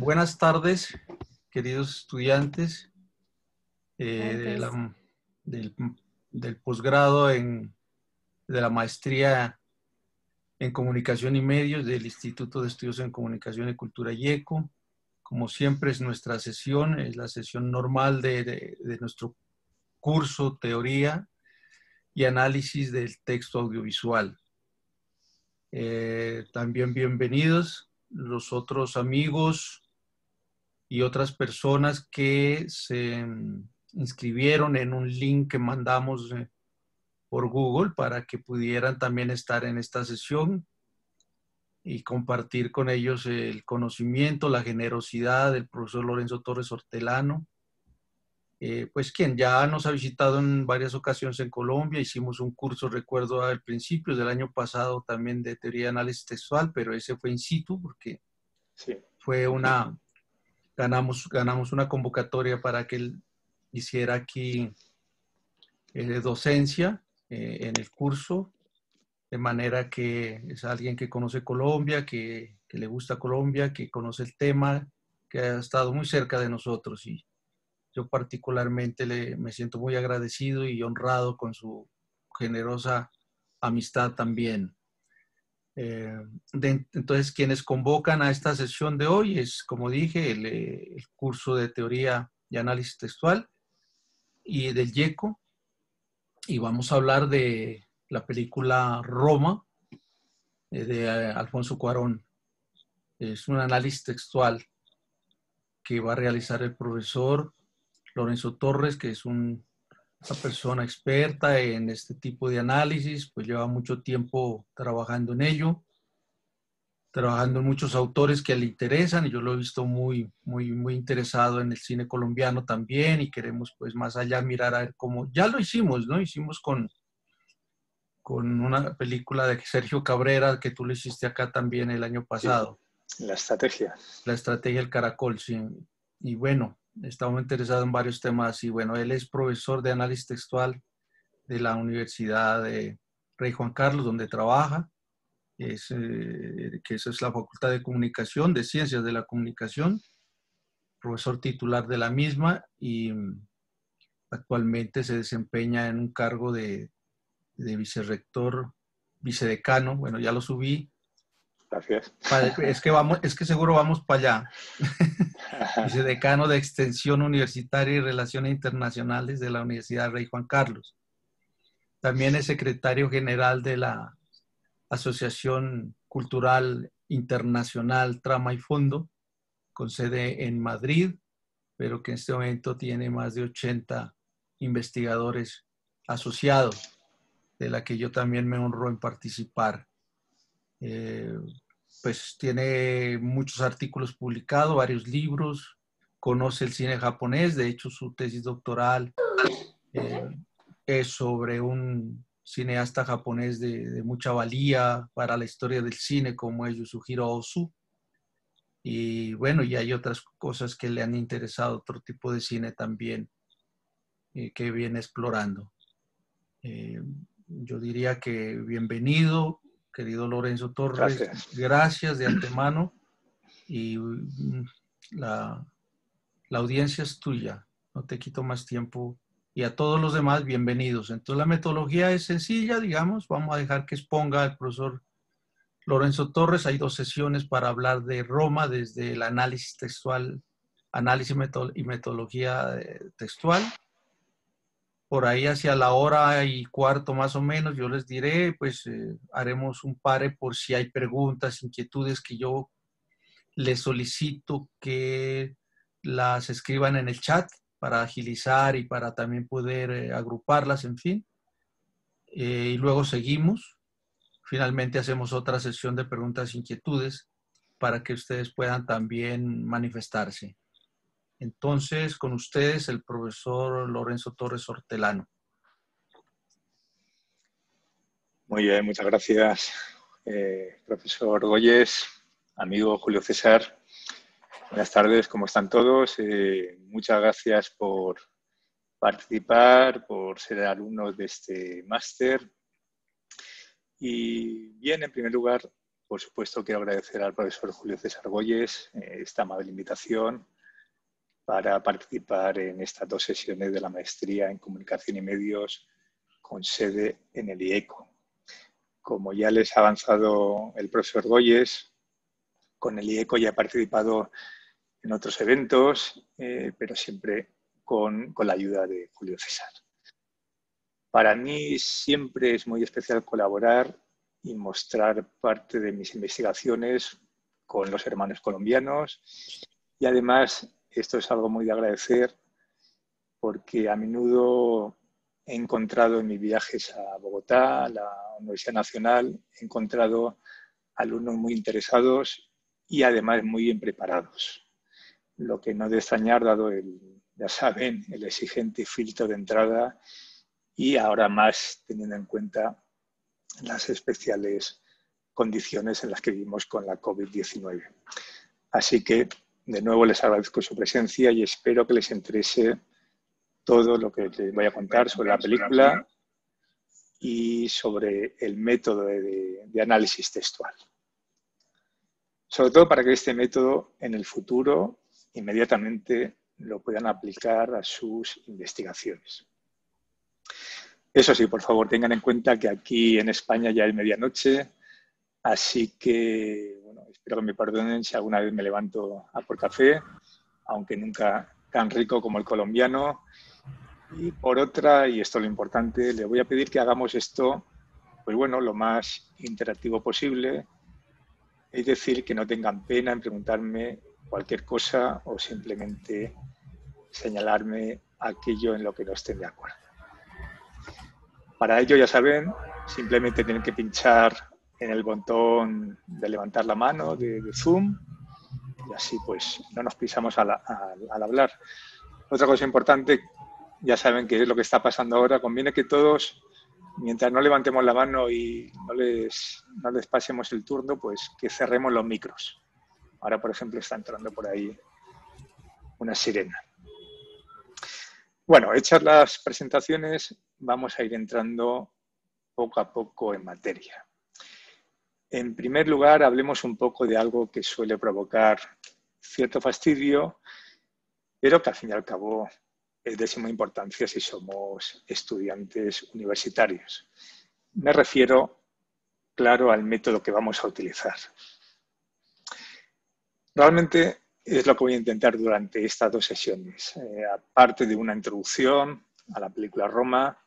Buenas tardes, queridos estudiantes eh, del, del posgrado en de la maestría en comunicación y medios del Instituto de Estudios en Comunicación y Cultura IECO. Como siempre es nuestra sesión, es la sesión normal de, nuestro curso Teoría y Análisis del Texto Audiovisual. Eh, también bienvenidos los otros amigos y otras personas que se inscribieron en un link que mandamos eh, por Google para que pudieran también estar en esta sesión y compartir con ellos el conocimiento, la generosidad del profesor Lorenzo Torres Hortelano, eh, pues quien ya nos ha visitado en varias ocasiones en Colombia, hicimos un curso, recuerdo al principio del año pasado también de teoría de análisis textual, pero ese fue in situ porque fue una, ganamos, ganamos una convocatoria para que él hiciera aquí eh, docencia eh, en el curso, de manera que es alguien que conoce Colombia, que, le gusta Colombia, que conoce el tema, que ha estado muy cerca de nosotros y yo particularmente le, me siento muy agradecido y honrado con su generosa amistad también. Eh, entonces, quienes convocan a esta sesión de hoy es, como dije, el, el curso de teoría y análisis textual y del YECO, y vamos a hablar de la película Roma eh, de eh, Alfonso Cuarón. Es un análisis textual que va a realizar el profesor Lorenzo Torres, que es una persona experta en este tipo de análisis, pues lleva mucho tiempo trabajando en ello trabajando en muchos autores que le interesan y yo lo he visto muy, muy, muy interesado en el cine colombiano también y queremos pues más allá mirar a ver cómo, ya lo hicimos, ¿no? Hicimos con, con una película de Sergio Cabrera que tú lo hiciste acá también el año pasado. la estrategia. La estrategia del caracol, sí. Y bueno, estamos interesados en varios temas y bueno, él es profesor de análisis textual de la Universidad de Rey Juan Carlos, donde trabaja es, eh, que esa es la Facultad de Comunicación, de Ciencias de la Comunicación, profesor titular de la misma y mm, actualmente se desempeña en un cargo de, de vicerrector, vicedecano, bueno, ya lo subí. Gracias. Es que, vamos, es que seguro vamos para allá. vicedecano de Extensión Universitaria y Relaciones Internacionales de la Universidad Rey Juan Carlos. También es secretario general de la Asociación Cultural Internacional Trama y Fondo, con sede en Madrid, pero que en este momento tiene más de 80 investigadores asociados, de la que yo también me honro en participar. Eh, pues tiene muchos artículos publicados, varios libros, conoce el cine japonés, de hecho su tesis doctoral eh, es sobre un cineasta japonés de, mucha valía para la historia del cine como es Yasuhiro Ozu. Y bueno, y hay otras cosas que le han interesado, otro tipo de cine también eh, que viene explorando. Eh, yo diría que bienvenido, querido Lorenzo Torres. Gracias, Gracias de antemano. Y mm, la, la audiencia es tuya. No te quito más tiempo y a todos los demás bienvenidos. Entonces la metodología es sencilla, digamos, vamos a dejar que exponga el profesor Lorenzo Torres. Hay dos sesiones para hablar de Roma desde el análisis textual, análisis y metodología eh, textual. Por ahí hacia la hora y cuarto más o menos, yo les diré, pues eh, haremos un pare por si hay preguntas, inquietudes que yo les solicito que las escriban en el chat para agilizar y para también poder eh, agruparlas, en fin. Eh, y luego seguimos. Finalmente hacemos otra sesión de preguntas e inquietudes para que ustedes puedan también manifestarse. Entonces, con ustedes el profesor Lorenzo Torres Hortelano. Muy bien, muchas gracias, eh, profesor Goyes, amigo Julio César. Buenas tardes, ¿cómo están todos? Eh, muchas gracias por participar, por ser alumnos de este máster. Y bien, en primer lugar, por supuesto, quiero agradecer al profesor Julio César Goyes eh, esta amable invitación para participar en estas dos sesiones de la maestría en comunicación y medios con sede en el IECO. Como ya les ha avanzado el profesor Goyes, con el IECO ya he participado en otros eventos, eh, pero siempre con, con la ayuda de Julio César. Para mí siempre es muy especial colaborar y mostrar parte de mis investigaciones con los hermanos colombianos y además esto es algo muy de agradecer porque a menudo he encontrado en mis viajes a Bogotá, a la Universidad Nacional, he encontrado alumnos muy interesados y además muy bien preparados. Lo que no de extrañar, dado el, ya saben, el exigente filtro de entrada y ahora más teniendo en cuenta las especiales condiciones en las que vivimos con la COVID-19. Así que, de nuevo, les agradezco su presencia y espero que les interese todo lo que les voy a contar sobre la película y sobre el método de, de análisis textual. Sobre todo para que este método en el futuro inmediatamente lo puedan aplicar a sus investigaciones. Eso sí, por favor, tengan en cuenta que aquí en España ya es medianoche, así que bueno, espero que me perdonen si alguna vez me levanto a por café, aunque nunca tan rico como el colombiano. Y por otra, y esto es lo importante, le voy a pedir que hagamos esto, pues bueno, lo más interactivo posible, es decir, que no tengan pena en preguntarme cualquier cosa o simplemente señalarme aquello en lo que no estén de acuerdo. Para ello, ya saben, simplemente tienen que pinchar en el botón de levantar la mano de, Zoom y así pues no nos pisamos al, hablar. Otra cosa importante, ya saben que es lo que está pasando ahora, conviene que todos, mientras no levantemos la mano y no les, no les pasemos el turno, pues que cerremos los micros. Ahora, por ejemplo, está entrando por ahí una sirena. Bueno, hechas las presentaciones, vamos a ir entrando poco a poco en materia. En primer lugar, hablemos un poco de algo que suele provocar cierto fastidio, pero que al fin y al cabo es de suma importancia si somos estudiantes universitarios. Me refiero, claro, al método que vamos a utilizar. Realmente es lo que voy a intentar durante estas dos sesiones. Eh, aparte de una introducción a la película Roma,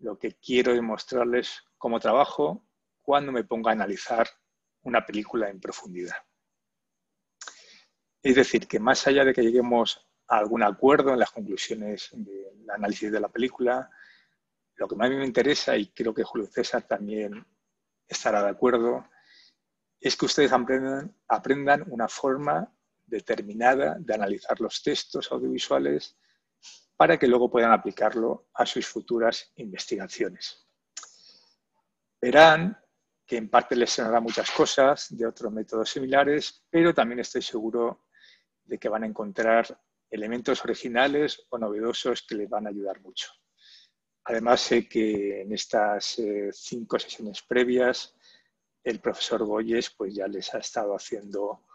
lo que quiero demostrarles cómo trabajo cuando me pongo a analizar una película en profundidad. Es decir, que más allá de que lleguemos a algún acuerdo en las conclusiones del análisis de la película, lo que más me interesa, y creo que Julio César también estará de acuerdo, es que ustedes aprendan, aprendan una forma determinada de analizar los textos audiovisuales para que luego puedan aplicarlo a sus futuras investigaciones. Verán que en parte les sonará muchas cosas de otros métodos similares, pero también estoy seguro de que van a encontrar elementos originales o novedosos que les van a ayudar mucho. Además, sé que en estas eh, cinco sesiones previas, el profesor Goyes pues, ya les ha estado haciendo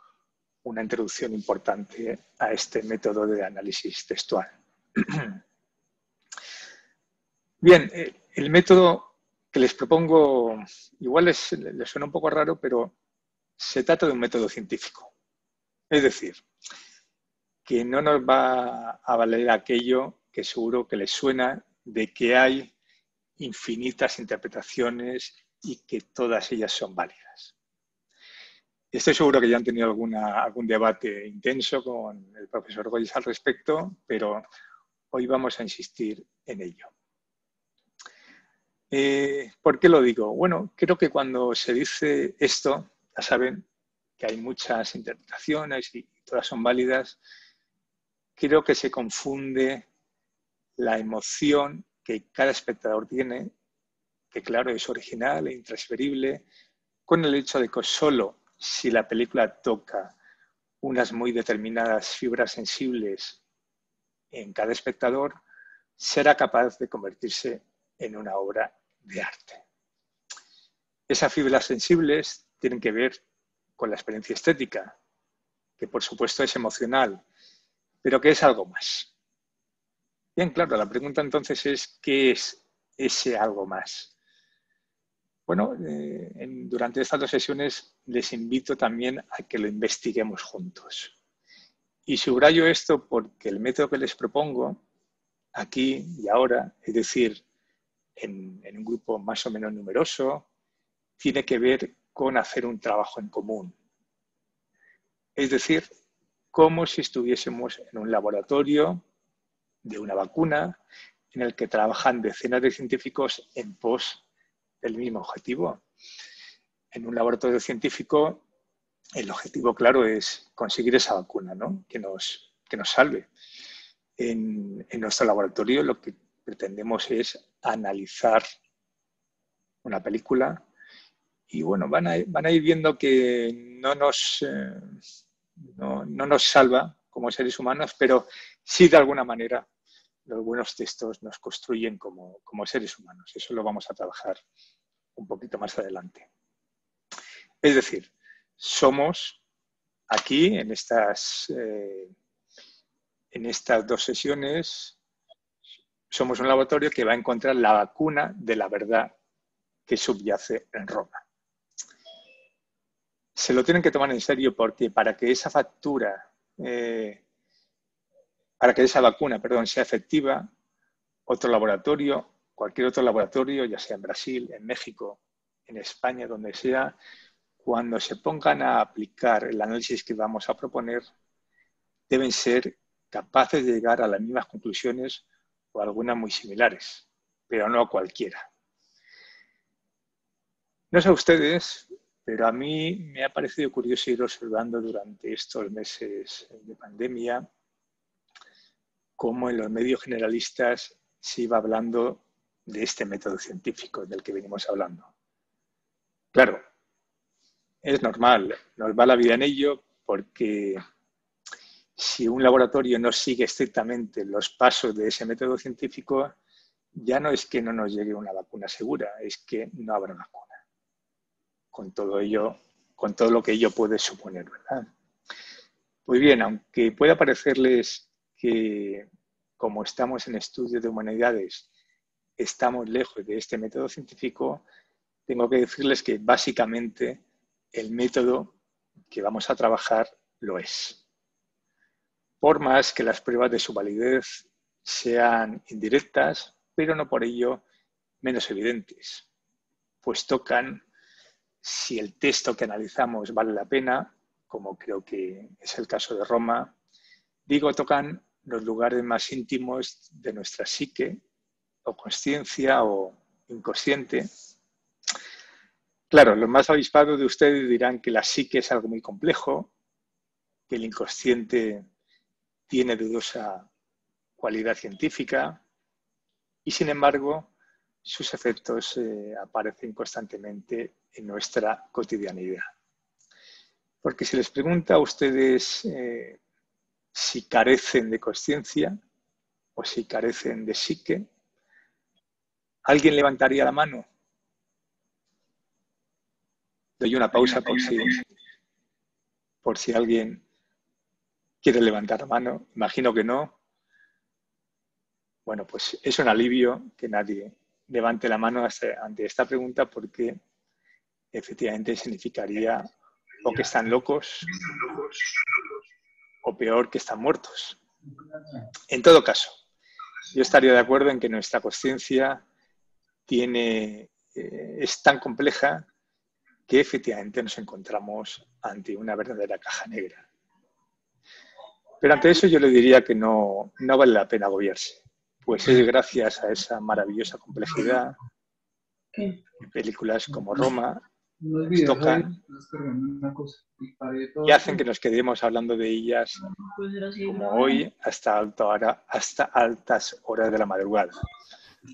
una introducción importante a este método de análisis textual. Bien, eh, el método que les propongo igual les, suena un poco raro, pero se trata de un método científico. Es decir, que no nos va a valer aquello que seguro que les suena de que hay infinitas interpretaciones y que todas ellas son válidas. Estoy seguro que ya han tenido alguna, algún debate intenso con el profesor Goyes al respecto, pero Hoy vamos a insistir en ello. Eh, ¿Por qué lo digo? Bueno, creo que cuando se dice esto, ya saben que hay muchas interpretaciones y todas son válidas, creo que se confunde la emoción que cada espectador tiene, que claro es original e intransferible, con el hecho de que solo si la película toca unas muy determinadas fibras sensibles en cada espectador será capaz de convertirse en una obra de arte. Esas fibras sensibles tienen que ver con la experiencia estética, que por supuesto es emocional, pero que es algo más. Bien, claro, la pregunta entonces es, ¿qué es ese algo más? Bueno, eh, durante estas dos sesiones les invito también a que lo investiguemos juntos. Y subrayo esto porque el método que les propongo aquí y ahora, es decir, en, en un grupo más o menos numeroso, tiene que ver con hacer un trabajo en común. Es decir, como si estuviésemos en un laboratorio de una vacuna en el que trabajan decenas de científicos en pos del mismo objetivo. En un laboratorio científico, el objetivo claro es conseguir esa vacuna ¿no? que, nos, que nos salve. En, en nuestro laboratorio lo que pretendemos es analizar una película y bueno, van a, van a ir viendo que no nos, eh, no, nos salva como seres humanos, pero sí de alguna manera los buenos textos nos construyen como, seres humanos. Eso lo vamos a trabajar un poquito más adelante. Es decir, somos aquí en estas, eh, en estas dos sesiones, somos un laboratorio que va a encontrar la vacuna de la verdad que subyace en Roma. Se lo tienen que tomar en serio porque para que esa factura, eh, para que esa vacuna, perdón, sea efectiva, otro laboratorio, cualquier otro laboratorio, ya sea en Brasil, en México, en España, donde sea, cuando se pongan a aplicar el análisis que vamos a proponer, deben ser capaces de llegar a las mismas conclusiones o algunas muy similares, pero no a cualquiera. No sé a ustedes, pero a mí me ha parecido curioso ir observando durante estos meses de pandemia cómo en los medios generalistas se iba hablando de este método científico del que venimos hablando. Claro, es normal, nos va la vida en ello porque si un laboratorio no sigue estrictamente los pasos de ese método científico, ya no es que no nos llegue una vacuna segura, es que no habrá vacuna con todo ello, con todo lo que ello puede suponer, ¿verdad? Muy bien, aunque pueda parecerles que como estamos en estudios de humanidades, estamos lejos de este método científico, tengo que decirles que básicamente el método que vamos a trabajar lo es. Por más que las pruebas de su validez sean indirectas, pero no por ello menos evidentes, pues tocan si el texto que analizamos vale la pena, como creo que es el caso de Roma, digo, tocan los lugares más íntimos de nuestra psique o conciencia o inconsciente. Claro, los más avispados de ustedes dirán que la psique es algo muy complejo, que el inconsciente tiene dudosa cualidad científica y sin embargo sus efectos eh, aparecen constantemente en nuestra cotidianidad. Porque si les pregunta a ustedes eh, si carecen de conciencia o si carecen de psique, ¿alguien levantaría la mano? Doy una pausa por si, por si alguien quiere levantar mano. Imagino que no. Bueno, pues es un alivio que nadie levante la mano ante esta pregunta porque efectivamente significaría o que están locos o peor que están muertos. En todo caso, yo estaría de acuerdo en que nuestra conciencia tiene, eh, es tan compleja que efectivamente nos encontramos ante una verdadera caja negra. Pero ante eso yo le diría que no, no vale la pena agobiarse pues es gracias a esa maravillosa complejidad que películas como Roma nos tocan y hacen que nos quedemos hablando de ellas como hoy hasta, hasta altas horas de la madrugada.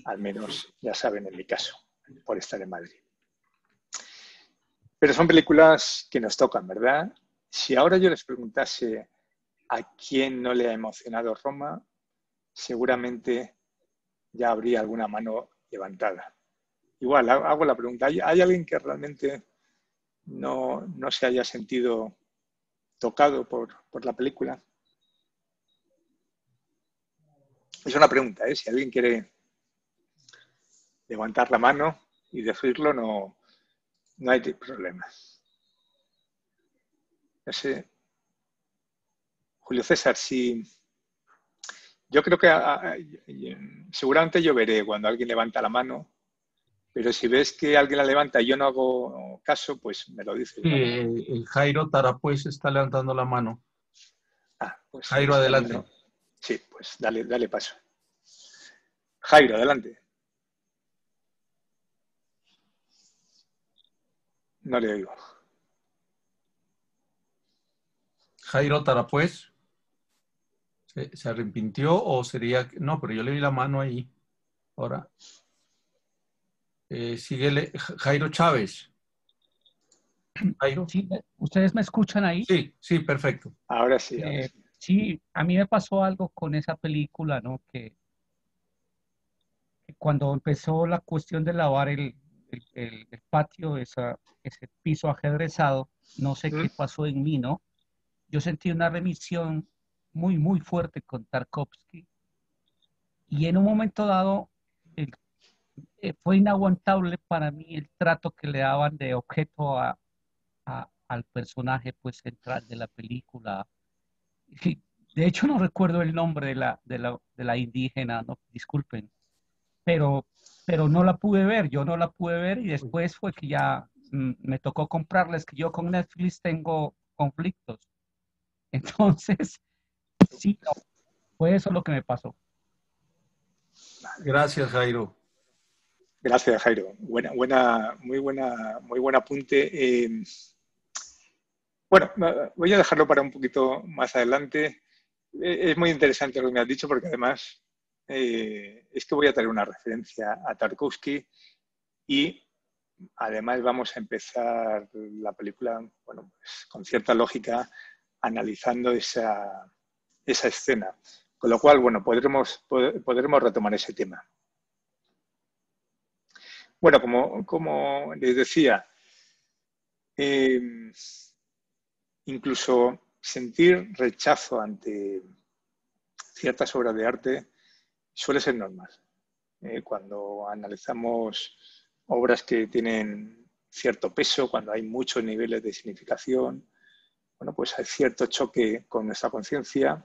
Al menos ya saben en mi caso, por estar en Madrid. Pero son películas que nos tocan, ¿verdad? Si ahora yo les preguntase a quién no le ha emocionado Roma, seguramente ya habría alguna mano levantada. Igual, hago la pregunta, ¿hay, alguien que realmente no, se haya sentido tocado por, la película? Es una pregunta, ¿eh? Si alguien quiere levantar la mano y decirlo, no, no hay problema. Julio César, si yo creo que seguramente yo veré cuando alguien levanta la mano, pero si ves que alguien la levanta y yo no hago caso, pues me lo dices. el Jairo Tarapuez está levantando la mano. Ah, pues Jairo, adelante. Sí, pues dale, dale paso. Jairo, adelante. No le oigo. Jairo Tarapuez. ¿Se, arrepintió o sería.? No, pero yo le vi la mano ahí. Ahora. Eh, síguele. Jairo Chávez. Jairo. ¿Ustedes me escuchan ahí? Sí, sí, perfecto. Ahora sí. Eh, sí, a mí me pasó algo con esa película, ¿no? Que, cuando empezó la cuestión de lavar el, el, patio, esa, ese piso ajedrezado, no sé qué pasó en mí, ¿no? Yo sentí una remisión muy, muy fuerte con Tarkovsky. Y en un momento dado eh, fue inaguantable para mí el trato que le daban de objeto a, al personaje pues, central de la película. de hecho, no recuerdo el nombre de la, de la, de la indígena, no, disculpen, pero, pero no la pude ver, yo no la pude ver y después fue que ya mm, me tocó comprarles, que yo con Netflix tengo conflictos. Entonces, Sí, fue eso lo que me pasó. Gracias, Jairo. Gracias, Jairo. Buena, buena, muy buena, muy buen apunte. Eh, bueno, voy a dejarlo para un poquito más adelante. Eh, es muy interesante lo que me has dicho porque además eh, es que voy a traer una referencia a Tarkovsky y además vamos a empezar la película bueno, pues, con cierta lógica analizando esa, esa escena. Con lo cual, bueno, podremos, podremos retomar ese tema. Bueno, como, como les decía, em, incluso sentir rechazo ante ciertas obras de arte suele ser normal. Eh, cuando analizamos obras que tienen cierto peso, cuando hay muchos niveles de significación, bueno, pues hay cierto choque con nuestra conciencia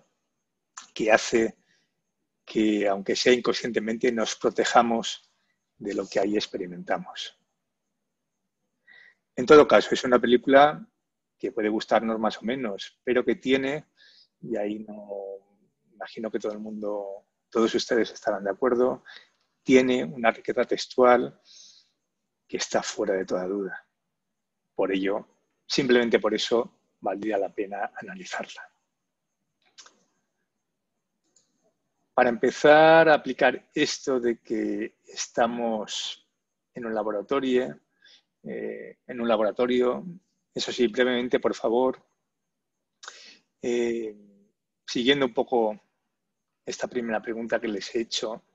que hace que, aunque sea inconscientemente, nos protejamos de lo que ahí experimentamos. En todo caso, es una película que puede gustarnos más o menos, pero que tiene, y ahí no imagino que todo el mundo, todos ustedes estarán de acuerdo, tiene una riqueza textual que está fuera de toda duda. Por ello, simplemente por eso, valdría la pena analizarla. Para empezar a aplicar esto de que estamos en un laboratorio, eh, en un laboratorio, eso sí, brevemente, por favor, eh, siguiendo un poco esta primera pregunta que les he hecho,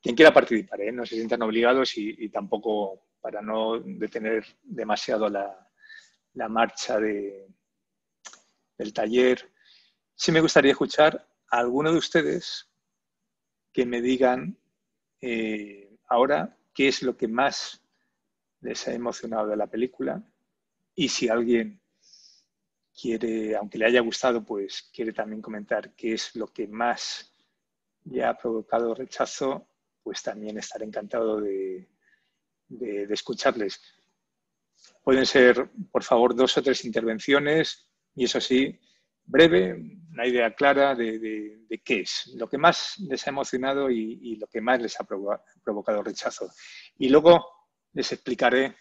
quien quiera participar, ¿eh? no se sientan obligados y, tampoco para no detener demasiado la, marcha de, del taller, sí me gustaría escuchar a alguno de ustedes que me digan eh, ahora qué es lo que más les ha emocionado de la película y si alguien quiere, aunque le haya gustado, pues quiere también comentar qué es lo que más le ha provocado rechazo, pues también estaré encantado de escucharles. Pueden ser, por favor, dos o tres intervenciones y eso sí, breve, una idea clara de, qué es, lo que más les ha emocionado y, lo que más les ha provocado rechazo. Y luego les explicaré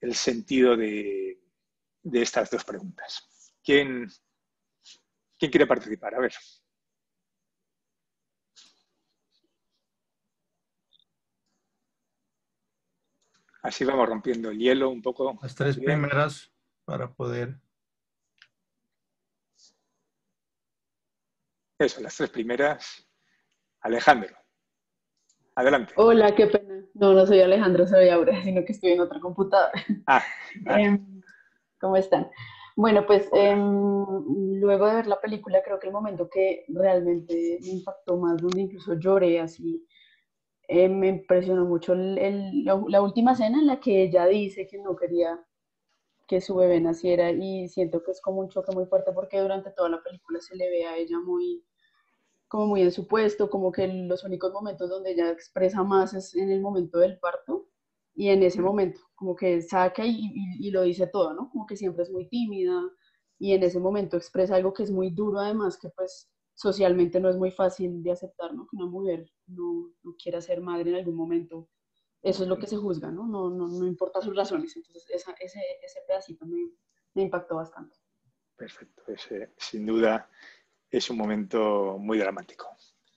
el sentido de, estas dos preguntas. ¿Quién, ¿Quién quiere participar? A ver. Así vamos rompiendo el hielo un poco. Las tres primeras para poder Eso, las tres primeras. Alejandro. Adelante. Hola, qué pena. No, no soy Alejandro, soy Aura, sino que estoy en otra computadora. Ah, em, ¿Cómo están? Bueno, pues em, luego de ver la película, creo que el momento que realmente me impactó más, donde incluso lloré así, eh, me impresionó mucho la, última escena en la que ella dice que no quería que su bebé naciera y siento que es como un choque muy fuerte porque durante toda la película se le ve a ella muy como muy en su puesto, como que los únicos momentos donde ella expresa más es en el momento del parto y en ese momento, como que saca y, y, lo dice todo, ¿no? Como que siempre es muy tímida y en ese momento expresa algo que es muy duro además, que pues socialmente no es muy fácil de aceptar, ¿no? Que una mujer no, no quiera ser madre en algún momento eso es lo que se juzga, ¿no? No, no, no importa sus razones. Entonces, ese, ese pedacito me, me, impactó bastante. Perfecto. Ese, sin duda, es un momento muy dramático.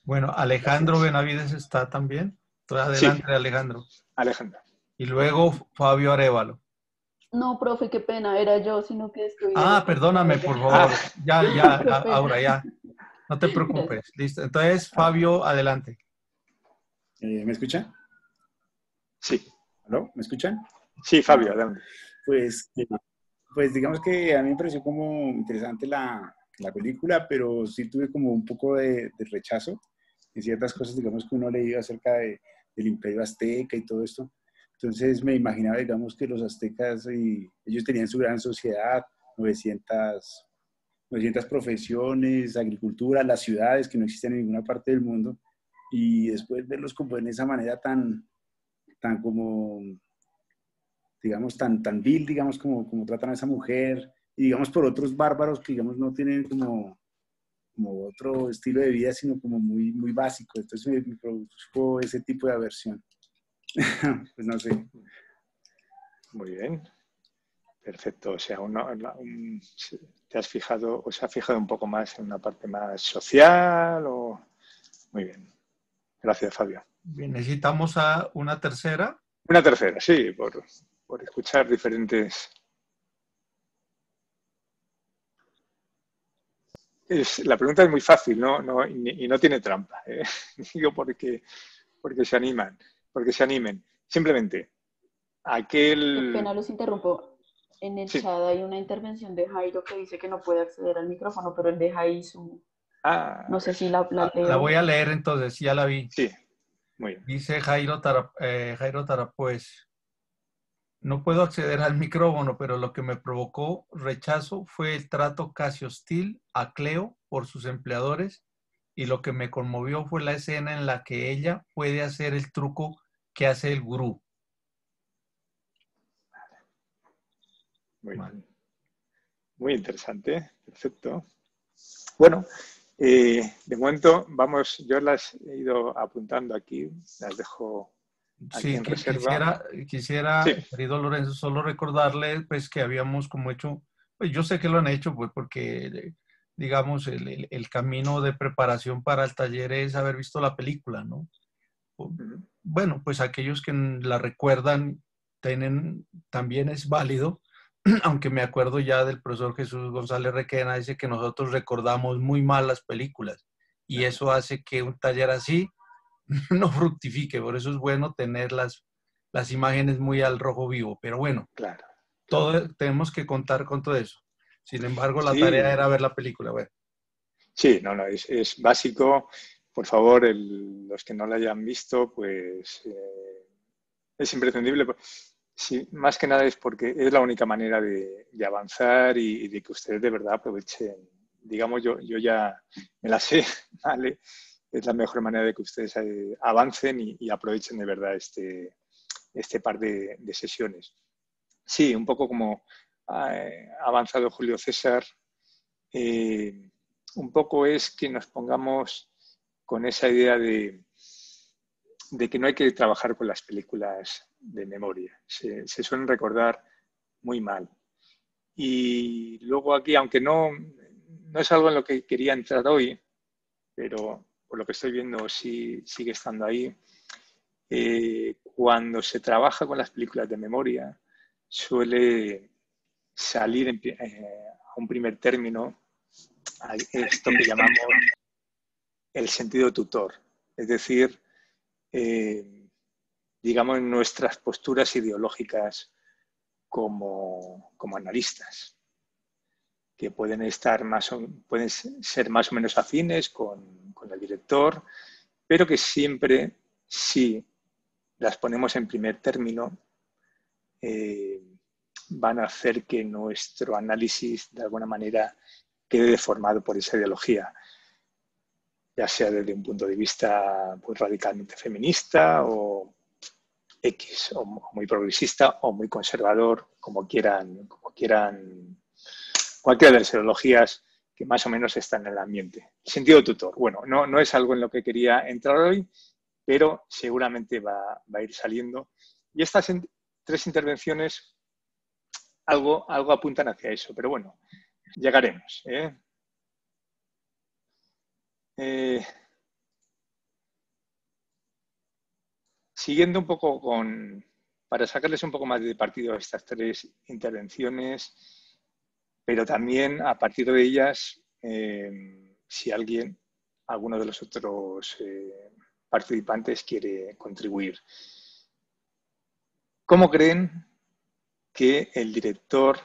Bueno, Alejandro Benavides está también. Adelante, Alejandro. Alejandro. Y luego Fabio Arevalo. No, profe, qué pena, era yo, sino que estoy... Ah, perdóname, por favor. Ya, ya, ahora ya. No te preocupes. Listo. Entonces, Fabio, adelante. Eh, ¿Me escucha? Sí. ¿Aló? ¿Me escuchan? Sí, Fabio, adelante. Pues, eh, pues digamos que a mí me pareció como interesante la, la película, pero sí tuve como un poco de, rechazo en ciertas cosas, digamos, que uno leía acerca de, del imperio azteca y todo esto. Entonces me imaginaba, digamos, que los aztecas, y ellos tenían su gran sociedad, 900, 900 profesiones, agricultura, las ciudades que no existen en ninguna parte del mundo, y después verlos como en esa manera tan, tan como, digamos, tan, tan vil, digamos, como, como tratan a esa mujer, y digamos por otros bárbaros que, digamos, no tienen como, como otro estilo de vida, sino como muy, muy básico. Entonces me, me produjo ese tipo de aversión. pues no sé. Muy bien. Perfecto. O sea, te has fijado, o se ha fijado un poco más en una parte más social o... Muy bien. Gracias, Fabio. Bien, necesitamos a una tercera. Una tercera, sí, por, escuchar diferentes. La pregunta es muy fácil, ¿no? y, no tiene trampa. ¿eh? Digo porque, porque se animan, porque se animen. Simplemente, aquel. Qué pena, los interrumpo. En el chat hay una intervención de Jairo que dice que no puede acceder al micrófono, pero él deja ahí su. Ah, no sé si la, la, la voy a leer entonces, ya la vi. Sí, Dice Jairo, eh, Jairo Tarapuez, no puedo acceder al micrófono, pero lo que me provocó rechazo fue el trato casi hostil a Cleo por sus empleadores y lo que me conmovió fue la escena en la que ella puede hacer el truco que hace el gurú. Muy, Muy interesante, perfecto. Bueno, eh, de momento, vamos, yo las he ido apuntando aquí, las dejo en reserva. Quisiera, quisiera querido Lorenzo, solo recordarle pues que habíamos como hecho, pues yo sé que lo han hecho, pues porque digamos el, el, camino de preparación para el taller es haber visto la película, ¿no? Bueno, pues aquellos que la recuerdan tienen, también es válido aunque me acuerdo ya del profesor Jesús González Requena, dice que nosotros recordamos muy mal las películas y eso hace que un taller así no fructifique, por eso es bueno tener las, las imágenes muy al rojo vivo, pero bueno, claro, Todo, tenemos que contar con todo eso. Sin embargo, la tarea era ver la película. Bueno. Sí, no, no, es, básico. Por favor, los que no la hayan visto, pues eh, es imprescindible. Sí, más que nada es porque es la única manera de, avanzar y, de que ustedes de verdad aprovechen. Digamos, yo, yo ya me la sé, ¿vale? Es la mejor manera de que ustedes eh, avancen y, aprovechen de verdad este, este par de, sesiones. Sí, un poco como ha avanzado Julio César, eh, un poco es que nos pongamos con esa idea de, de que no hay que trabajar con las películas de memoria. Se, suelen recordar muy mal. Y luego aquí, aunque no, no es algo en lo que quería entrar hoy, pero por lo que estoy viendo sí sigue estando ahí, eh, cuando se trabaja con las películas de memoria, suele salir eh, a un primer término esto que llamamos el sentido tutor, es decir, eh, digamos, nuestras posturas ideológicas como, analistas, que pueden, estar más pueden ser más o menos afines con, el director, pero que siempre, si las ponemos en primer término, eh, van a hacer que nuestro análisis de alguna manera quede deformado por esa ideología, ya sea desde un punto de vista pues, radicalmente feminista o X, o muy progresista o muy conservador, como quieran, como quieran, cualquiera de las ideologías que más o menos están en el ambiente. Sentido tutor. Bueno, no, no es algo en lo que quería entrar hoy, pero seguramente va, va a ir saliendo. Y estas tres intervenciones algo, algo apuntan hacia eso, pero bueno, llegaremos. ¿eh? Eh, siguiendo un poco con, para sacarles un poco más de partido a estas tres intervenciones, pero también a partir de ellas, eh, si alguien, alguno de los otros participantes quiere contribuir. ¿Cómo creen que el director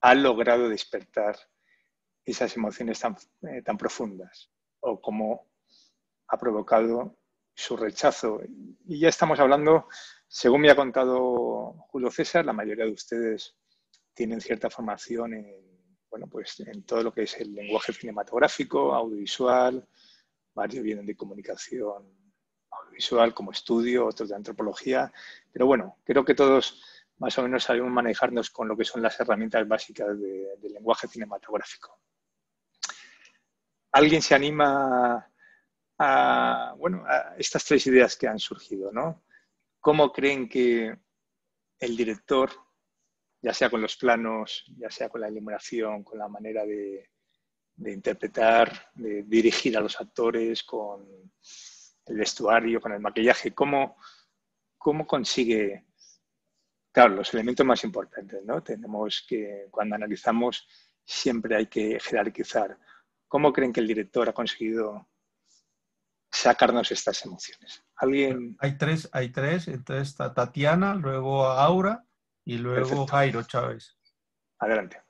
ha logrado despertar esas emociones tan, eh, tan profundas o cómo ha provocado su rechazo. Y ya estamos hablando, según me ha contado Julio César, la mayoría de ustedes tienen cierta formación en, bueno, pues en todo lo que es el lenguaje cinematográfico, audiovisual, varios vienen de comunicación audiovisual como estudio, otros de antropología, pero bueno, creo que todos más o menos sabemos manejarnos con lo que son las herramientas básicas del lenguaje cinematográfico. ¿Alguien se anima a, bueno, a estas tres ideas que han surgido? ¿no? ¿Cómo creen que el director, ya sea con los planos, ya sea con la iluminación, con la manera de, interpretar, de dirigir a los actores, con el vestuario, con el maquillaje, cómo, cómo consigue claro, los elementos más importantes, ¿no? Tenemos que, cuando analizamos, siempre hay que jerarquizar. ¿Cómo creen que el director ha conseguido sacarnos estas emociones? ¿Alguien? Hay tres, hay tres. Entonces está Tatiana, luego Aura y luego Jairo Chávez. Adelante.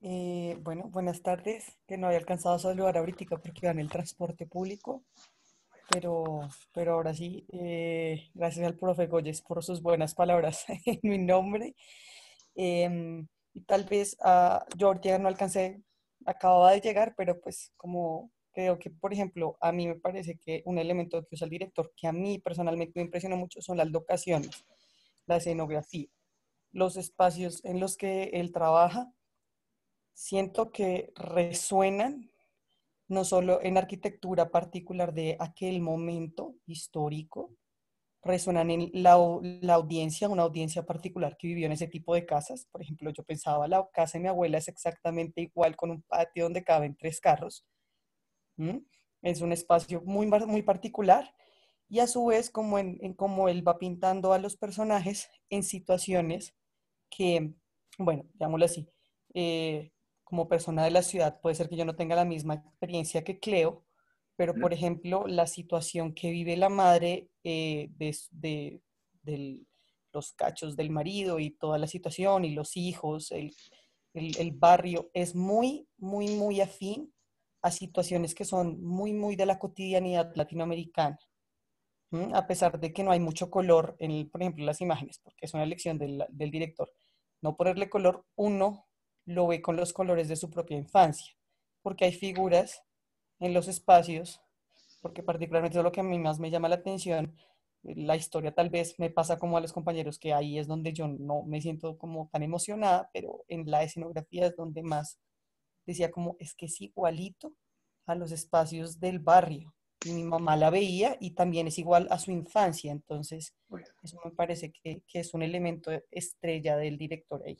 Eh, bueno, buenas tardes, que no había alcanzado a saludar ahorita porque iba en el transporte público pero, pero ahora sí, eh, gracias al profe Goyes por sus buenas palabras en mi nombre. Em, y tal vez uh, yo ahorita no alcancé, acababa de llegar, pero pues como creo que, por ejemplo, a mí me parece que un elemento que usa el director que a mí personalmente me impresiona mucho son las locaciones, la escenografía, los espacios en los que él trabaja. Siento que resuenan no solo en arquitectura particular de aquel momento histórico, resuenan en la, audiencia, una audiencia particular que vivió en ese tipo de casas. Por ejemplo, yo pensaba, la casa de mi abuela es exactamente igual con un patio donde caben tres carros. Es un espacio muy, muy particular y a su vez como, en, como él va pintando a los personajes en situaciones que, bueno, digámoslo así, eh, como persona de la ciudad, puede ser que yo no tenga la misma experiencia que Cleo, pero por ejemplo, la situación que vive la madre eh, de, los cachos del marido y toda la situación y los hijos, el, barrio, es muy, muy, muy afín a situaciones que son muy, muy de la cotidianidad latinoamericana. A pesar de que no hay mucho color, en, por ejemplo, las imágenes, porque es una elección del, del director. No ponerle color, uno lo ve con los colores de su propia infancia, porque hay figuras en los espacios, porque particularmente es lo que a mí más me llama la atención, la historia tal vez me pasa como a los compañeros, que ahí es donde yo no me siento como tan emocionada, pero en la escenografía es donde más decía como, es que es igualito a los espacios del barrio. Mi mamá la veía y también es igual a su infancia. Entonces, eso me parece que, que es un elemento estrella del director ahí.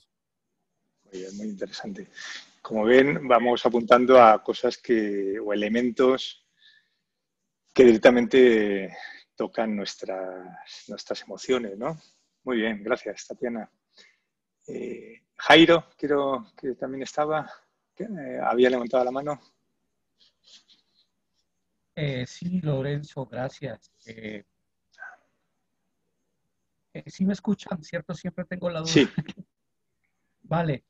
Muy interesante. Como ven, vamos apuntando a cosas que, o elementos que directamente tocan nuestras, nuestras emociones, ¿no? Muy bien, gracias, Tatiana. Eh, Jairo, quiero que también estaba, eh, había levantado la mano. Eh, sí, Lorenzo, gracias. Eh, ¿Sí me escuchan, cierto? Siempre tengo la duda. Sí. vale,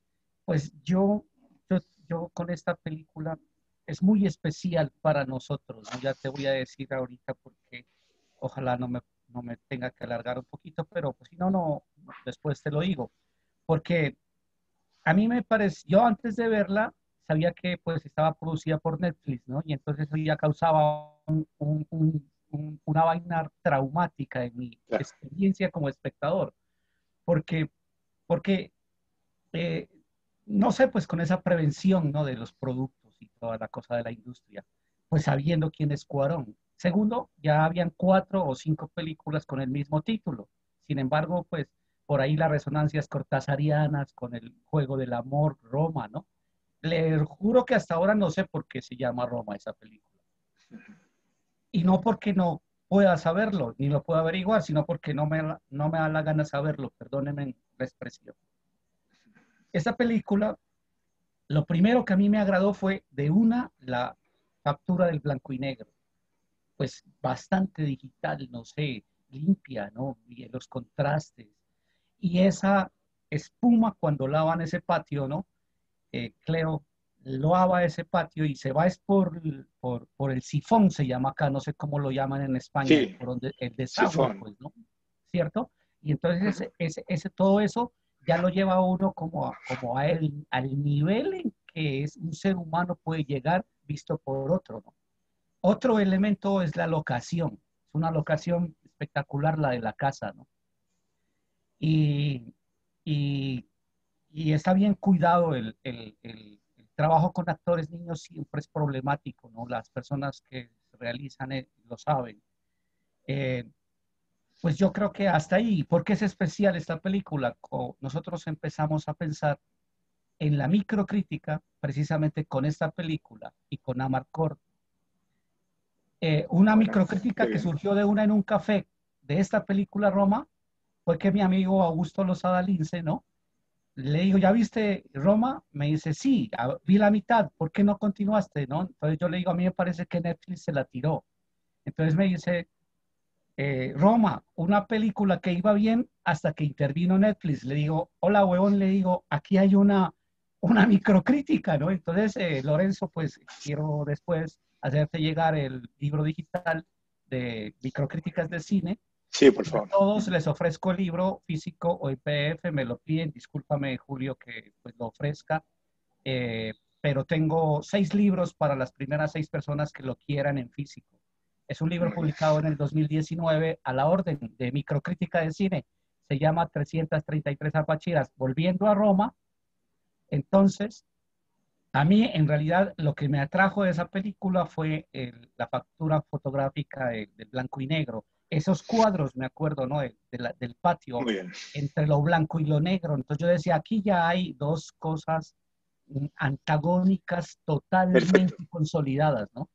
pues yo, yo, yo con esta película es muy especial para nosotros. Ya te voy a decir ahorita porque ojalá no me, no me tenga que alargar un poquito, pero pues, si no, no, después te lo digo. Porque a mí me parece, yo antes de verla sabía que pues estaba producida por Netflix, ¿no? Y entonces eso ya causaba una vaina traumática en mi experiencia como espectador. Porque, porque eh, no sé, pues con esa prevención, ¿no? De los productos y toda la cosa de la industria, pues sabiendo quién es Cuarón. Segundo, ya habían cuatro o cinco películas con el mismo título. Sin embargo, pues por ahí las resonancias cortasarianas con el juego del amor, Roma, ¿no? Le juro que hasta ahora no sé por qué se llama Roma esa película. Y no porque no pueda saberlo, ni lo pueda averiguar, sino porque no me, no me da la gana saberlo, perdónenme la expresión. Esa película, lo primero que a mí me agradó fue de una, la captura del blanco y negro. Pues bastante digital, no sé, limpia, ¿no? Y los contrastes. Y esa espuma cuando lavan ese patio, ¿no? Eh, Cleo lava ese patio y se va es por, por, el sifón, se llama acá, no sé cómo lo llaman en España, por donde el desagüe, pues, ¿no? ¿Cierto? Y entonces ese, ese, todo eso ya lo lleva a uno como, como a el, al nivel en que es un ser humano puede llegar visto por otro, ¿no? Otro elemento es la locación. Es una locación espectacular la de la casa, ¿no? Y, y y está bien cuidado el, el, el, trabajo con actores niños siempre es problemático, ¿no? Las personas que realizan eh, lo saben. Eh, pues yo creo que hasta ahí, porque es especial esta película? Nosotros empezamos a pensar en la microcrítica precisamente con esta película y con Amarcord. Eh, una microcrítica que surgió de una en un café de esta película Roma fue que mi amigo Augusto Lozada Lince, ¿no? Le digo, ¿ya viste Roma? Me dice, sí, vi la mitad, ¿por qué no continuaste? ¿no? Entonces yo le digo, a mí me parece que Netflix se la tiró. Entonces me dice, eh, Roma, una película que iba bien hasta que intervino Netflix. Le digo, hola, huevón, le digo, aquí hay una, una microcrítica, ¿no? Entonces, eh, Lorenzo, pues quiero después hacerte llegar el libro digital de microcríticas de cine Sí, por favor. A todos les ofrezco el libro físico o IPF, me lo piden, discúlpame Julio que pues, lo ofrezca, eh, pero tengo seis libros para las primeras seis personas que lo quieran en físico. Es un libro publicado en el 2019 a la orden de microcrítica de cine. Se llama 333 apachiras. Volviendo a Roma, entonces, a mí en realidad lo que me atrajo de esa película fue la factura fotográfica del blanco y negro esos cuadros, me acuerdo, ¿no? del patio, entre lo blanco y lo negro. Entonces yo decía, aquí ya hay dos cosas antagónicas totalmente consolidadas, ¿no?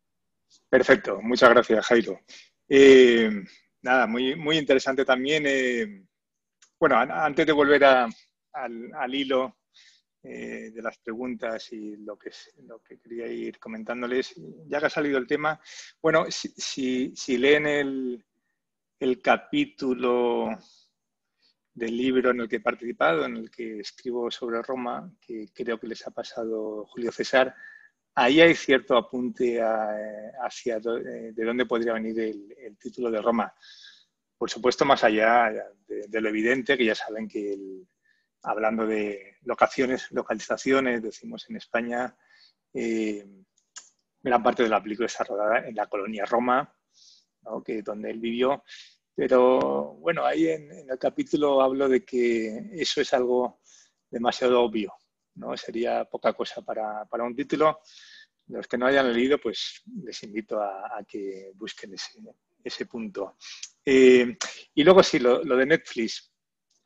Perfecto, muchas gracias, Jairo. Eh, nada, muy, muy interesante también. Eh, bueno, antes de volver al, hilo eh, de las preguntas y lo que, lo que quería ir comentándoles, ya que ha salido el tema, bueno, si, si leen el, el capítulo del libro en el que he participado, en el que escribo sobre Roma, que creo que les ha pasado Julio César, ahí hay cierto apunte hacia de dónde podría venir el, título de Roma. Por supuesto, más allá de, lo evidente, que ya saben que hablando de locaciones, localizaciones, decimos en España, eh, gran parte de la película está rodada en la colonia Roma, que, donde él vivió. Pero bueno, ahí en, el capítulo hablo de que eso es algo demasiado obvio, ¿no? Sería poca cosa para, para un título. Los que no hayan leído, pues les invito a, que busquen ese, ese punto. Eh, y luego sí, lo, de Netflix,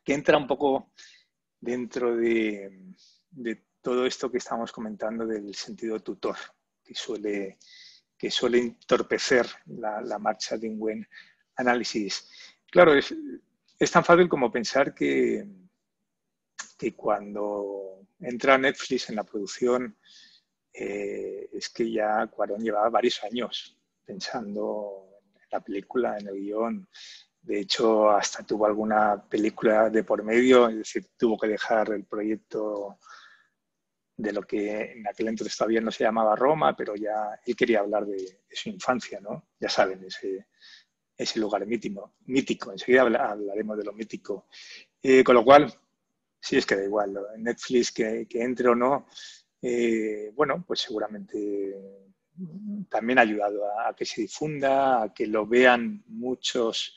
que entra un poco dentro de, de todo esto que estamos comentando del sentido tutor, que suele que suele entorpecer la, marcha de un buen análisis. Claro, es, tan fácil como pensar que, que cuando entra Netflix en la producción, eh, es que ya Cuarón llevaba varios años pensando en la película, en el guion, De hecho, hasta tuvo alguna película de por medio, es decir, tuvo que dejar el proyecto de lo que en aquel entonces todavía no se llamaba Roma, pero ya él quería hablar de, su infancia, ¿no? Ya saben, ese, ese lugar mítico, mítico. Enseguida hablaremos de lo mítico. Eh, con lo cual, sí es que da igual, Netflix que, entre o no, eh, bueno, pues seguramente también ha ayudado a, que se difunda, a que lo vean muchos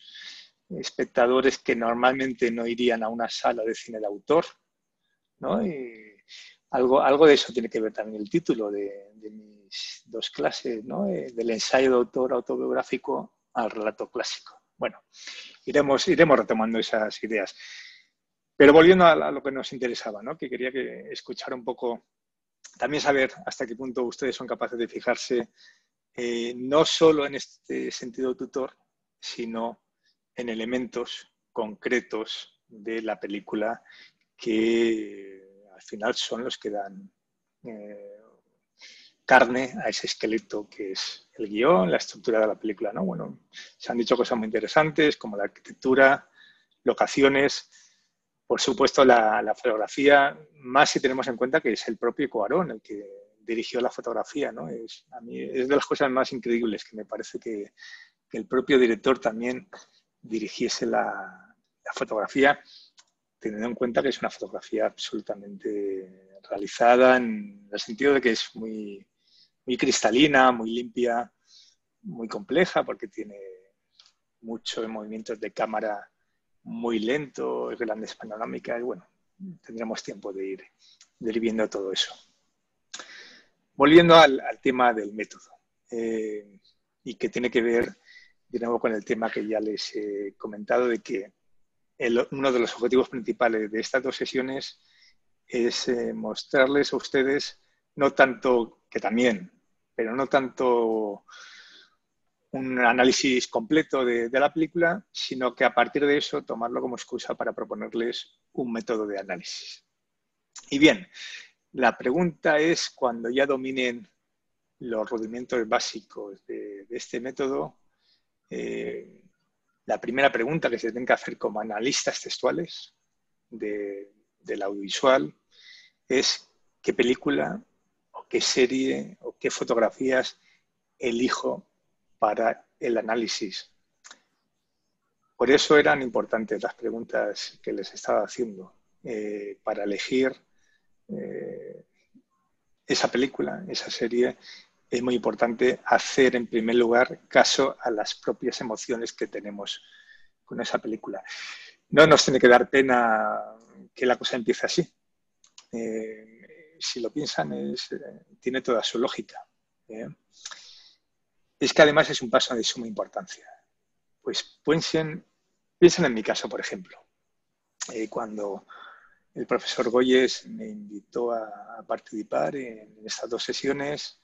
espectadores que normalmente no irían a una sala de cine de autor, ¿no? algo, algo de eso tiene que ver también el título de, mis dos clases, ¿no? Eh, del ensayo de autor autobiográfico al relato clásico. Bueno, iremos, iremos retomando esas ideas. Pero volviendo a, lo que nos interesaba, ¿no? que quería que escuchar un poco, también saber hasta qué punto ustedes son capaces de fijarse eh, no solo en este sentido tutor, sino en elementos concretos de la película que al final son los que dan eh, carne a ese esqueleto que es el guion, la estructura de la película. ¿no? Bueno, se han dicho cosas muy interesantes como la arquitectura, locaciones, por supuesto la, fotografía, más si tenemos en cuenta que es el propio Coarón el que dirigió la fotografía. ¿no? Es, a mí es de las cosas más increíbles que me parece que, el propio director también dirigiese la, la fotografía teniendo en cuenta que es una fotografía absolutamente realizada en el sentido de que es muy, muy cristalina, muy limpia, muy compleja, porque tiene muchos movimientos de cámara muy lentos, grandes panorámicas, bueno, tendremos tiempo de ir, viendo todo eso. Volviendo al, tema del método, eh, y que tiene que ver de nuevo con el tema que ya les he comentado, de que uno de los objetivos principales de estas dos sesiones es eh, mostrarles a ustedes, no tanto, que también, pero no tanto un análisis completo de, la película, sino que a partir de eso tomarlo como excusa para proponerles un método de análisis. Y bien, la pregunta es, cuando ya dominen los rudimentos básicos de, este método, eh, la primera pregunta que se tiene que hacer como analistas textuales del audiovisual es qué película qué serie o qué fotografías elijo para el análisis. Por eso eran importantes las preguntas que les estaba haciendo eh, para elegir eh, esa película, esa serie es muy importante hacer en primer lugar caso a las propias emociones que tenemos con esa película. No nos tiene que dar pena que la cosa empiece así. Eh, si lo piensan, eh, tiene toda su lógica. ¿eh? Es que además es un paso de suma importancia. Pues piensen, piensen en mi caso, por ejemplo. cuando el profesor Goyes me invitó a participar en estas dos sesiones,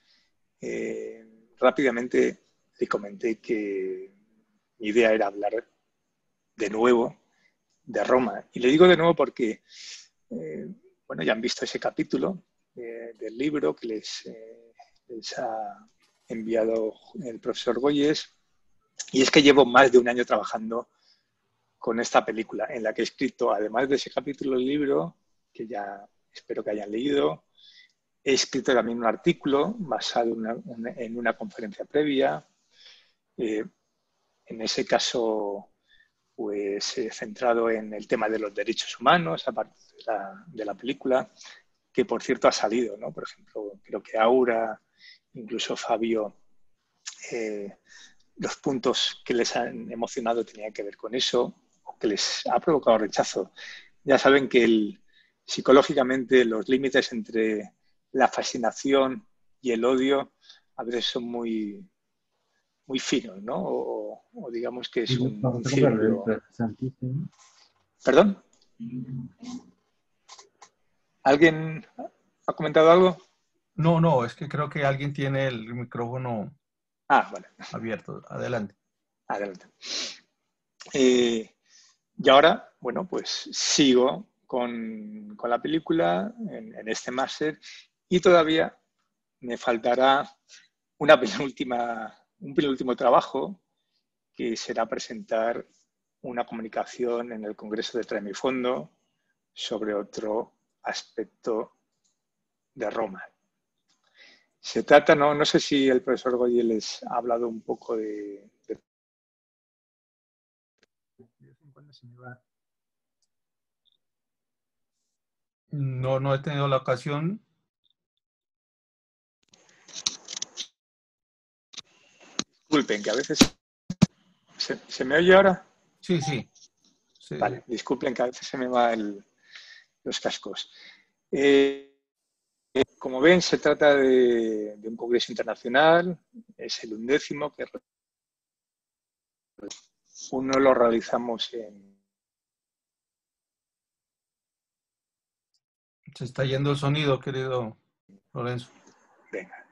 eh, rápidamente le comenté que mi idea era hablar de nuevo de Roma. Y le digo de nuevo porque, eh, bueno, ya han visto ese capítulo eh, del libro que les, les, ha enviado el profesor Goyes. Y es que llevo más de un año trabajando con esta película, en la que he escrito, además de ese capítulo del libro, que ya espero que hayan leído, He escrito también un artículo basado en una, conferencia previa. Eh, en ese caso, pues he centrado en el tema de los derechos humanos, aparte de la, película, que por cierto ha salido, ¿no? Por ejemplo, creo que Aura, incluso Fabio, eh, los puntos que les han emocionado tenían que ver con eso, o que les ha provocado rechazo. Ya saben que psicológicamente los límites entre la fascinación y el odio a veces son muy, muy finos, ¿no? O, digamos que es un, ¿Perdón? ¿Alguien ha comentado algo? No, no, es que creo que alguien tiene el micrófono ah, vale. abierto. Adelante. Adelante. Eh, y ahora, bueno, pues sigo con, la película en, en este máster y todavía me faltará una penúltima, un penúltimo trabajo que será presentar una comunicación en el Congreso de Tremifondo sobre otro aspecto de Roma. Se trata, no, no sé si el profesor Goye les ha hablado un poco de, de... No, no he tenido la ocasión. Disculpen, que a veces... ¿Se, ¿se me oye ahora? Sí, sí. sí. Vale, disculpen que a veces se me van los cascos. Eh, como ven, se trata de, de, un congreso internacional, es el undécimo, que uno lo realizamos en... Se está yendo el sonido, querido Lorenzo. Venga.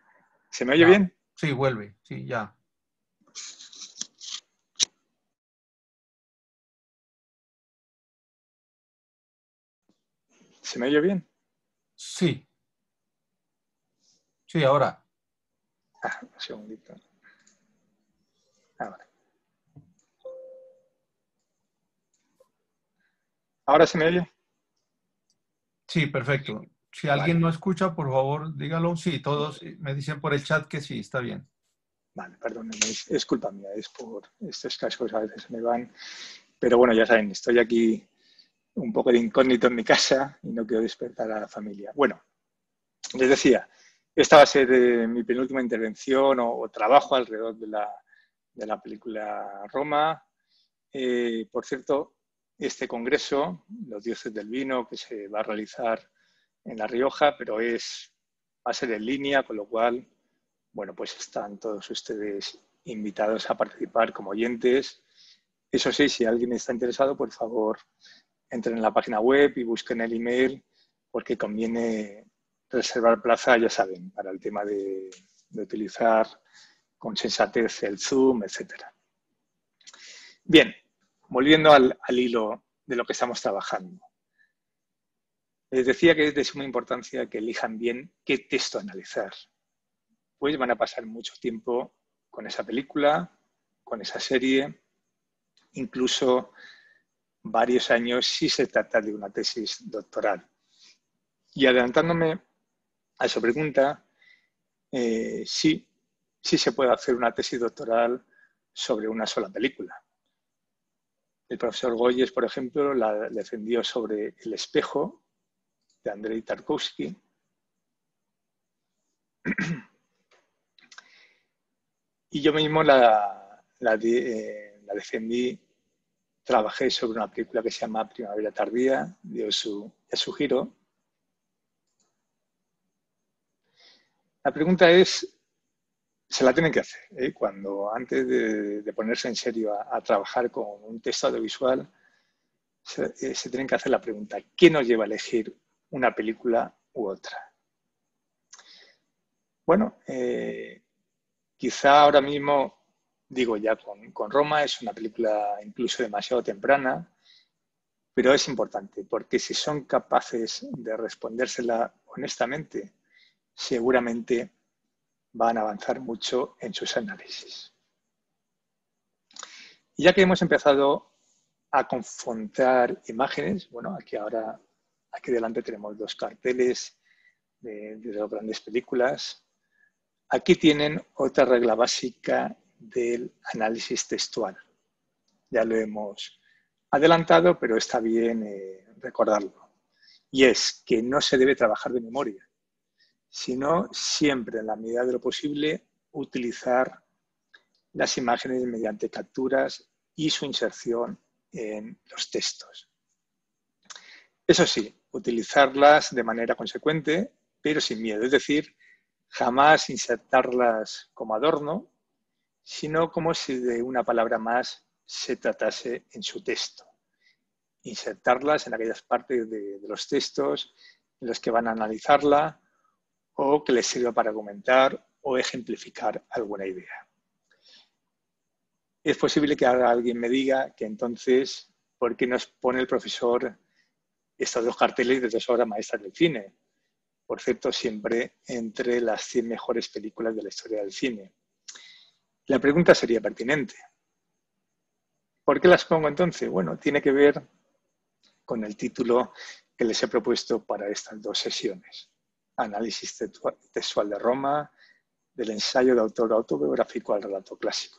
¿Se me oye ah, bien? Sí, vuelve, sí, ya. ¿Se me oye bien? Sí. Sí, ahora. Ah, un segundito. Ahora. ¿Ahora se me oye? Sí, perfecto. Si alguien vale. no escucha, por favor, dígalo. Sí, todos me dicen por el chat que sí, está bien. Vale, perdón, es, culpa mía, es por estos cascos a veces me van. Pero bueno, ya saben, estoy aquí un poco de incógnito en mi casa y no quiero despertar a la familia. Bueno, les decía, esta va a ser eh, mi penúltima intervención o, o trabajo alrededor de la, de la película Roma. Eh, por cierto, este congreso, Los Dioses del Vino, que se va a realizar en La Rioja, pero es, va a ser en línea, con lo cual, bueno, pues están todos ustedes invitados a participar como oyentes. Eso sí, si alguien está interesado, por favor, entren en la página web y busquen el email, porque conviene reservar plaza, ya saben, para el tema de, de utilizar con sensatez el Zoom, etc. Bien, volviendo al, al, hilo de lo que estamos trabajando. Les decía que es de suma importancia que elijan bien qué texto analizar. Van a pasar mucho tiempo con esa película, con esa serie, incluso varios años si se trata de una tesis doctoral. Y adelantándome a su pregunta, eh, sí, sí se puede hacer una tesis doctoral sobre una sola película. El profesor Goyes, por ejemplo, la defendió sobre El espejo de Andrei Tarkovsky. Y yo mismo eh, la, defendí, trabajé sobre una película que se llama Primavera Tardía, de Osu Yasuhiro, La pregunta es, se la tienen que hacer. ¿eh? Cuando antes de, ponerse en serio a, trabajar con un texto audiovisual, se, eh, se, tienen que hacer la pregunta, ¿qué nos lleva a elegir una película u otra? Bueno, quizá ahora mismo, digo ya con, Roma, es una película incluso demasiado temprana, pero es importante porque si son capaces de respondérsela honestamente, seguramente van a avanzar mucho en sus análisis. Y ya que hemos empezado a confrontar imágenes, bueno, aquí ahora, aquí delante tenemos dos carteles de, de dos grandes películas. Aquí tienen otra regla básica del análisis textual. Ya lo hemos adelantado, pero está bien eh, recordarlo. Y es que no se debe trabajar de memoria sino siempre, en la medida de lo posible, utilizar las imágenes mediante capturas y su inserción en los textos. Eso sí, utilizarlas de manera consecuente, pero sin miedo, es decir, jamás insertarlas como adorno, sino como si de una palabra más se tratase en su texto. Insertarlas en aquellas partes de, los textos en los que van a analizarla o que les sirva para argumentar o ejemplificar alguna idea. Es posible que alguien me diga que entonces, ¿por qué nos pone el profesor estos dos carteles de dos obras maestras del cine? Por cierto, siempre entre las 100 mejores películas de la historia del cine. La pregunta sería pertinente. ¿Por qué las pongo entonces? Bueno, tiene que ver con el título que les he propuesto para estas dos sesiones. Análisis textual de Roma, del ensayo de autor autobiográfico al relato clásico.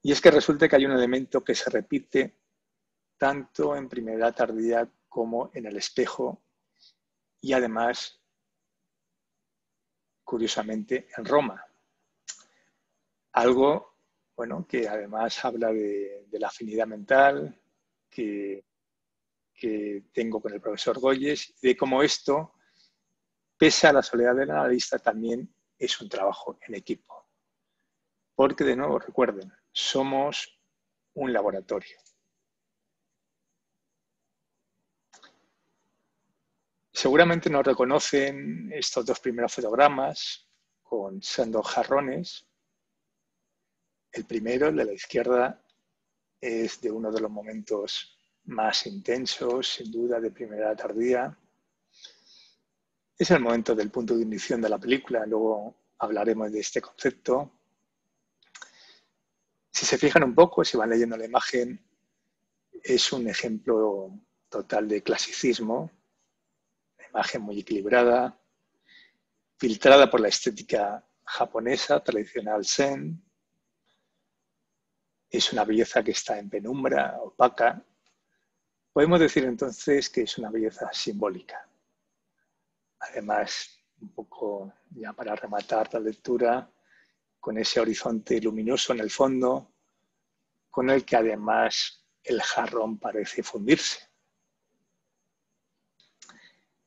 Y es que resulta que hay un elemento que se repite tanto en primera tardía como en el espejo y además, curiosamente, en Roma. Algo, bueno, que además habla de, la afinidad mental que, que tengo con el profesor Goyes, de cómo esto, pese a la soledad del analista, también es un trabajo en equipo. Porque, de nuevo, recuerden, somos un laboratorio. Seguramente nos reconocen estos dos primeros fotogramas con sendos jarrones. El primero, el de la izquierda, es de uno de los momentos más intensos, sin duda, de primera tardía. Es el momento del punto de inicio de la película, luego hablaremos de este concepto. Si se fijan un poco, si van leyendo la imagen, es un ejemplo total de clasicismo, imagen muy equilibrada, filtrada por la estética japonesa tradicional zen. Es una belleza que está en penumbra, opaca. Podemos decir entonces que es una belleza simbólica. Además, un poco ya para rematar la lectura, con ese horizonte luminoso en el fondo, con el que además el jarrón parece fundirse.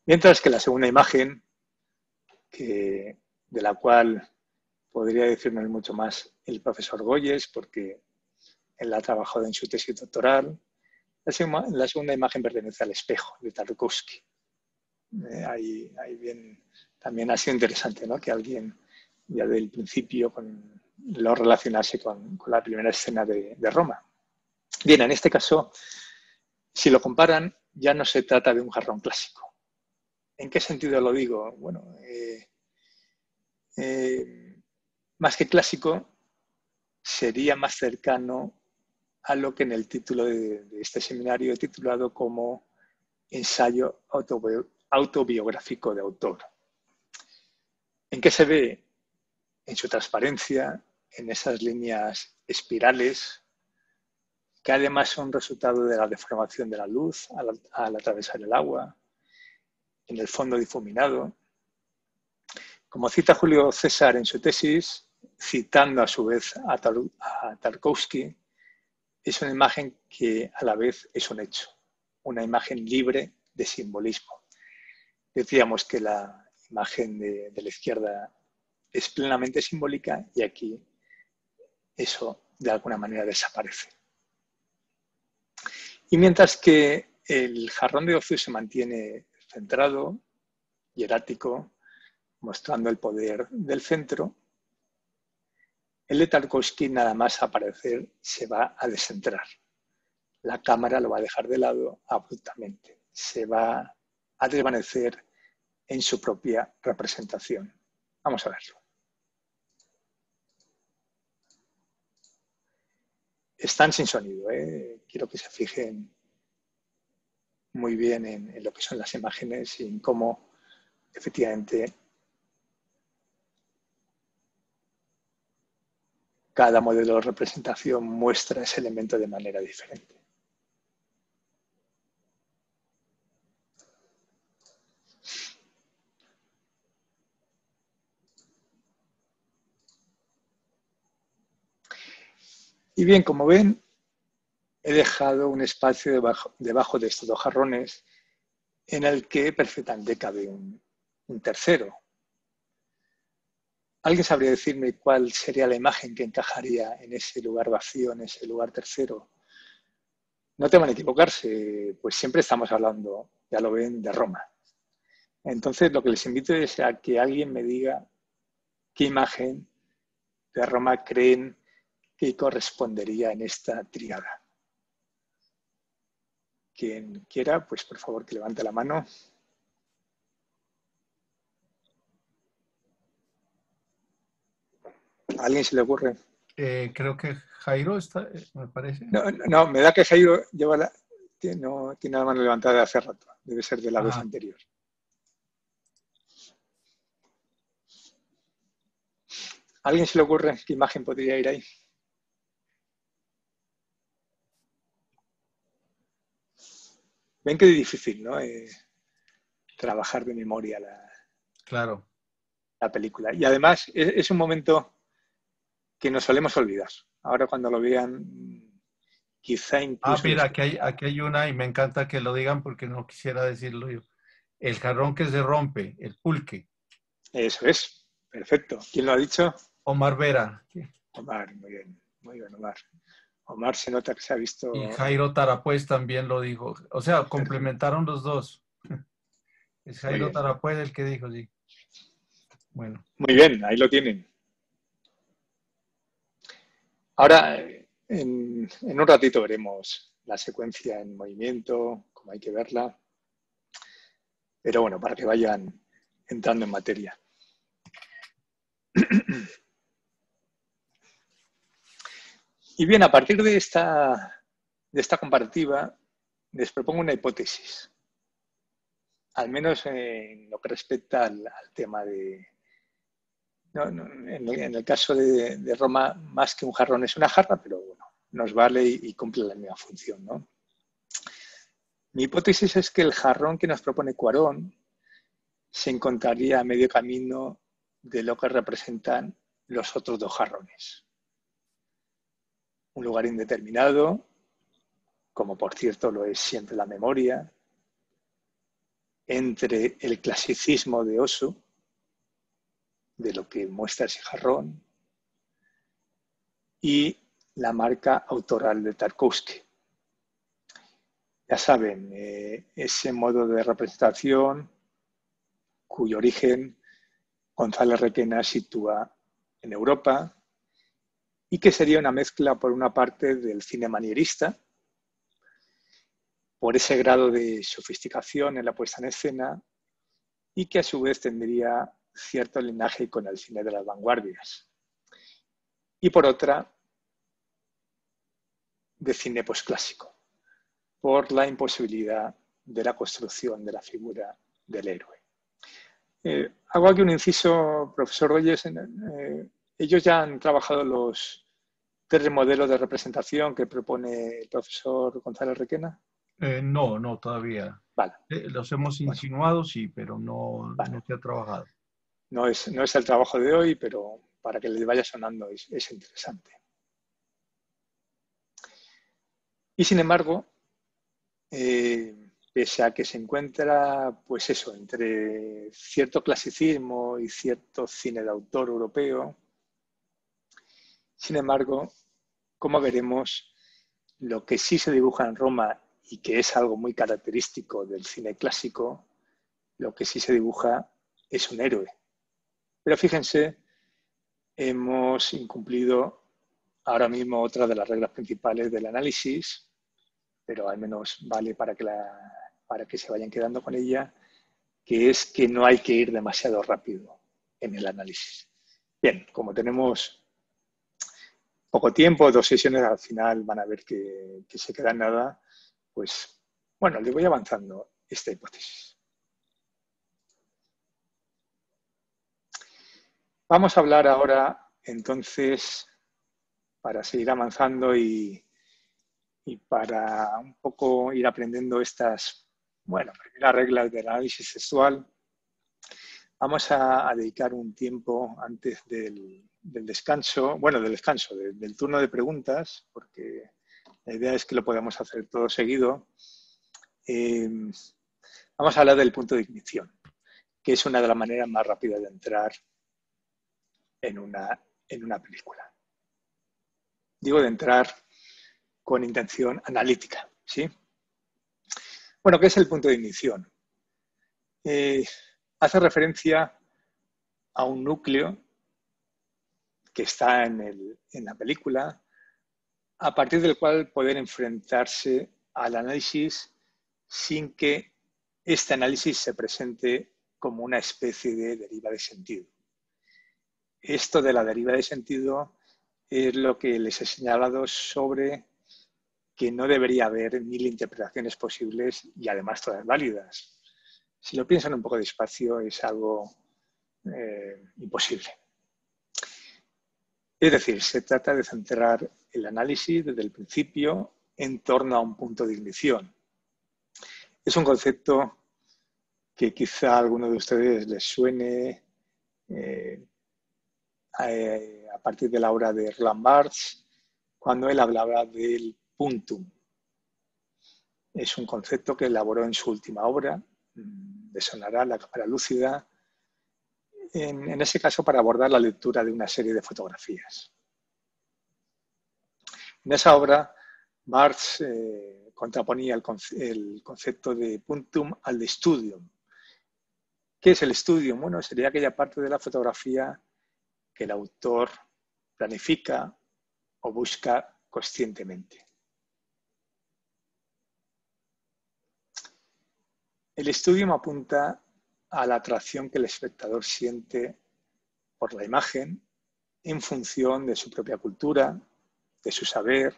Mientras que la segunda imagen, de la cual podría decirnos mucho más el profesor Goyes, porque él ha trabajado en su tesis doctoral, la, segunda imagen pertenece al espejo de Tarkovsky. Eh, ahí, bien, también ha sido interesante ¿no? que alguien ya del principio lo relacionase con, la primera escena de Roma. Bien, en este caso, si lo comparan, ya no se trata de un jarrón clásico ¿En qué sentido lo digo? Bueno, eh, eh, más que clásico, sería más cercano a lo que en el título de, este seminario he titulado como ensayo autobiográfico de autor. ¿En qué se ve? En su transparencia, en esas líneas espirales, que además son resultado de la deformación de la luz al atravesar el agua, en el fondo difuminado. Como cita Julio César en su tesis, citando a su vez a, Tarkovsky, es una imagen que a la vez es un hecho, una imagen libre de simbolismo. Decíamos que la imagen de, la izquierda es plenamente simbólica y aquí eso de alguna manera desaparece. Y mientras que el jarrón de Ozu se mantiene centrado, hierático, mostrando el poder del centro, el de Tarkovsky nada más aparecer se va a descentrar. La cámara lo va a dejar de lado abruptamente. Se va a desvanecer en su propia representación. Vamos a verlo. Están sin sonido. ¿eh? Quiero que se fijen muy bien en, lo que son las imágenes y en cómo efectivamente cada modelo de representación muestra ese elemento de manera diferente. Y bien, como ven, he dejado un espacio debajo, de estos dos jarrones en el que perfectamente cabe un, tercero. ¿Alguien sabría decirme cuál sería la imagen que encajaría en ese lugar vacío, en ese lugar tercero? No te van a equivocarse, pues siempre estamos hablando, ya lo ven, de Roma. Entonces, lo que les invito es a que alguien me diga qué imagen de Roma creen que correspondería en esta triada. Quien quiera, pues por favor que levante la mano. ¿A alguien se le ocurre Eh, creo que Jairo está, eh, me parece. No, no, me da que Jairo lleva la, tiene, no, tiene la mano levantada hace rato. Debe ser de la vez Ah. anterior. ¿A ¿Alguien se le ocurre qué imagen podría ir ahí? Ven que es difícil, ¿no? Eh, trabajar de memoria la, Claro. la película. Y además es, es un momento que nos solemos olvidar. Ahora cuando lo vean, quizá Ah, incluso... mira, les- aquí hay, aquí hay una y me encanta que lo digan porque no quisiera decirlo yo. El jarrón que se rompe, el pulque. Eso es, perfecto. ¿Quién lo ha dicho? Omar Vera Omar, muy bien, muy bien, Omar. Omar se nota que se ha visto... y Jairo Tarapuez también lo dijo. O sea, complementaron los dos. Es Jairo. Tarapuez el que dijo, sí. Bueno, Muy bien, ahí lo tienen. Ahora, en, en un ratito veremos la secuencia en movimiento, cómo hay que verla. Pero bueno, para que vayan entrando en materia. Y bien, a partir de esta, de esta comparativa, les propongo una hipótesis, al menos en lo que respecta al, tema de, en, el, caso de, Roma, más que un jarrón es una jarra, pero bueno, nos vale y, y, cumple la misma función. ¿no? Mi hipótesis es que el jarrón que nos propone Cuarón se encontraría a medio camino de lo que representan los otros dos jarrones. Un lugar indeterminado, como por cierto lo es siempre la memoria, entre el clasicismo de Osu, de lo que muestra ese jarrón, y la marca autoral de Tarkovsky. Ya saben, eh, ese modo de representación cuyo origen González Requena sitúa en Europa y que sería una mezcla, por una parte, del cine manierista, por ese grado de sofisticación en la puesta en escena, y que a su vez tendría cierto linaje con el cine de las vanguardias. Y por otra, de cine posclásico, por la imposibilidad de la construcción de la figura del héroe. Eh, hago aquí un inciso, profesor Oyes. Eh, ellos ya han trabajado los tres modelos de representación que propone el profesor González Requena. Eh, no, no, todavía. Vale. los hemos insinuado, sí, pero no, vale. no se ha trabajado. No es, no es el trabajo de hoy, pero para que les vaya sonando es, es interesante. Y sin embargo, eh, pese a que se encuentra, pues eso, entre cierto clasicismo y cierto cine de autor europeo, sin embargo, como veremos, lo que sí se dibuja en Roma y que es algo muy característico del cine clásico, lo que sí se dibuja es un héroe. Pero fíjense, hemos incumplido ahora mismo otra de las reglas principales del análisis, pero al menos vale para que, para que se vayan quedando con ella, que es que no hay que ir demasiado rápido en el análisis. Bien, como tenemos poco tiempo, dos sesiones, al final van a ver que, se queda nada, pues bueno, les voy avanzando esta hipótesis. Vamos a hablar ahora, entonces, para seguir avanzando y, para un poco ir aprendiendo estas, bueno, primeras reglas del análisis sexual, vamos a dedicar un tiempo antes del, del, descanso, bueno, del descanso, de, del turno de preguntas, porque la idea es que lo podamos hacer todo seguido. Eh, vamos a hablar del punto de ignición, que es una de las maneras más rápidas de entrar en una, en una película. Digo de entrar con intención analítica, ¿sí? Bueno, ¿qué es el punto de ignición? Eh, hace referencia a un núcleo que está en, la película, a partir del cual poder enfrentarse al análisis sin que este análisis se presente como una especie de deriva de sentido. Esto de la deriva de sentido es lo que les he señalado sobre que no debería haber mil interpretaciones posibles y además todas válidas. Si lo piensan un poco despacio es algo eh, imposible. Es decir, se trata de centrar el análisis desde el principio en torno a un punto de ignición. Es un concepto que quizá a alguno de ustedes les suene eh, a, partir de la obra de Roland Barthes, cuando él hablaba del puntum. Es un concepto que elaboró en su última obra, mm, de Sonará, La cámara lúcida, en, ese caso para abordar la lectura de una serie de fotografías. En esa obra, Barthes eh, contraponía el, concepto de puntum al de studium. ¿Qué es el studium? Bueno, sería aquella parte de la fotografía que el autor planifica o busca conscientemente. El estudium apunta a la atracción que el espectador siente por la imagen en función de su propia cultura, de su saber.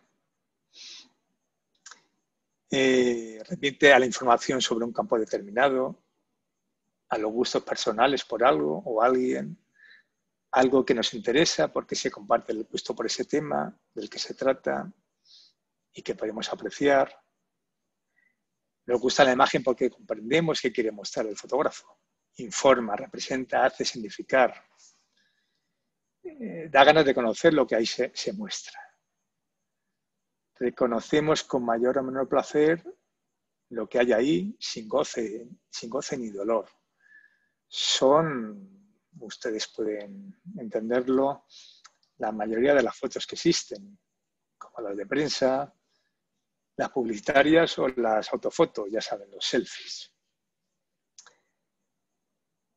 Eh, repite a la información sobre un campo determinado, a los gustos personales por algo o alguien, algo que nos interesa porque se comparte el gusto por ese tema del que se trata y que podemos apreciar. Nos gusta la imagen porque comprendemos qué quiere mostrar el fotógrafo. Informa, representa, hace significar. Eh, da ganas de conocer lo que ahí se, muestra. Reconocemos con mayor o menor placer lo que hay ahí sin goce, sin goce ni dolor. Son, ustedes pueden entenderlo, la mayoría de las fotos que existen, como las de prensa, las publicitarias o las autofotos, ya saben, los selfies.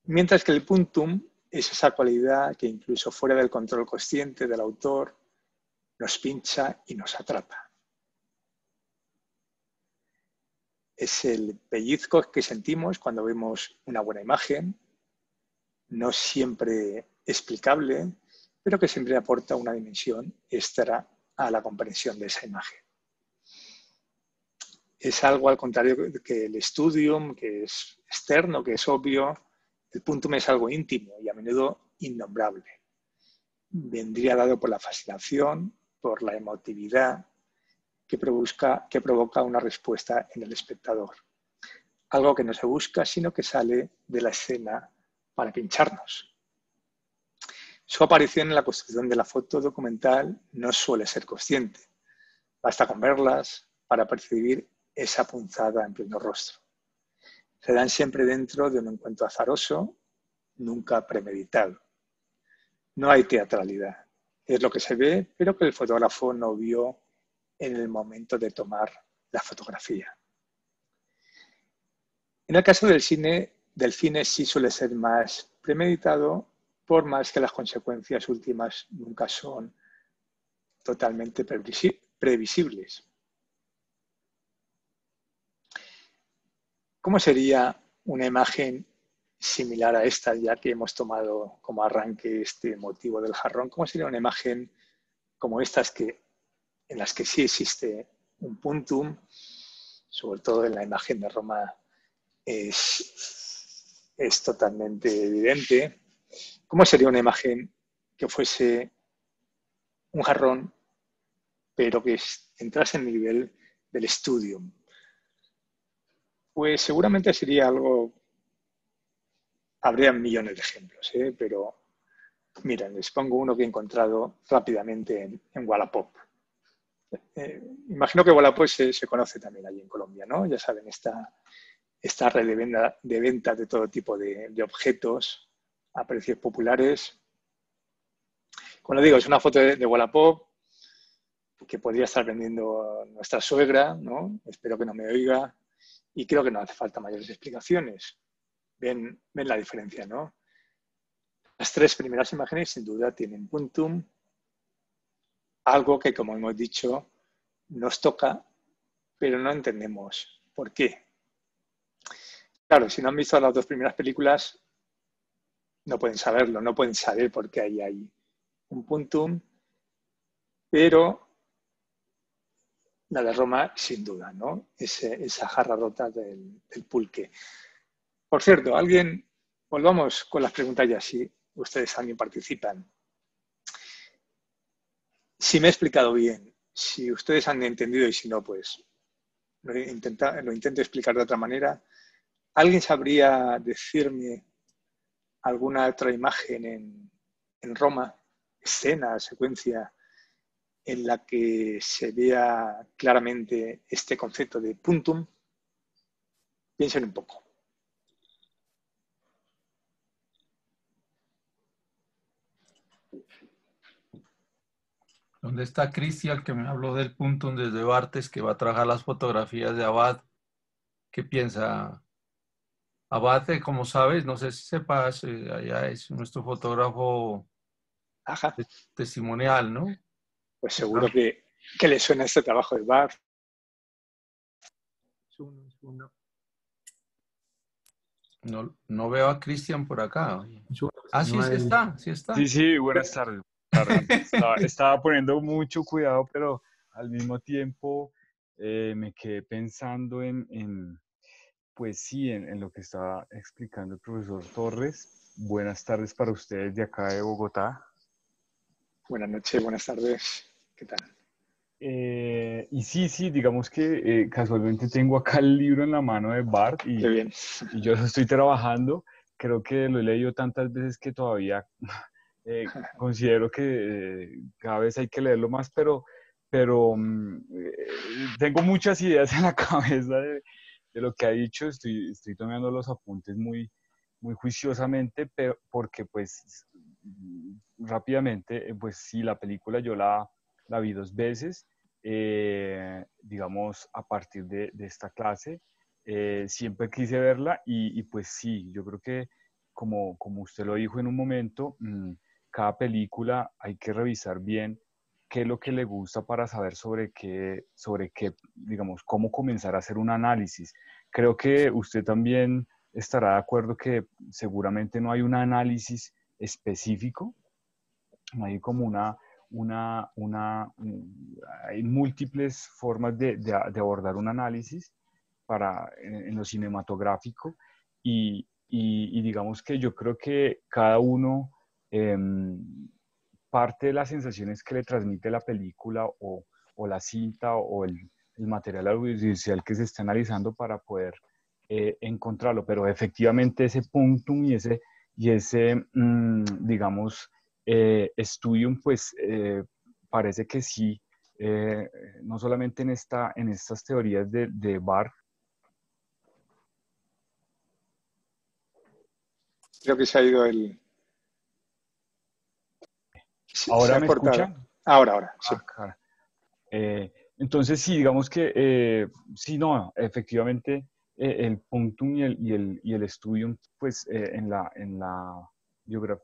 Mientras que el puntum es esa cualidad que incluso fuera del control consciente del autor nos pincha y nos atrapa. Es el pellizco que sentimos cuando vemos una buena imagen, no siempre explicable, pero que siempre aporta una dimensión extra a la comprensión de esa imagen es algo al contrario que el estudium, que es externo, que es obvio. El puntum es algo íntimo y a menudo innombrable. Vendría dado por la fascinación, por la emotividad que, que provoca una respuesta en el espectador. Algo que no se busca, sino que sale de la escena para pincharnos. Su aparición en la construcción de la foto documental no suele ser consciente. Basta con verlas para percibir esa punzada en pleno rostro. Se dan siempre dentro de un encuentro azaroso, nunca premeditado. No hay teatralidad. Es lo que se ve, pero que el fotógrafo no vio en el momento de tomar la fotografía. En el caso del cine, del cine sí suele ser más premeditado, por más que las consecuencias últimas nunca son totalmente previsibles. ¿Cómo sería una imagen similar a esta, ya que hemos tomado como arranque este motivo del jarrón? ¿Cómo sería una imagen como estas que, en las que sí existe un puntum, sobre todo en la imagen de Roma es, es totalmente evidente? ¿Cómo sería una imagen que fuese un jarrón, pero que entrase en el nivel del estudium, pues seguramente sería algo, habría millones de ejemplos, ¿eh? pero miren, les pongo uno que he encontrado rápidamente en, Wallapop. Eh, imagino que Wallapop se, conoce también allí en Colombia, ¿no? Ya saben, esta, esta red de venta, de venta de todo tipo de, objetos a precios populares. Como digo, es una foto de Wallapop que podría estar vendiendo nuestra suegra, ¿no? Espero que no me oiga. Y creo que no hace falta mayores explicaciones. Ven, ven la diferencia, ¿no? Las tres primeras imágenes sin duda tienen puntum, algo que, como hemos dicho, nos toca, pero no entendemos por qué. Claro, si no han visto las dos primeras películas, no pueden saberlo, no pueden saber por qué hay ahí un puntum pero la de Roma sin duda, ¿no? esa jarra rota del, pulque. Por cierto, alguien, volvamos con las preguntas ya, si ustedes también participan. Si me he explicado bien, si ustedes han entendido y si no, pues lo, lo intento explicar de otra manera. ¿Alguien sabría decirme alguna otra imagen en, en Roma, escena, secuencia, en la que se vea claramente este concepto de puntum, piensen un poco. ¿Dónde está Cristian que me habló del puntum desde Bartes, que va a trabajar las fotografías de Abad? ¿Qué piensa Abad? Como sabes, no sé si sepas, eh, allá es nuestro fotógrafo testimonial, ¿no? Pues seguro que, le suena este trabajo de Bar. No, no veo a Cristian por acá. Ah, sí, sí está, sí está. Sí, sí, buenas tardes. Estaba, poniendo mucho cuidado, pero al mismo tiempo eh, me quedé pensando en, pues sí, en, en, lo que estaba explicando el profesor Torres. Buenas tardes para ustedes de acá de Bogotá. Buenas noches, buenas tardes. ¿Qué tal? Eh, y sí, sí, digamos que eh, casualmente tengo acá el libro en la mano de Bart y, bien. y yo lo estoy trabajando. Creo que lo he leído tantas veces que todavía eh, considero que cada vez hay que leerlo más, pero, pero mm, tengo muchas ideas en la cabeza de, de, lo que ha dicho. Estoy, estoy tomando los apuntes muy, muy juiciosamente, pero porque pues rápidamente, pues sí, la película yo la, la vi dos veces, eh, digamos, a partir de, esta clase. Eh, siempre quise verla y, pues sí, yo creo que como, como usted lo dijo en un momento, mm, cada película hay que revisar bien qué es lo que le gusta para saber sobre qué, sobre qué, digamos, cómo comenzar a hacer un análisis. Creo que usted también estará de acuerdo que seguramente no hay un análisis específico, no hay como una, una, una, hay múltiples formas de, de, abordar un análisis para, en, lo cinematográfico y, y, digamos que yo creo que cada uno, em, parte de las sensaciones que le transmite la película o, o la cinta o el, el, material audiovisual que se está analizando para poder eh, encontrarlo, pero efectivamente ese puntum y ese, y ese mm, digamos, eh, Studium, pues eh, parece que sí, eh, no solamente en, esta, en estas teorías de, de Barr. Creo que se ha ido el... ¿Ahora me escuchan? Ahora, ahora, sí. Ah, eh, entonces, sí, digamos que, sí, no, efectivamente, el punctum y el, y el, y el studium, pues en, la, en, la,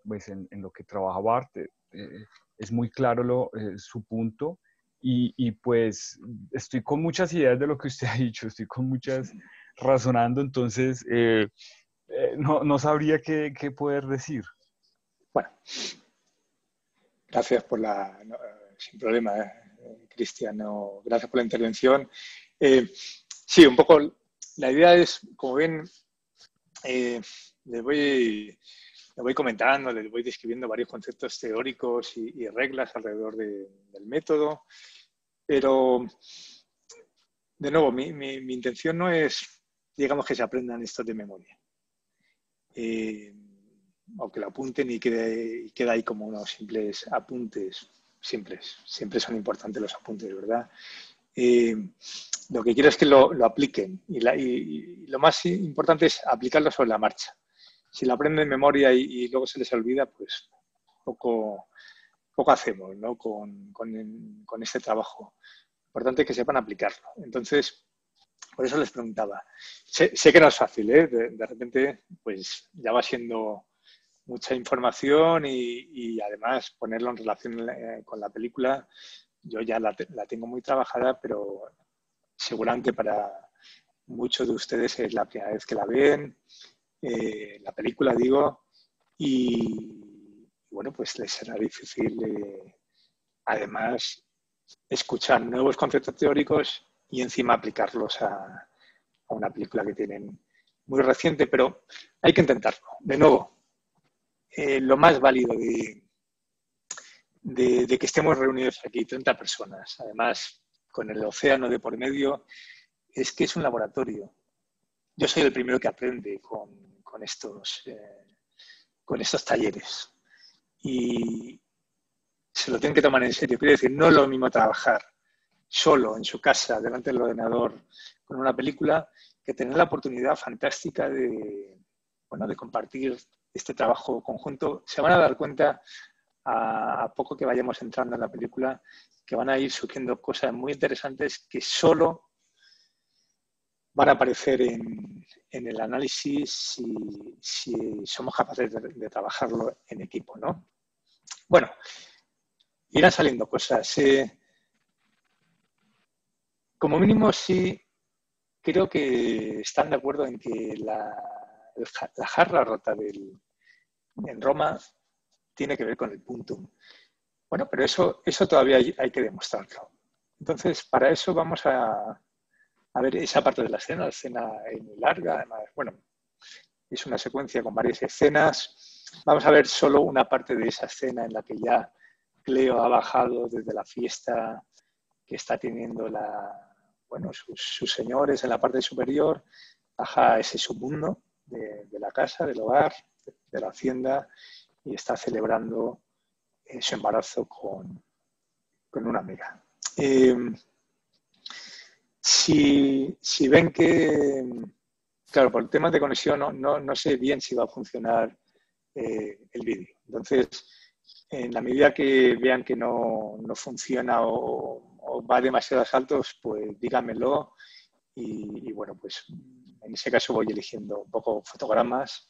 pues en, lo que trabaja Bart, eh, eh, es muy claro lo, eh, su punto y, y, pues estoy con muchas ideas de lo que usted ha dicho, estoy con muchas razonando, entonces no, no, sabría qué, qué, poder decir. Bueno, gracias por la, sin problema, Cristiano, gracias por la intervención. sí, un poco, la idea es, como ven, le voy le voy comentando, le voy describiendo varios conceptos teóricos y, reglas alrededor del método, pero de nuevo, mi, intención no es, digamos, que se aprendan esto de memoria, eh, o que lo apunten y quede, queda ahí como unos simples apuntes, siempre, siempre son importantes los apuntes, ¿verdad? Eh, lo que quiero es que lo, apliquen. Y, lo más importante es aplicarlo sobre la marcha si la aprenden en memoria y, luego se les olvida, pues poco, poco hacemos ¿no? con, con, este trabajo. Importante que sepan aplicarlo. Entonces, por eso les preguntaba. Sé, que no es fácil, ¿eh? de, repente, pues ya va siendo mucha información y, además ponerlo en relación eh, con la película. Yo ya la, tengo muy trabajada, pero seguramente para muchos de ustedes es la primera vez que la ven eh, la película, digo, y bueno, pues les será difícil, eh, además, escuchar nuevos conceptos teóricos y encima aplicarlos a, una película que tienen muy reciente, pero hay que intentarlo. De nuevo, eh, lo más válido de, de, que estemos reunidos aquí, 30 personas, además con el océano de por medio, es que es un laboratorio. Yo soy el primero que aprende con, con estos, eh, con estos talleres. Y se lo tienen que tomar en serio. Quiero decir, no es lo mismo trabajar solo en su casa, delante del ordenador, con una película, que tener la oportunidad fantástica de, bueno, de compartir este trabajo conjunto. Se van a dar cuenta a, poco que vayamos entrando en la película que van a ir surgiendo cosas muy interesantes que solo van a aparecer en, el análisis si, somos capaces de, trabajarlo en equipo, ¿no? Bueno, irán saliendo cosas. Eh, como mínimo, sí creo que están de acuerdo en que la, la jarra rota del, en Roma tiene que ver con el puntum. Bueno, pero eso, eso todavía hay, que demostrarlo. Entonces, para eso vamos a, a, ver esa parte de la escena. La escena es muy larga, además, bueno, es una secuencia con varias escenas. Vamos a ver solo una parte de esa escena en la que ya Cleo ha bajado desde la fiesta que está teniendo la, bueno, sus, señores en la parte superior, baja a ese submundo de, la casa, del hogar, de la hacienda, y está celebrando su embarazo con, una amiga. Eh, si, ven que, claro, por temas de conexión no, sé bien si va a funcionar eh, el vídeo. Entonces, en la medida que vean que no, funciona o, va demasiado a altos, pues díganmelo y, bueno, pues en ese caso voy eligiendo un poco fotogramas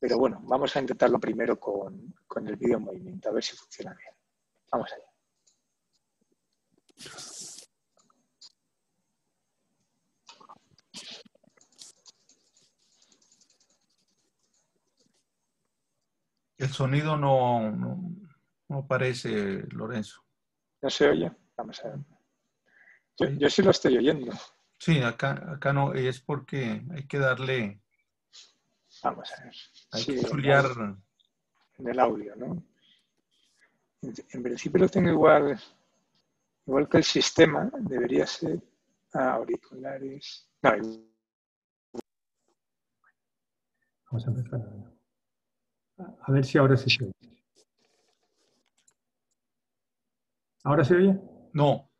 pero bueno, vamos a intentarlo primero con, el vídeo en movimiento, a ver si funciona bien. Vamos allá. El sonido no, no, no, aparece, Lorenzo. ¿No se oye? Vamos a ver. Yo, sí lo estoy oyendo. Sí, acá, acá no, es porque hay que darle Vamos a ver. Hay que estudiar. En el audio, ¿no? En, principio lo tengo igual, igual que el sistema, debería ser auriculares. No, Vamos a empezar. A ver si ahora se oye. ¿Ahora se oye? No.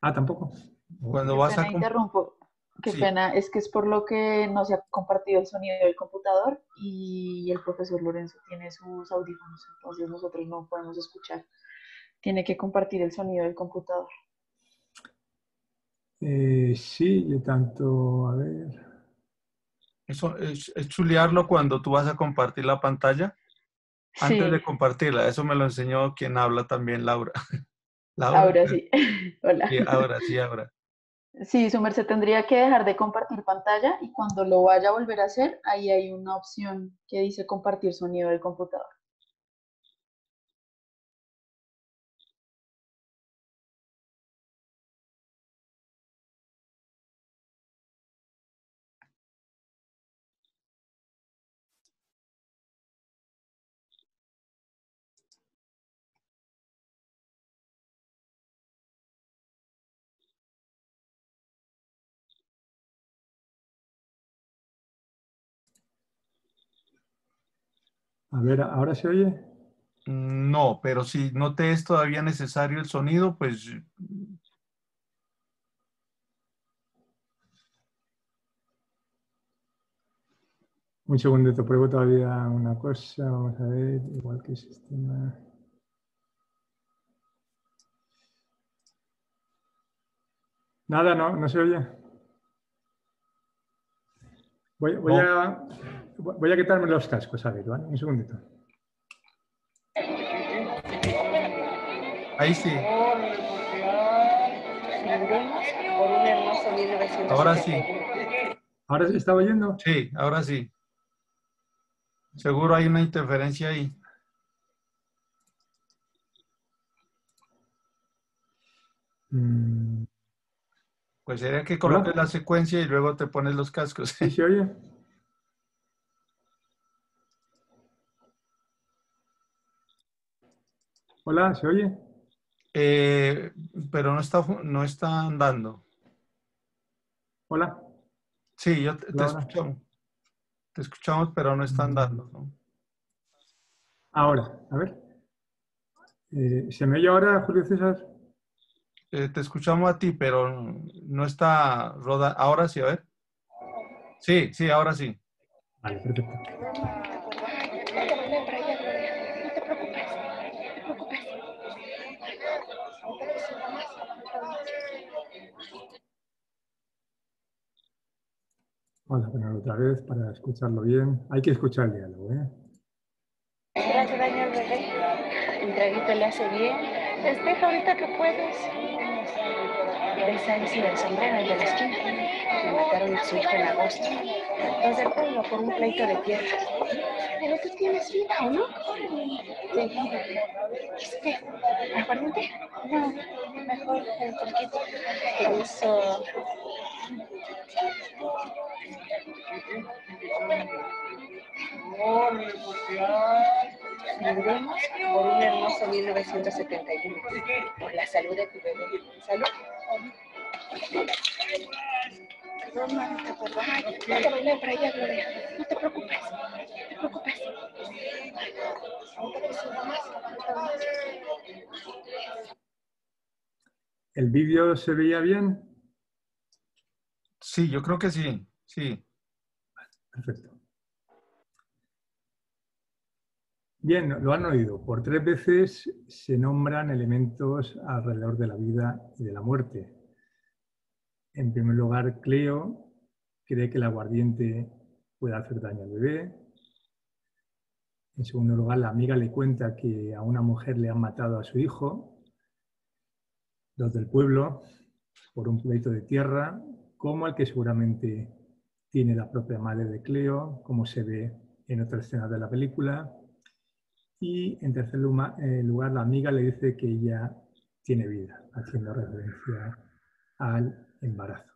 Ah, tampoco. Cuando vas a. Interrumpo. Qué pena, es que es por lo que no se ha compartido el sonido del computador y el profesor Lorenzo tiene sus audífonos, entonces nosotros no podemos escuchar. Tiene que compartir el sonido del computador. Eh, sí, yo tanto, a ver. Eso es, chulearlo cuando tú vas a compartir la pantalla. Antes de compartirla, eso me lo enseñó quien habla también, Laura. Laura, Ahora sí. Hola. Sí, ahora sí, ahora. Sí, su merced tendría que dejar de compartir pantalla y cuando lo vaya a volver a hacer, ahí hay una opción que dice compartir sonido del computador. A ver, ¿ahora se oye? No, pero si no te es todavía necesario el sonido, pues... Un segundo, te pruebo todavía una cosa. Vamos a ver, igual que el sistema. Nada, no, no se oye. Voy, voy a voy a quitarme los cascos, a ver, ¿vale? Un segundito. Ahí sí. Ahora sí. ¿Ahora se está oyendo? Sí, ahora sí. Seguro hay una interferencia ahí. Pues sería que coloques la secuencia y luego te pones los cascos. ¿Sí se oye? Hola, ¿se oye? Eh, pero no está, no está andando. Hola. Sí, yo te, te escuchamos. Te escuchamos, pero no está andando. ¿no? Ahora, a ver. Eh, ¿Se me oye ahora, Julio César? Eh, te escuchamos a ti, pero no está roda. Ahora sí, a ver. Sí, sí, ahora sí. Vale, perfecto. Vamos a ponerlo otra vez para escucharlo bien. Hay que escuchar el diálogo, ¿eh? Hace daño al bebé. El traguito le hace bien. Festeja ahorita que puedes. ¿Ves a ese del sombrero, el de la esquina? Le mataron a su hijo en agosto. Los del por un pleito de tierras. Pero tú tienes vida, ¿o no? Sí. Este, ¿aguardiente? No, mejor el turquito. Eso. Brindemos por un hermoso 1971. Por la salud de tu bebé. Salud. Perdón, mamita, perdón. No te bailar para allá, Gloria. No te preocupes. No te preocupes. ¿El vídeo se veía bien? Sí, yo creo que sí. Sí. Perfecto. Bien, lo han oído. Por tres veces se nombran elementos alrededor de la vida y de la muerte. En primer lugar, Cleo cree que el aguardiente puede hacer daño al bebé. En segundo lugar, la amiga le cuenta que a una mujer le han matado a su hijo, los del pueblo, por un pleito de tierra, como el que seguramente tiene la propia madre de Cleo, como se ve en otra escena de la película. Y en tercer eh, lugar, la amiga le dice que ella tiene vida, haciendo referencia al embarazo.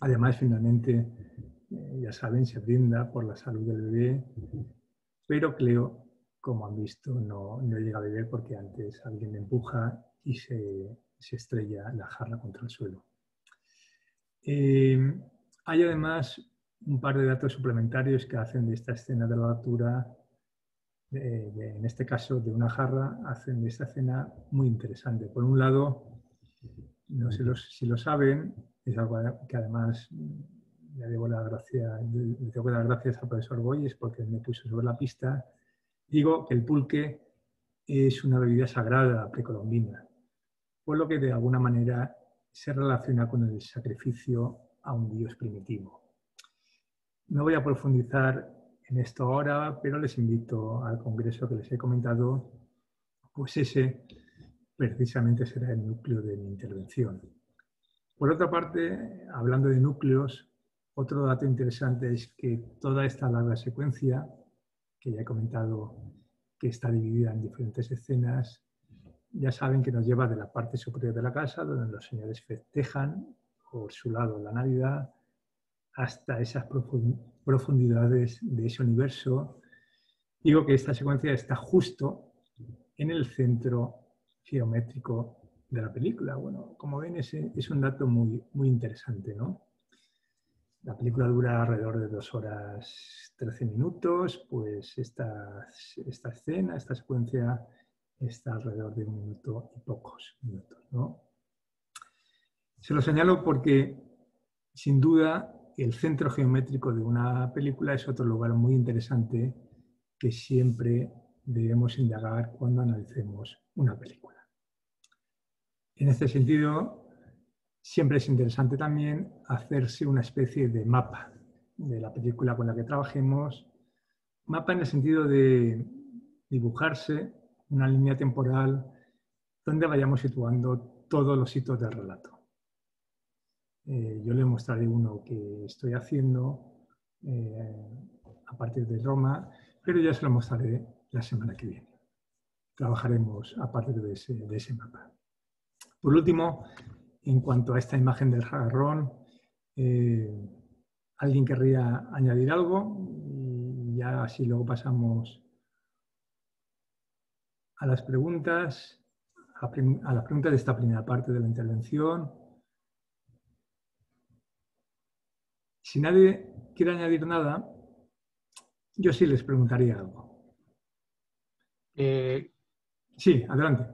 Además, finalmente, eh, ya saben, se brinda por la salud del bebé, pero Cleo, como han visto, no, llega a beber porque antes alguien le empuja y se, se estrella la jarra contra el suelo. Eh, hay además un par de datos suplementarios que hacen de esta escena de la lectura, de- de- en este caso de una jarra, hacen de esta escena muy interesante. Por un lado, no sé si lo saben, es algo que además le debo, la gracia, le gracias al profesor Boyes porque me puso sobre la pista. Digo que el pulque es una bebida sagrada precolombina, por lo que de alguna manera se relaciona con el sacrificio a un dios primitivo. No voy a profundizar en esto ahora, pero les invito al congreso que les he comentado, pues ese precisamente será el núcleo de mi intervención. Por otra parte, hablando de núcleos, otro dato interesante es que toda esta larga secuencia, que ya he comentado que está dividida en diferentes escenas, ya saben que nos lleva de la parte superior de la casa, donde los señores festejan por su lado la Navidad, hasta esas profun- profundidades de ese universo. Digo que esta secuencia está justo en el centro geométrico de la película. Bueno, como ven, es un dato muy, muy interesante, ¿no? La película dura alrededor de dos horas 13 minutos, pues esta, esta escena, esta secuencia está alrededor de un minuto y pocos minutos, ¿no? Se lo señalo porque, sin duda, el centro geométrico de una película es otro lugar muy interesante que siempre debemos indagar cuando analicemos una película. En este sentido, siempre es interesante también hacerse una especie de mapa de la película con la que trabajemos, mapa en el sentido de dibujarse una línea temporal donde vayamos situando todos los hitos del relato. Eh, yo le mostraré uno que estoy haciendo eh, a partir de Roma, pero ya se lo mostraré la semana que viene. Trabajaremos a partir de ese, mapa. Por último, en cuanto a esta imagen del jarrón. Eh, ¿Alguien querría añadir algo? Y ya así luego pasamos a las preguntas, a, a las preguntas de esta primera parte de la intervención. Si nadie quiere añadir nada, yo sí les preguntaría algo. Eh, sí, adelante.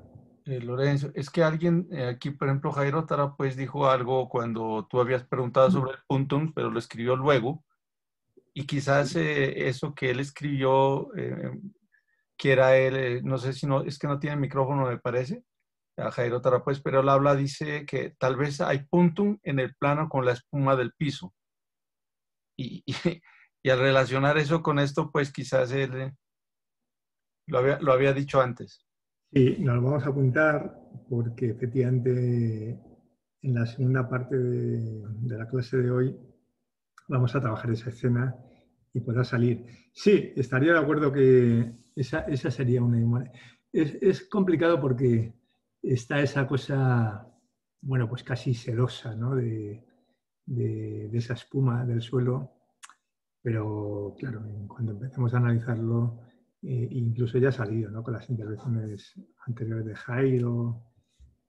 Eh, Lorenzo, es que alguien eh, aquí, por ejemplo, Jairo Tara, pues dijo algo cuando tú habías preguntado sobre el puntum, pero lo escribió luego. Y quizás eso que él escribió, que era él, no sé si no, es que no tiene micrófono, me parece, a Jairo Tara, pues, pero él habla, dice que tal vez hay puntum en el plano con la espuma del piso. Y, y, al relacionar eso con esto, pues quizás él lo había, lo había dicho antes. Sí, nos lo vamos a apuntar porque efectivamente en la segunda parte de, la clase de hoy vamos a trabajar esa escena y pueda salir. Sí, estaría de acuerdo que esa, esa sería una... Es, es, complicado porque está esa cosa, bueno, pues casi sedosa, ¿no? De, de, esa espuma del suelo, pero claro, cuando empecemos a analizarlo, eh, incluso ya ha salido ¿no? con las intervenciones anteriores de Jairo,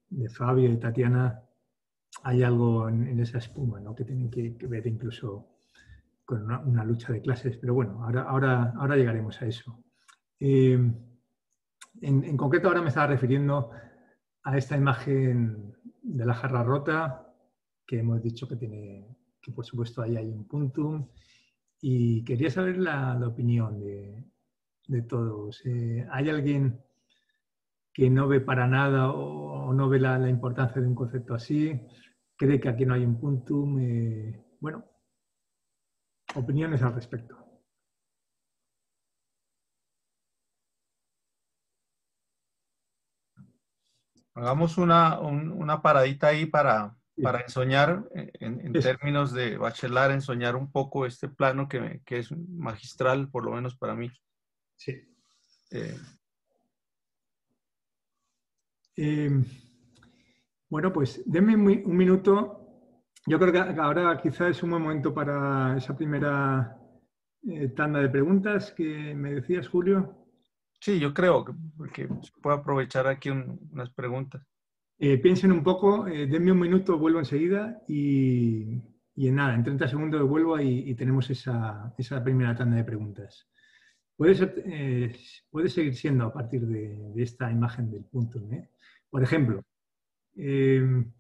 de Fabio y Tatiana, hay algo en, esa espuma ¿no? que tienen que, ver incluso con una, lucha de clases, pero bueno, ahora, ahora, ahora llegaremos a eso. Eh, en, en, concreto ahora me estaba refiriendo a esta imagen de la jarra rota, que hemos dicho que tiene, que por supuesto ahí hay un puntum, y quería saber la, opinión de, de todos. Eh, ¿Hay alguien que no ve para nada o, no ve la, importancia de un concepto así? ¿Cree que aquí no hay un puntum? Eh, bueno, opiniones al respecto. Hagamos una, una paradita ahí para, para ensoñar, eh, en, términos de bachelar, ensoñar un poco este plano que, que es magistral, por lo menos para mí. Sí. Eh, eh, bueno, pues denme un minuto. Yo creo que ahora quizá es un buen momento para esa primera eh, tanda de preguntas que me decías, Julio. Sí, yo creo que, se puede aprovechar aquí unas preguntas. Piensen un poco, denme un minuto, vuelvo enseguida y, en nada, en 30 segundos vuelvo y, tenemos esa, primera tanda de preguntas. Eh, puede, seguir siendo a partir de, esta imagen del punto. ¿eh? Por ejemplo, em,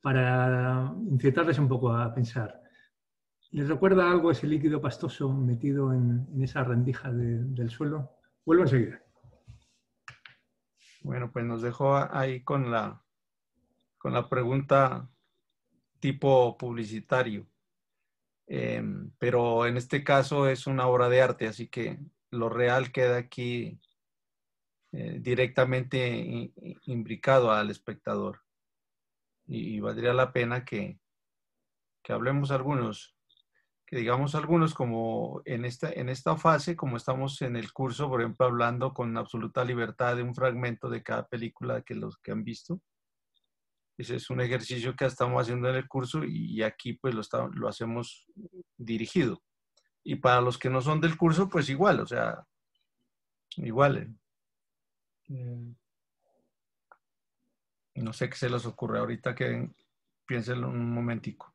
para incitarles un poco a pensar, ¿les recuerda algo ese líquido pastoso metido en, esa rendija del suelo? Vuelvo enseguida. Bueno, pues nos dejó ahí con la, con la pregunta tipo publicitario. Em, pero en este caso es una obra de arte, así que lo real queda aquí eh, directamente imbricado al espectador. Y, valdría la pena que, que, hablemos algunos, que digamos algunos como en esta, en esta fase, como estamos en el curso, por ejemplo, hablando con absoluta libertad de un fragmento de cada película que los que han visto. Ese es un ejercicio que estamos haciendo en el curso y, aquí pues lo, lo hacemos dirigido. Y para los que no son del curso, pues igual, o sea, igual. Eh, no sé qué se les ocurre ahorita que piénsenlo un momentico.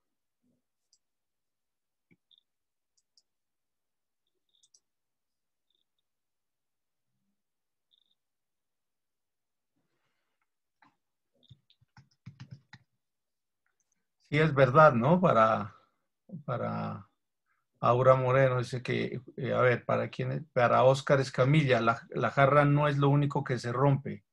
Sí, es verdad, ¿no? Para, para Aura Moreno dice que, eh, a ver, para quién, para Oscar Escamilla, la, jarra no es lo único que se rompe.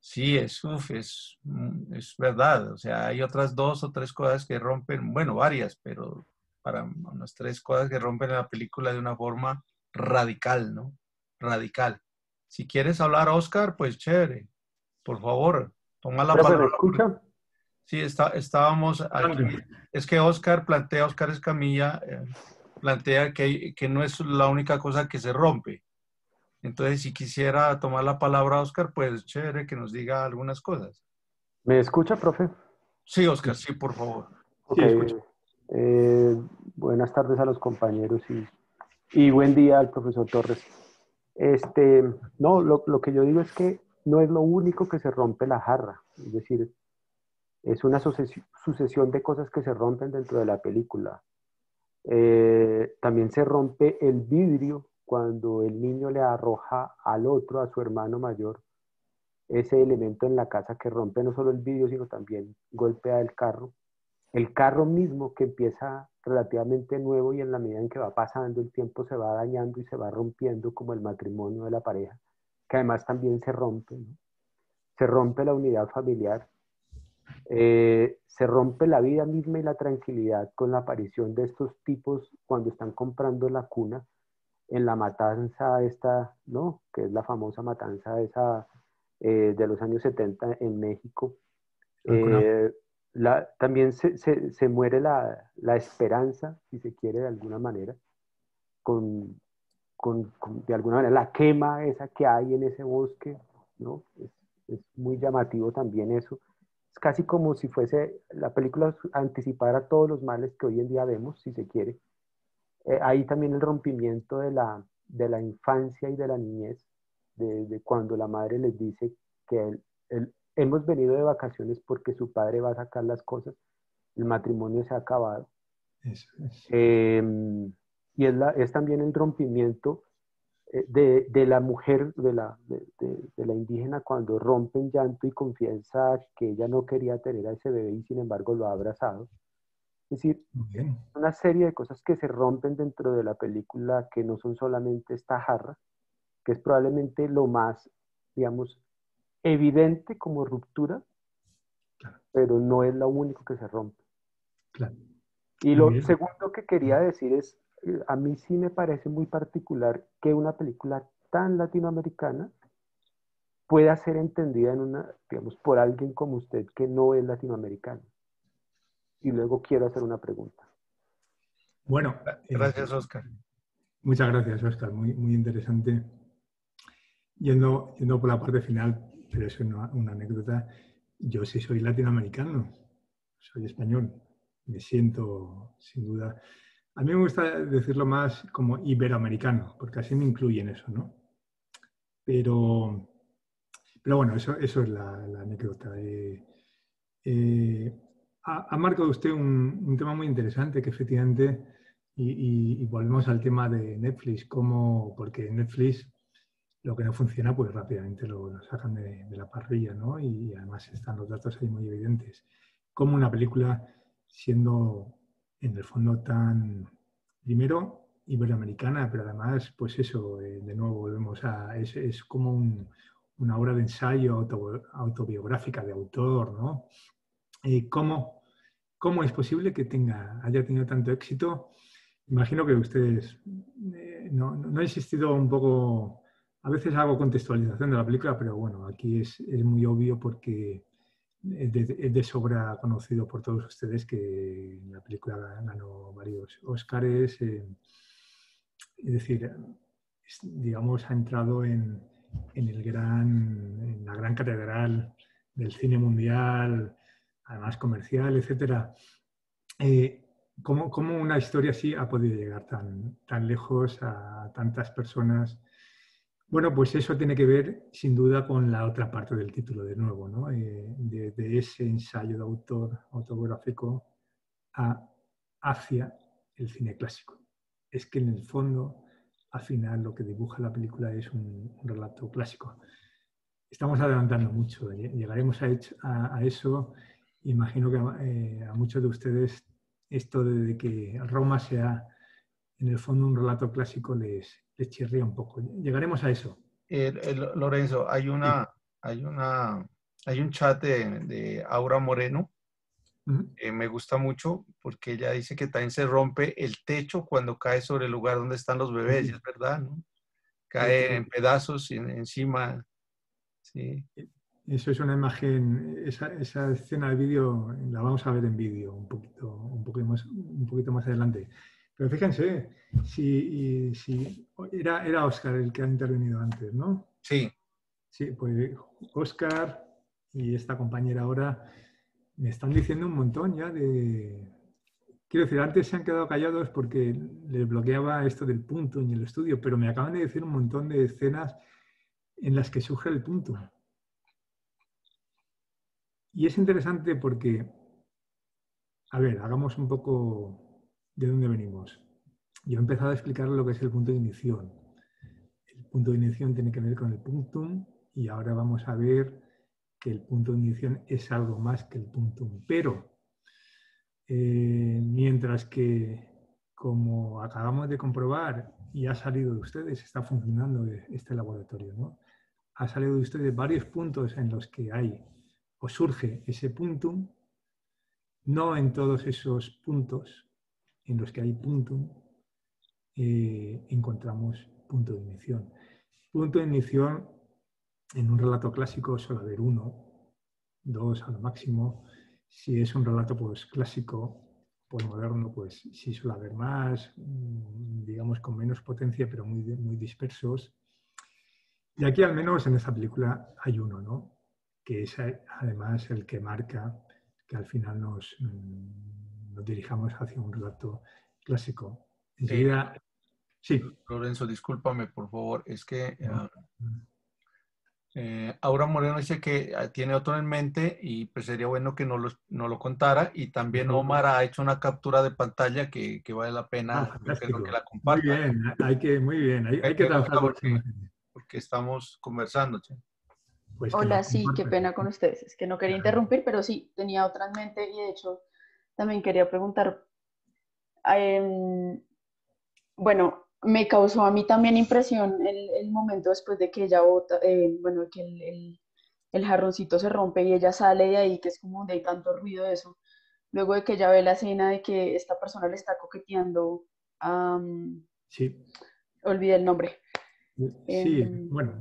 Sí, es, es, mm, es verdad. O sea, hay otras dos o tres cosas que rompen, bueno, varias, pero para unas tres cosas que rompen la película de una forma radical, ¿no? Radical. Si quieres hablar, Oscar, pues chévere. Por favor, toma la palabra. ¿Me escucha? Sí, está, estábamos aquí. Es que Oscar plantea, Oscar Escamilla, eh, plantea que, que no es la única cosa que se rompe. Entonces, si quisiera tomar la palabra, Oscar, pues chévere que nos diga algunas cosas. ¿Me escucha, profe? Sí, Oscar, sí, por favor. Ok, eh, buenas tardes a los compañeros y, y, buen día al profesor Torres. Este, no, lo, lo, que yo digo es que no es lo único que se rompe la jarra, es decir, es una sucesión de cosas que se rompen dentro de la película. Eh, también se rompe el vidrio cuando el niño le arroja al otro, a su hermano mayor, ese elemento en la casa que rompe no solo el vidrio, sino también golpea el carro. El carro mismo que empieza relativamente nuevo y en la medida en que va pasando el tiempo se va dañando y se va rompiendo como el matrimonio de la pareja, que además también se rompe. Se rompe la unidad familiar, eh, se rompe la vida misma y la tranquilidad con la aparición de estos tipos cuando están comprando la cuna en la matanza esta, ¿no? Que es la famosa matanza esa eh, de los años 70 en México. Eh, la, también se, se, se muere la, la, esperanza, si se quiere, de alguna manera, con, con, de alguna manera la quema esa que hay en ese bosque, ¿no? Es, es muy llamativo también eso casi como si fuese la película anticipara todos los males que hoy en día vemos, si se quiere. Eh, ahí también el rompimiento de la, de la infancia y de la niñez, de, cuando la madre les dice que hemos venido de vacaciones porque su padre va a sacar las cosas, el matrimonio se ha acabado. Em, y es, la, es también el rompimiento eh, de, de, la mujer, de la, de, de, la indígena, cuando rompe en llanto y confiesa que ella no quería tener a ese bebé y sin embargo lo ha abrazado. Es decir, una serie de cosas que se rompen dentro de la película que no son solamente esta jarra, que es probablemente lo más, digamos, evidente como ruptura, pero no es lo único que se rompe. Claro. Y lo segundo que quería decir es, a mí sí me parece muy particular que una película tan latinoamericana pueda ser entendida en una, digamos, por alguien como usted que no es latinoamericano. Y luego quiero hacer una pregunta. Bueno. Gracias, Oscar. Muchas gracias, Oscar. Muy, muy interesante. Yendo, yendo por la parte final, pero es una, una anécdota. Yo sí soy latinoamericano, soy español. Me siento, sin duda, a mí me gusta decirlo más como iberoamericano, porque así me incluyen eso, ¿no? Pero, pero bueno, eso, eso es la, anécdota. Eh, eh, ha, marcado usted un, tema muy interesante que efectivamente, y, volvemos al tema de Netflix, como, porque Netflix lo que no funciona, pues rápidamente lo, sacan de, de, la parrilla, ¿no? Y además están los datos ahí muy evidentes. Como una película siendo en el fondo tan, primero, iberoamericana, pero además, pues eso, eh, de nuevo volvemos a, es, es como una obra de ensayo autobiográfica de autor, ¿no? Eh, ¿cómo, ¿Cómo es posible que tenga, haya tenido tanto éxito? Imagino que ustedes, eh, no, no, ha existido un poco, a veces hago contextualización de la película, pero bueno, aquí es, es muy obvio porque es de, sobra conocido por todos ustedes que la película ganó varios Óscares. Eh, es decir, digamos, ha entrado en, el gran, en la gran catedral del cine mundial, además comercial, etc. Eh, ¿cómo, ¿cómo, una historia así ha podido llegar tan, tan lejos a tantas personas? Bueno, pues eso tiene que ver sin duda con la otra parte del título, de nuevo, ¿no? Eh, de, ese ensayo de autor autobiográfico hacia el cine clásico. Es que en el fondo, al final, lo que dibuja la película es un, relato clásico. Estamos adelantando mucho, ¿eh? llegaremos a, eso. Imagino que eh, a muchos de ustedes esto de que Roma sea en el fondo un relato clásico les, les chirría un poco. Llegaremos a eso. Lorenzo, hay una, hay una, hay un chat de, Aura Moreno que me gusta mucho porque ella dice que también se rompe el techo cuando cae sobre el lugar donde están los bebés, y es verdad, ¿no? Cae en pedazos encima. Sí. Eso es una imagen, esa, esa escena de vídeo la vamos a ver en vídeo un poquito, un poquito más, un poquito más adelante. Pero fíjense, si, si era, era Oscar el que ha intervenido antes, ¿no? Sí. Sí, pues Oscar y esta compañera ahora me están diciendo un montón ya de... Quiero decir, antes se han quedado callados porque les bloqueaba esto del punto en el estudio, pero me acaban de decir un montón de escenas en las que surge el punto. Y es interesante porque, a ver, hagamos un poco de dónde venimos. Yo he empezado a explicar lo que es el punto de ignición. El punto de ignición tiene que ver con el punctum y ahora vamos a ver que el punto de ignición es algo más que el puntum. Pero, eh, mientras que, como acabamos de comprobar y ha salido de ustedes, está funcionando este laboratorio, ¿no? Ha salido de ustedes varios puntos en los que hay o surge ese puntum, no en todos esos puntos en los que hay puntum eh, encontramos punto de ignición. Punto de ignición en un relato clásico suele haber uno, dos a lo máximo. Si es un relato pues, clásico, pues moderno, pues sí suele haber más, mm, digamos con menos potencia, pero muy, muy dispersos. Y aquí al menos en esta película hay uno, ¿no? que es además el que marca que al final nos, mm, nos dirijamos hacia un relato clásico. Enseguida, sí. Lorenzo, discúlpame, por favor, es que ah, eh, Aura Moreno dice que ah, tiene otro en mente y pues sería bueno que no lo, no lo contara. Y también Omar ha hecho una captura de pantalla que, que vale la pena ah, que, que, la comparta. Muy bien, hay que, muy bien, hay, hay que trabajar porque, porque estamos conversando. Che. Pues Hola, sí, qué pena con ustedes. Es que no quería interrumpir, pero sí, tenía otra en mente y de hecho también quería preguntar. Em, bueno, me causó a mí también impresión el, el momento después de que ella bota, eh, bueno, que el, el, el, jarroncito se rompe y ella sale de ahí, que es como de tanto ruido de eso. Luego de que ella ve la escena de que esta persona le está coqueteando a... sí. Olvidé el nombre. Sí, em, bueno,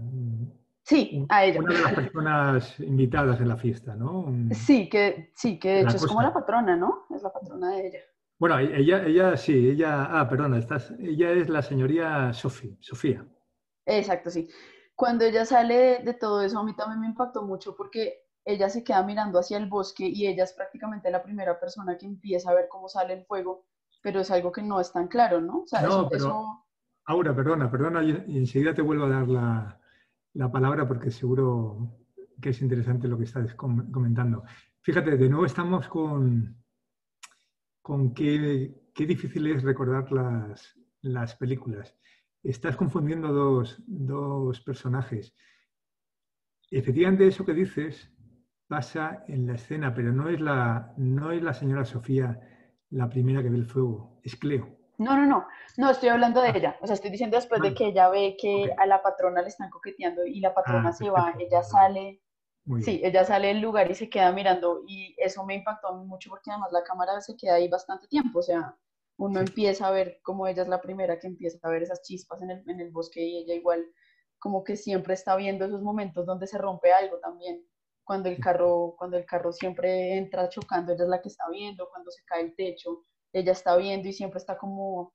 Sí, a ella. Una de las personas invitadas en la fiesta, ¿no? Sí, que, sí, que de hecho es como la patrona, ¿no? Es la patrona de ella. Bueno, e-, ella, ella sí, ella, ah, perdona, estás, ella es la señoría Sofía, Sofía. Exacto, sí. Cuando ella sale de todo eso, a mí también me impactó mucho porque ella se queda mirando hacia el bosque y ella es prácticamente la primera persona que empieza a ver cómo sale el fuego, pero es algo que no es tan claro, ¿no? O sea, no, pero, Aura, perdona, perdona, y enseguida te vuelvo a dar la, la palabra porque seguro que es interesante lo que estás comentando. Fíjate, de nuevo estamos con, con qué, difícil es recordar las, las películas. Estás confundiendo dos, dos, personajes. Efectivamente, eso que dices pasa en la escena, pero no es la, no es la señora Sofía la primera que ve el fuego, es Cleo. No, no, no, no estoy hablando de ah. ella. O sea, estoy diciendo después de que ella ve que a la patrona le están coqueteando y la patrona ah, se va, ella sale, sí, ella sale del lugar y se queda mirando y eso me impactó mucho porque además la cámara se queda ahí bastante tiempo, o sea, uno empieza a ver como ella es la primera que empieza a ver esas chispas en el, en el bosque y ella igual como que siempre está viendo esos momentos donde se rompe algo también. Cuando el carro, cuando el carro siempre entra chocando, ella es la que está viendo, cuando se cae el techo, ella está viendo y siempre está como,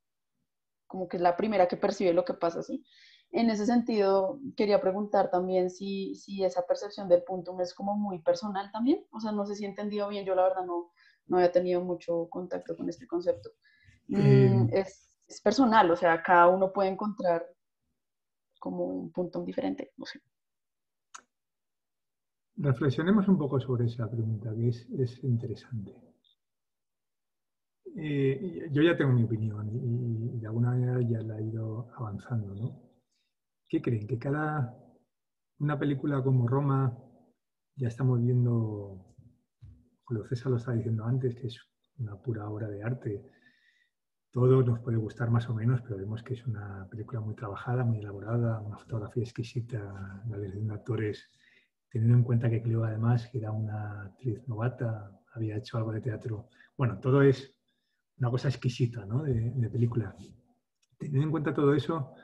como que es la primera que percibe lo que pasa, así En ese sentido, quería preguntar también si, si esa percepción del punto es como muy personal también, o sea, no sé si he entendido bien, yo la verdad no, no había tenido mucho contacto con este concepto. Mm, es, es, personal, o sea, cada uno puede encontrar como un punto diferente, no sé. Reflexionemos un poco sobre esa pregunta, que es, es interesante. Eh, yo ya tengo mi opinión y, de alguna manera ya la he ido avanzando, ¿no? ¿Qué creen? Que cada una película como Roma, ya estamos viendo, Julio César lo estaba diciendo antes, que es una pura obra de arte. Todo nos puede gustar más o menos, pero vemos que es una película muy trabajada, muy elaborada, una fotografía exquisita, la dirección de actores, teniendo en cuenta que Cleo además era una actriz novata, había hecho algo de teatro. Bueno, todo es una cosa exquisita ¿no? de, película. Teniendo en cuenta todo eso,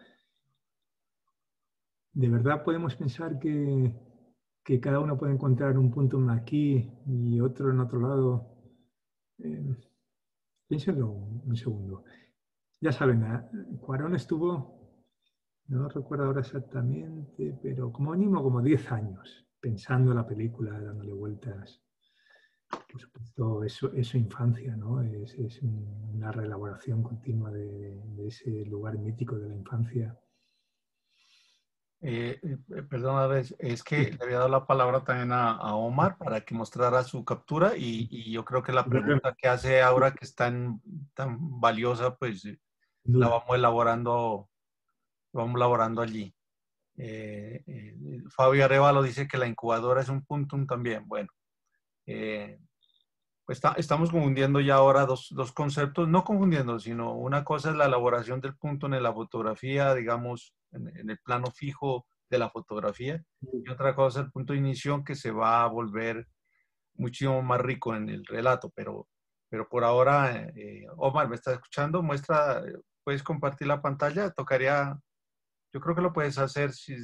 ¿de verdad podemos pensar que, que, cada uno puede encontrar un punto aquí y otro en otro lado? Eh, piénsenlo un segundo. Ya saben, Cuarón estuvo, no recuerdo ahora exactamente, pero como mínimo como 10 años pensando la película, dándole vueltas. Por supuesto, es, su- es su infancia, ¿no? Es, es un- una reelaboración continua de, de ese lugar mítico de la infancia. Eh, eh, perdona, es, que le había dado la palabra también a, a Omar para que mostrara su captura y, y yo creo que la pregunta que hace ahora que es tan, tan valiosa, pues eh, la vamos elaborando, la vamos elaborando allí. Eh, eh, Fabio Arevalo dice que la incubadora es un puntum también. Bueno, eh, está- estamos confundiendo ya ahora dos, dos conceptos, no confundiendo, sino una cosa es la elaboración del punto en la fotografía, digamos, en, en el plano fijo de la fotografía, y otra cosa el punto de inicio que se va a volver muchísimo más rico en el relato, pero, pero por ahora, eh, Omar, ¿me estás escuchando? Muestra, puedes compartir la pantalla, tocaría, yo creo que lo puedes hacer si,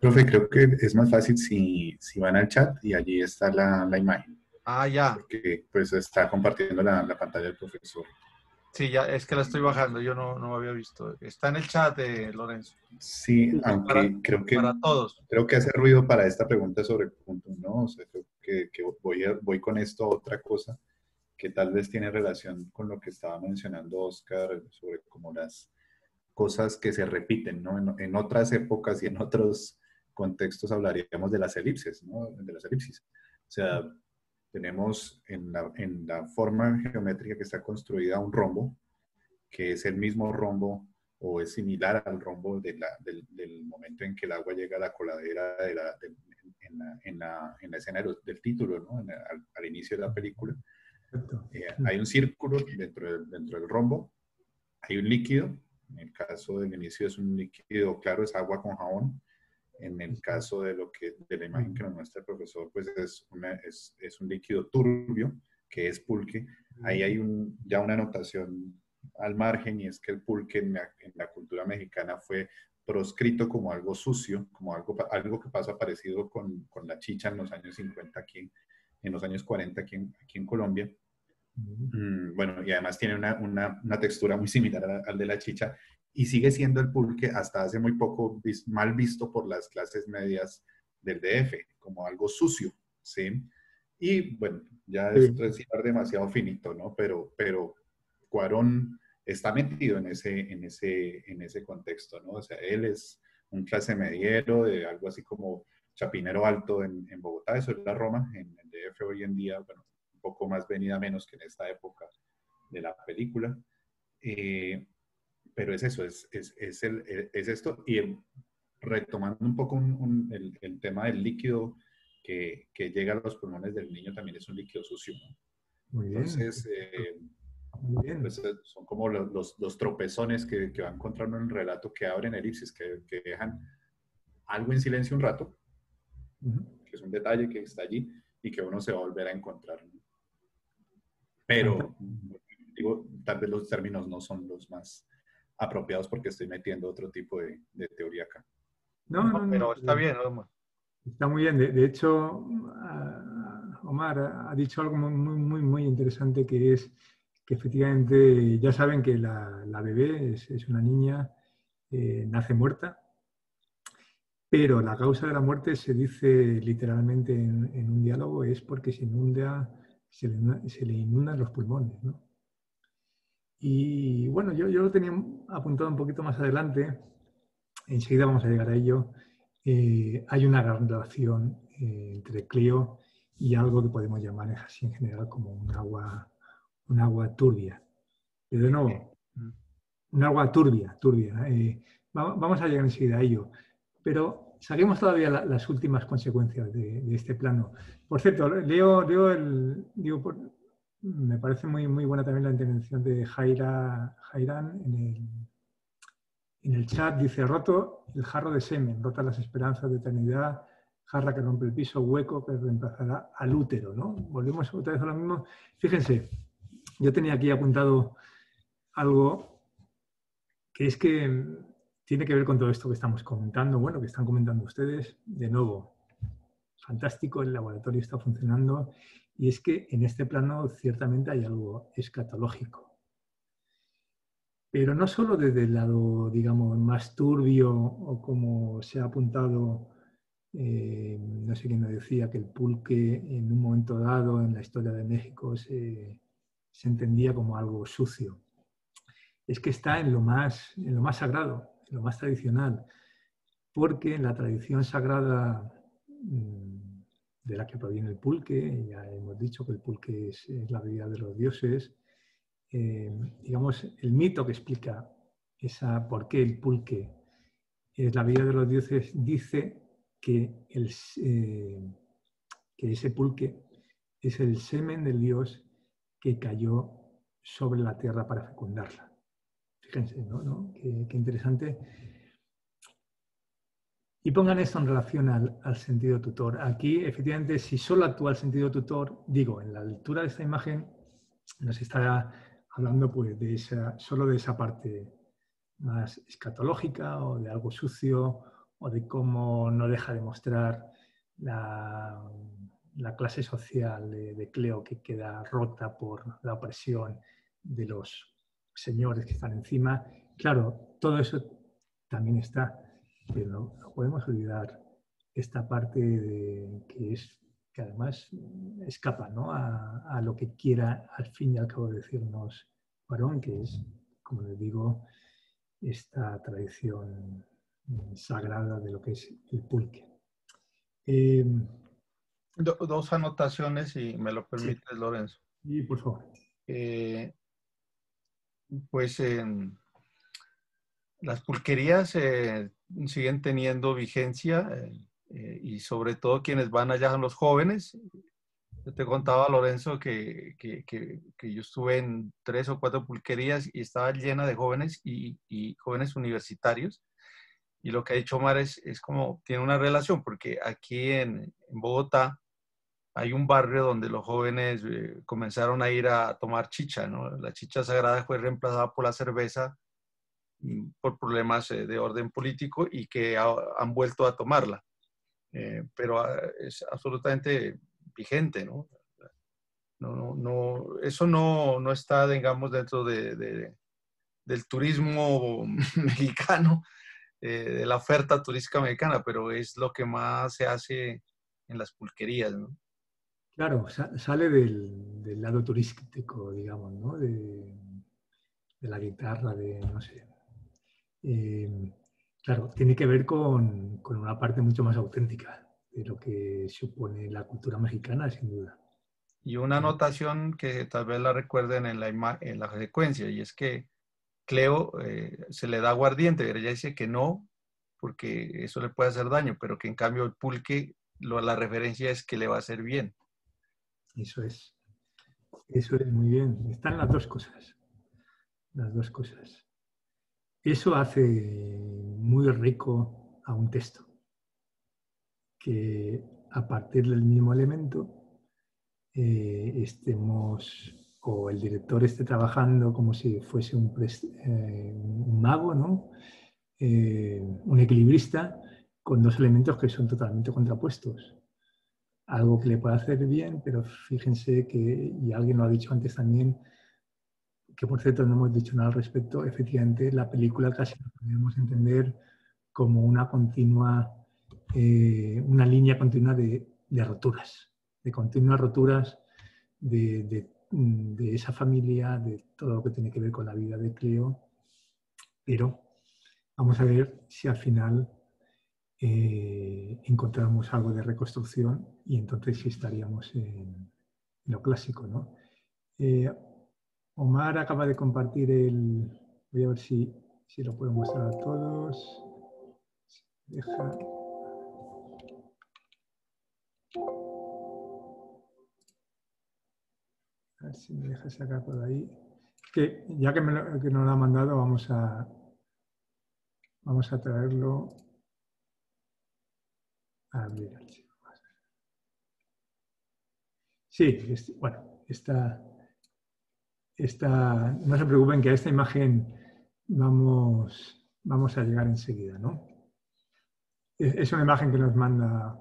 Profe, creo que es más fácil si, si van al chat y allí está la, la imagen, ah, ya, porque pues está compartiendo la, la pantalla del profesor. sí, ya, es que la estoy bajando, yo no, no había visto, está en el chat Lorenzo, Sí, aunque para- creo que para todos. creo que hace ruido para esta pregunta sobre el punto, ¿no? O sea, creo que, que voy, a- voy con esto a otra cosa que tal vez tiene relación con lo que estaba mencionando Oscar sobre como las cosas que se repiten, ¿no? En, en otras épocas y en otros contextos hablaríamos de las elipses, ¿no? De las elipsis. O sea, tenemos en la, en la forma geométrica que está construida un rombo, que es el mismo rombo o es similar al rombo de la- del, del momento en que el agua llega a la coladera de la- del- en, la, en en la escena del, del título, ¿no? Al, al inicio de la película. Eh, hay un círculo dentro dentro del rombo, hay un líquido, en el caso del inicio es un líquido claro, es agua con jabón. En el caso de, lo que, de la imagen que nos muestra el profesor, pues es, una, es, es un líquido turbio, que es pulque. Ahí hay un, ya una anotación al margen y es que el pulque en la, en la cultura mexicana fue proscrito como algo sucio, como algo, algo que pasa parecido con, con la chicha en los años 50 aquí, en los años 40 aquí en, aquí en Colombia. Mm, bueno, y además tiene una, una, una textura muy similar al de la chicha y sigue siendo el pulque hasta hace muy poco mal visto por las clases medias del DF, como algo sucio, ¿sí? Y bueno, ya Sí. esto es demasiado finito, ¿no? Pero, pero Cuarón está metido en ese, en, ese, en ese contexto, ¿no? O sea, él es un clase mediero de algo así como Chapinero Alto en, en Bogotá, eso es la Roma, en el DF hoy en día, bueno, un poco más venida menos que en esta época de la película. Eh, pero es eso, es, es, es, el, es esto. Y el- retomando un poco un- un- el, el tema del líquido que, que llega a los pulmones del niño, también es un líquido sucio. ¿no? Muy bien. Entonces, eh, Muy bien. pues, eh, son como los, los, los tropezones que, que va encontrando en el relato que abren elipsis, que, que dejan algo en silencio un rato, Ujú. que es un detalle que está allí y que uno se va a volver a encontrar. ¿no? Pero, digo, tal vez los términos no son los más apropiados porque estoy metiendo otro tipo de, de teoría acá. No, no, no, pero está bien, Omar. Está muy bien. De, de hecho, ah, Omar ha dicho algo muy, muy, muy, interesante que es que efectivamente ya saben que la, la bebé es, es una niña, eh, nace muerta, pero la causa de la muerte se dice literalmente en, en un diálogo es porque se inunda, se le, inunda- se le inundan los pulmones. ¿no? Y bueno, yo, yo lo tenía apuntado un poquito más adelante, enseguida vamos a llegar a ello. Eh, hay una gran relación eh, entre Clio y algo que podemos llamar así en general como un agua, un agua turbia. Pero de nuevo, un agua turbia, turbia. eh, va- vamos a llegar enseguida a ello. Pero saquemos todavía la- las últimas consecuencias de, de este plano. Por cierto, leo, leo el, digo, por- me parece muy, muy buena también la intervención de Jaira, Jairán en el, en el chat. Dice, roto el jarro de semen, rota las esperanzas de eternidad, jarra que rompe el piso, hueco que reemplazará al útero. ¿no? Volvemos otra vez a lo mismo. Fíjense, yo tenía aquí apuntado algo que es que tiene que ver con todo esto que estamos comentando, bueno, que están comentando ustedes. De nuevo, fantástico, el laboratorio está funcionando y es que en este plano ciertamente hay algo escatológico. Pero no solo desde el lado, digamos, más turbio o como se ha apuntado Eh, no sé quién me decía que el pulque en un momento dado en la historia de México se, se entendía como algo sucio. Es que está en lo más, en lo más sagrado, en lo más tradicional, porque en la tradición sagrada mm, de la que proviene el pulque, ya hemos dicho que el pulque es, la vida de los dioses, eh, digamos, el mito que explica esa, por qué el pulque es la vida de los dioses dice que, el, eh, que ese pulque es el semen del dios que cayó sobre la tierra para fecundarla. Fíjense, ¿no? Qué, interesante. Y pongan esto en relación al, sentido tutor. Aquí, efectivamente, si solo actúa el sentido tutor, digo, en la lectura de esta imagen nos está hablando pues, de esa, solo de esa parte más escatológica o de algo sucio o de cómo no deja de mostrar la, la clase social de, Cleo que queda rota por la opresión de los señores que están encima. Claro, todo eso también está, no, podemos olvidar esta parte de, que es que además escapa ¿no? a, a, lo que quiera al fin y al cabo decirnos varón, que es, como les digo, esta tradición sagrada de lo que es el pulque. Eh, dos anotaciones, si me lo permite, Lorenzo. Sí, por favor. Eh, pues las pulquerías eh, siguen teniendo vigencia eh, y sobre todo quienes van allá son los jóvenes. Yo te contaba, Lorenzo, que, que, que, yo estuve en tres o cuatro pulquerías y estaba llena de jóvenes y, y jóvenes universitarios. Y lo que ha dicho Omar es, es como, tiene una relación, porque aquí en, en Bogotá hay un barrio donde los jóvenes eh, comenzaron a ir a tomar chicha, ¿no? La chicha sagrada fue reemplazada por la cerveza por problemas eh, de orden político y que han vuelto a tomarla. Eh, pero ah, es absolutamente vigente, ¿no? No, no, eso no, no, está, digamos, dentro de, del turismo mexicano, de la oferta turística mexicana, pero es lo que más se hace en las pulquerías, ¿no? Claro, sale del, lado turístico, digamos, ¿no? De, la guitarra, de, no sé. Eh, claro, tiene que ver con, una parte mucho más auténtica de lo que supone la cultura mexicana, sin duda. Y una anotación que tal vez la recuerden en la, en la secuencia, y es que Cleo eh, se le da aguardiente, ella dice que no, porque eso le puede hacer daño, pero que en cambio el pulque, la referencia es que le va a hacer bien. Eso es. Eso es muy bien. Están las dos cosas. Las dos cosas. Eso hace muy rico a un texto. Que a partir del mismo elemento eh, estemos o el director esté trabajando como si fuese un, eh, mago, ¿no? Eh, un equilibrista con dos elementos que son totalmente contrapuestos algo que le puede hacer bien, pero fíjense que, y alguien lo ha dicho antes también, que por cierto no hemos dicho nada al respecto, efectivamente la película casi la podemos entender como una continua, eh, una línea continua de, roturas, de continuas roturas de, esa familia, de todo lo que tiene que ver con la vida de Cleo, pero vamos a ver si al final eh, encontramos algo de reconstrucción y entonces sí estaríamos en, lo clásico. ¿no? Eh, Omar acaba de compartir el... Voy a ver si, si lo puedo mostrar a todos. Deja... A ver si me deja sacar por ahí. Que ya que, me lo, que nos lo ha mandado, vamos a, vamos a traerlo Ah, sí, bueno, esta, no se preocupen que a esta imagen vamos, vamos a llegar enseguida, ¿no? Es una imagen que nos manda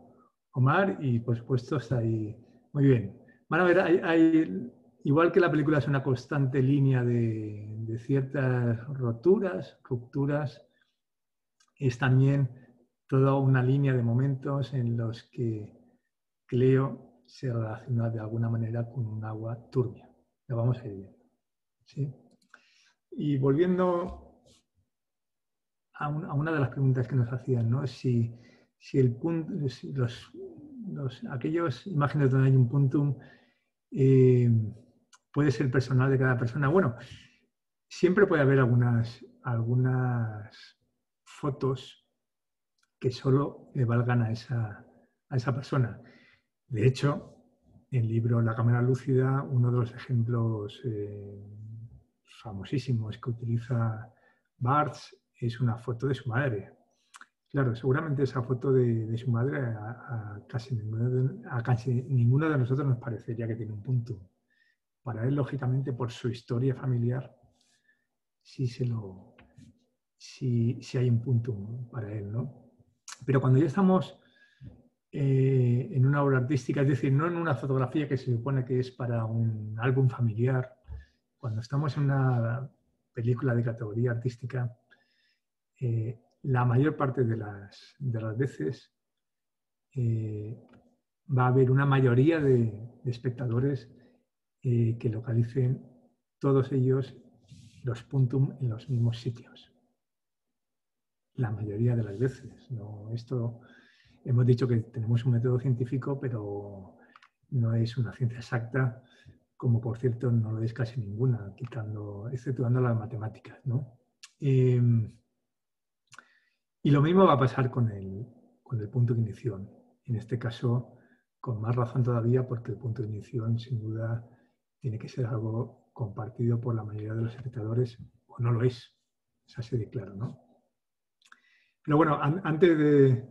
Omar y por supuesto está ahí. Muy bien. A ver, hay, igual que la película es una constante línea de, de ciertas roturas, rupturas, es también toda una línea de momentos en los que Cleo se relaciona de alguna manera con un agua turbia. Lo vamos a ir viendo. ¿Sí? Y volviendo a, una de las preguntas que nos hacían, ¿no? Si, el punto, los, aquellos imágenes donde hay un puntum eh, puede ser personal de cada persona. Bueno, siempre puede haber algunas, algunas fotos que solo le valgan a esa, a esa persona. De hecho, el libro La cámara lúcida, uno de los ejemplos eh, famosísimos que utiliza Barthes es una foto de su madre. Claro, seguramente esa foto de, su madre a, casi ninguno de nosotros nos parecería que tiene un punto. Para él, lógicamente, por su historia familiar, sí, se lo, sí, hay un punto para él, ¿no? Pero cuando ya estamos eh, en una obra artística, es decir, no en una fotografía que se supone que es para un álbum familiar, cuando estamos en una película de categoría artística, eh, la mayor parte de las, de las veces eh, va a haber una mayoría de, espectadores que localicen todos ellos los puntum en los mismos sitios. La mayoría de las veces. ¿no? Esto hemos dicho que tenemos un método científico, pero no es una ciencia exacta, como por cierto no lo es casi ninguna, quitando, exceptuando las matemáticas. ¿no? Em, y lo mismo va a pasar con el, con el punto de ignición. En este caso, con más razón todavía, porque el punto de ignición, sin duda, tiene que ser algo compartido por la mayoría de los espectadores, o no lo es. Es así de claro, ¿no? Pero bueno, antes de,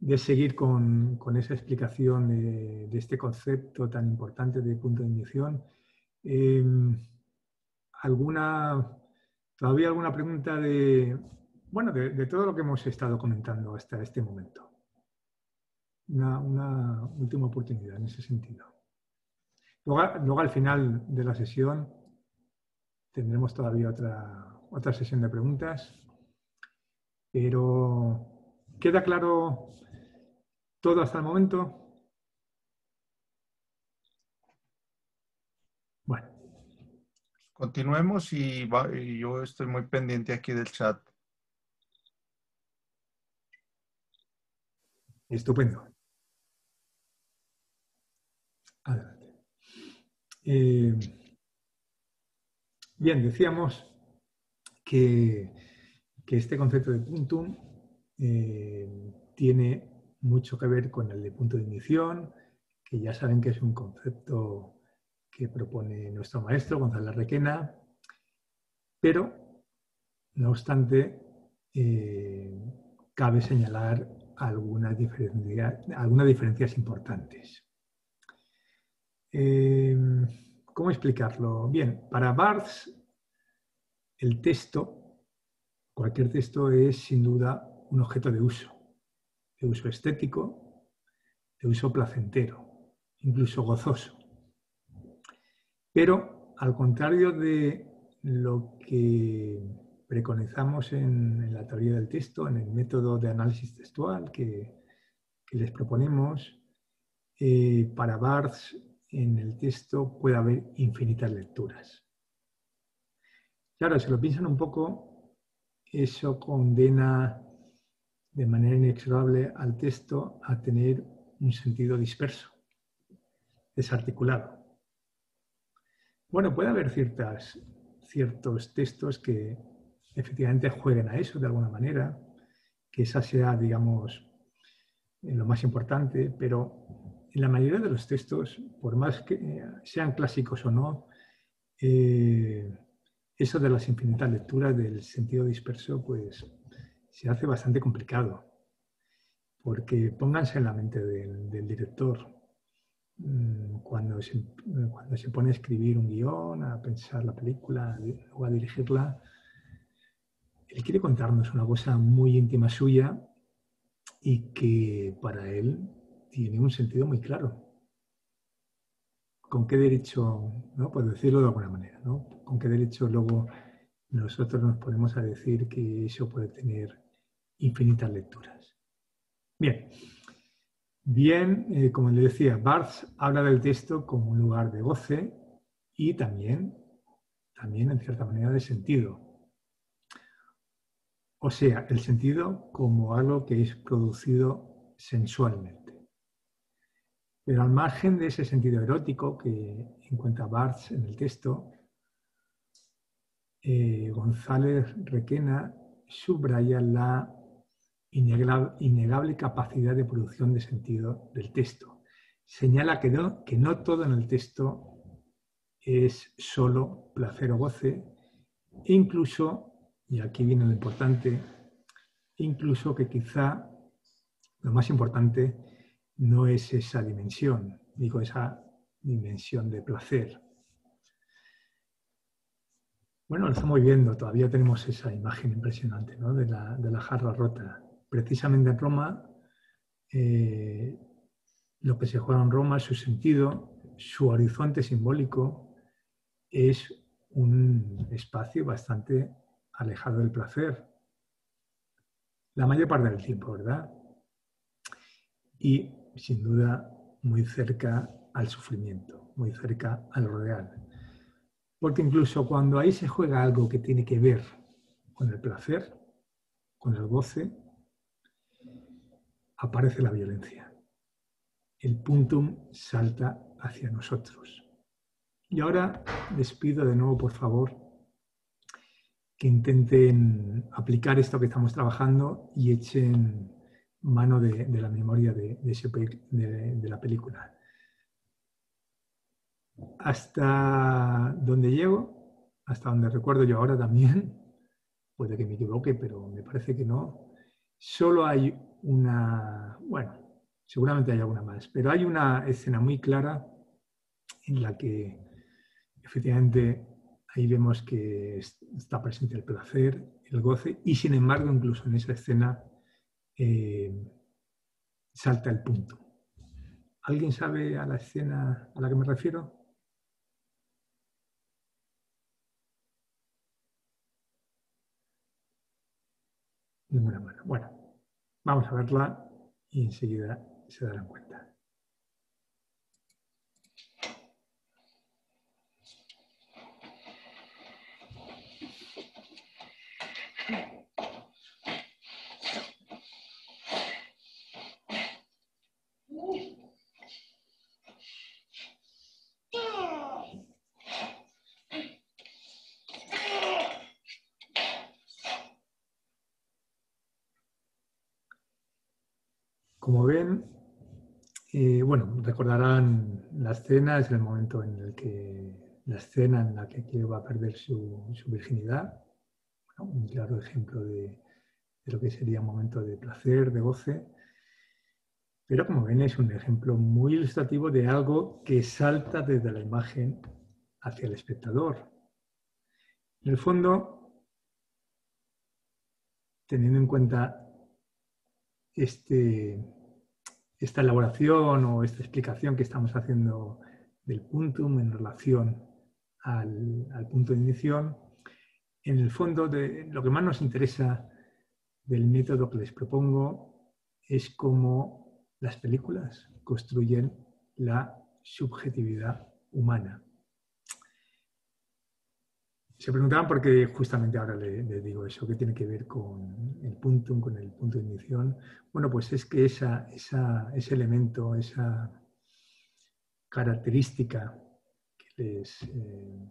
de seguir con, esa explicación de, este concepto tan importante de punto de ignición. Em, ¿Alguna, todavía alguna pregunta de, bueno, de, todo lo que hemos estado comentando hasta este momento? Una, última oportunidad en ese sentido. Luego, luego, al final de la sesión tendremos todavía otra, otra sesión de preguntas, pero ¿queda claro todo hasta el momento. Bueno. Continuemos y, yo estoy muy pendiente aquí del chat. Estupendo. Adelante. Eh, bien, decíamos que, este concepto de puntum eh, tiene mucho que ver con el de punto de ignición, que ya saben que es un concepto que propone nuestro maestro Gonzalo Requena, pero, no obstante, eh, cabe señalar algunas, diferencias importantes. Eh, ¿Cómo explicarlo? Bien, para Barthes, el texto, cualquier texto es sin duda un objeto de uso de uso estético, de uso placentero, incluso gozoso. Pero al contrario de lo que preconizamos en, la teoría del texto, en el método de análisis textual que, les proponemos, eh, para Barthes en el texto puede haber infinitas lecturas. Claro, si lo piensan un poco, eso condena de manera inexorable al texto a tener un sentido disperso, desarticulado. Bueno, puede haber ciertas, ciertos textos que efectivamente jueguen a eso de alguna manera, que esa sea, digamos, lo más importante, pero en la mayoría de los textos, por más que sean clásicos o no, eh, eso de las infinitas lecturas del sentido disperso, pues se hace bastante complicado, porque pónganse en la mente del, director. Mm, cuando se, cuando se pone a escribir un guion, a pensar la película, o a dirigirla, él quiere contarnos una cosa muy íntima suya y que para él tiene un sentido muy claro. ¿Con qué derecho, no? por decirlo de alguna manera, ¿no? ¿con qué derecho luego nosotros nos ponemos a decir que eso puede tener infinitas lecturas. Bien. Bien, eh, como le decía, Barthes habla del texto como un lugar de goce y también, también en cierta manera de sentido. O sea, el sentido como algo que es producido sensualmente. Pero al margen de ese sentido erótico que encuentra Barthes en el texto, eh, González Requena subraya la innegable capacidad de producción de sentido del texto. Señala que no, que no todo en el texto es solo placer o goce, e incluso, y aquí viene lo importante, incluso que quizá lo más importante no es esa dimensión, digo, esa dimensión de placer. Bueno, lo estamos viendo, todavía tenemos esa imagen impresionante ¿no? de, la, de la jarra rota precisamente en Roma, eh, lo que se juega en Roma, su sentido, su horizonte simbólico, es un espacio bastante alejado del placer. La mayor parte del tiempo, ¿verdad? Y sin duda muy cerca al sufrimiento, muy cerca a lo real. Porque incluso cuando ahí se juega algo que tiene que ver con el placer, con el goce, aparece la violencia. El puntum salta hacia nosotros. Y ahora les pido de nuevo, por favor, que intenten aplicar esto que estamos trabajando y echen mano de, la memoria de, de, la película. Hasta donde llego, hasta donde recuerdo yo ahora también, puede que me equivoque, pero me parece que no, solo hay una, bueno, seguramente hay alguna más, pero hay una escena muy clara en la que efectivamente ahí vemos que está presente el placer, el goce, y sin embargo incluso en esa escena eh, salta el punto. ¿Alguien sabe a la escena a la que me refiero? Ninguna mano. Bueno, Vamos a verla y enseguida se darán cuenta. Como ven, eh, bueno, recordarán la escena, es el momento en el que, la escena en la que Kyo va a perder su, virginidad, un claro ejemplo de, lo que sería un momento de placer, de goce, pero como ven es un ejemplo muy ilustrativo de algo que salta desde la imagen hacia el espectador. En el fondo, teniendo en cuenta este, esta elaboración o esta explicación que estamos haciendo del puntum en relación al, punto de ignición, en el fondo de, lo que más nos interesa del método que les propongo es cómo las películas construyen la subjetividad humana. Se preguntaban por qué justamente ahora le, digo eso, que tiene que ver con el punto, con el punto de ignición. Bueno, pues es que esa, ese elemento, esa característica que, eh,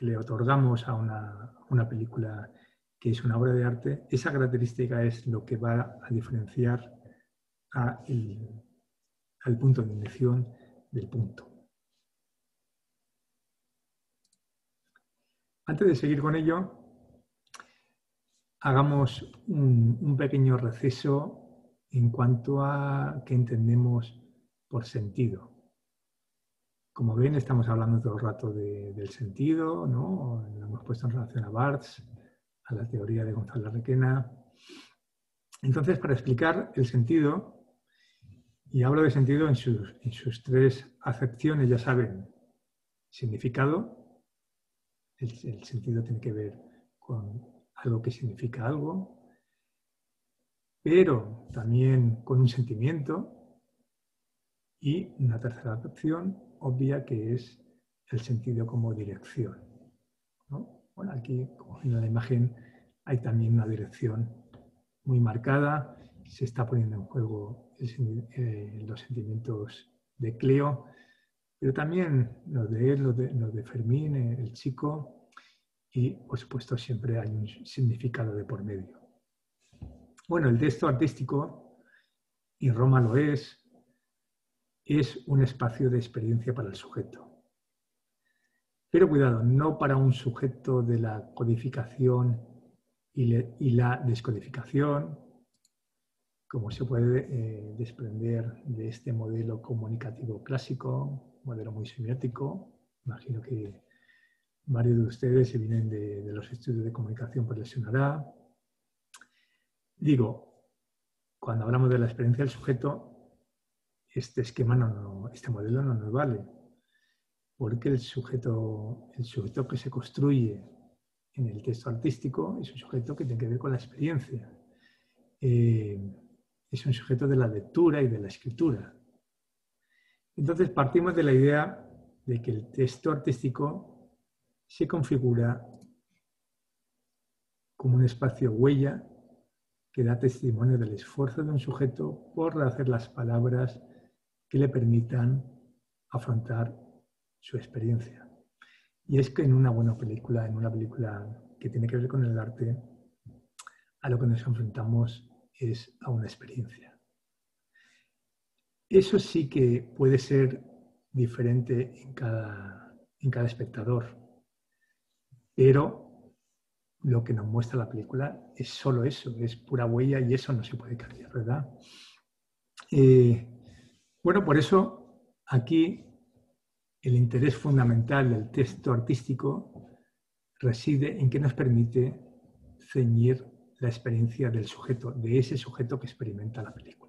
le otorgamos a una, película que es una obra de arte, esa característica es lo que va a diferenciar al punto de ignición del punto. Antes de seguir con ello, hagamos un, pequeño receso en cuanto a qué entendemos por sentido. Como ven, estamos hablando todo el rato del sentido, ¿no? Lo hemos puesto en relación a Barthes, a la teoría de Gonzalo Requena. Entonces, para explicar el sentido, y hablo de sentido en sus, en sus tres acepciones, ya saben, significado, el, sentido tiene que ver con algo que significa algo, pero también con un sentimiento y una tercera opción obvia que es el sentido como dirección. Bueno, aquí, como en la imagen, hay también una dirección muy marcada. Se está poniendo en juego eh, los sentimientos de Cleo, pero también los de él, los de, Fermín, eh, el chico, y por supuesto siempre hay un significado de por medio. Bueno, el texto artístico, y Roma lo es, es un espacio de experiencia para el sujeto. Pero cuidado, no para un sujeto de la codificación y, la descodificación, como se puede eh, desprender de este modelo comunicativo clásico, modelo muy semiótico. Imagino que varios de ustedes se vienen de, los estudios de comunicación, pues les sonará. Digo, cuando hablamos de la experiencia del sujeto, este esquema, no, este modelo no nos vale, porque el sujeto, el sujeto que se construye en el texto artístico es un sujeto que tiene que ver con la experiencia. Eh, es un sujeto de la lectura y de la escritura. Entonces partimos de la idea de que el texto artístico se configura como un espacio huella que da testimonio del esfuerzo de un sujeto por hacer las palabras que le permitan afrontar su experiencia. Y es que en una buena película, en una película que tiene que ver con el arte, a lo que nos enfrentamos es a una experiencia. Eso sí que puede ser diferente en cada, en cada espectador, pero lo que nos muestra la película es solo eso, es pura huella y eso no se puede cambiar, ¿verdad? Eh, bueno, por eso aquí el interés fundamental del texto artístico reside en que nos permite ceñir la experiencia del sujeto, de ese sujeto que experimenta la película.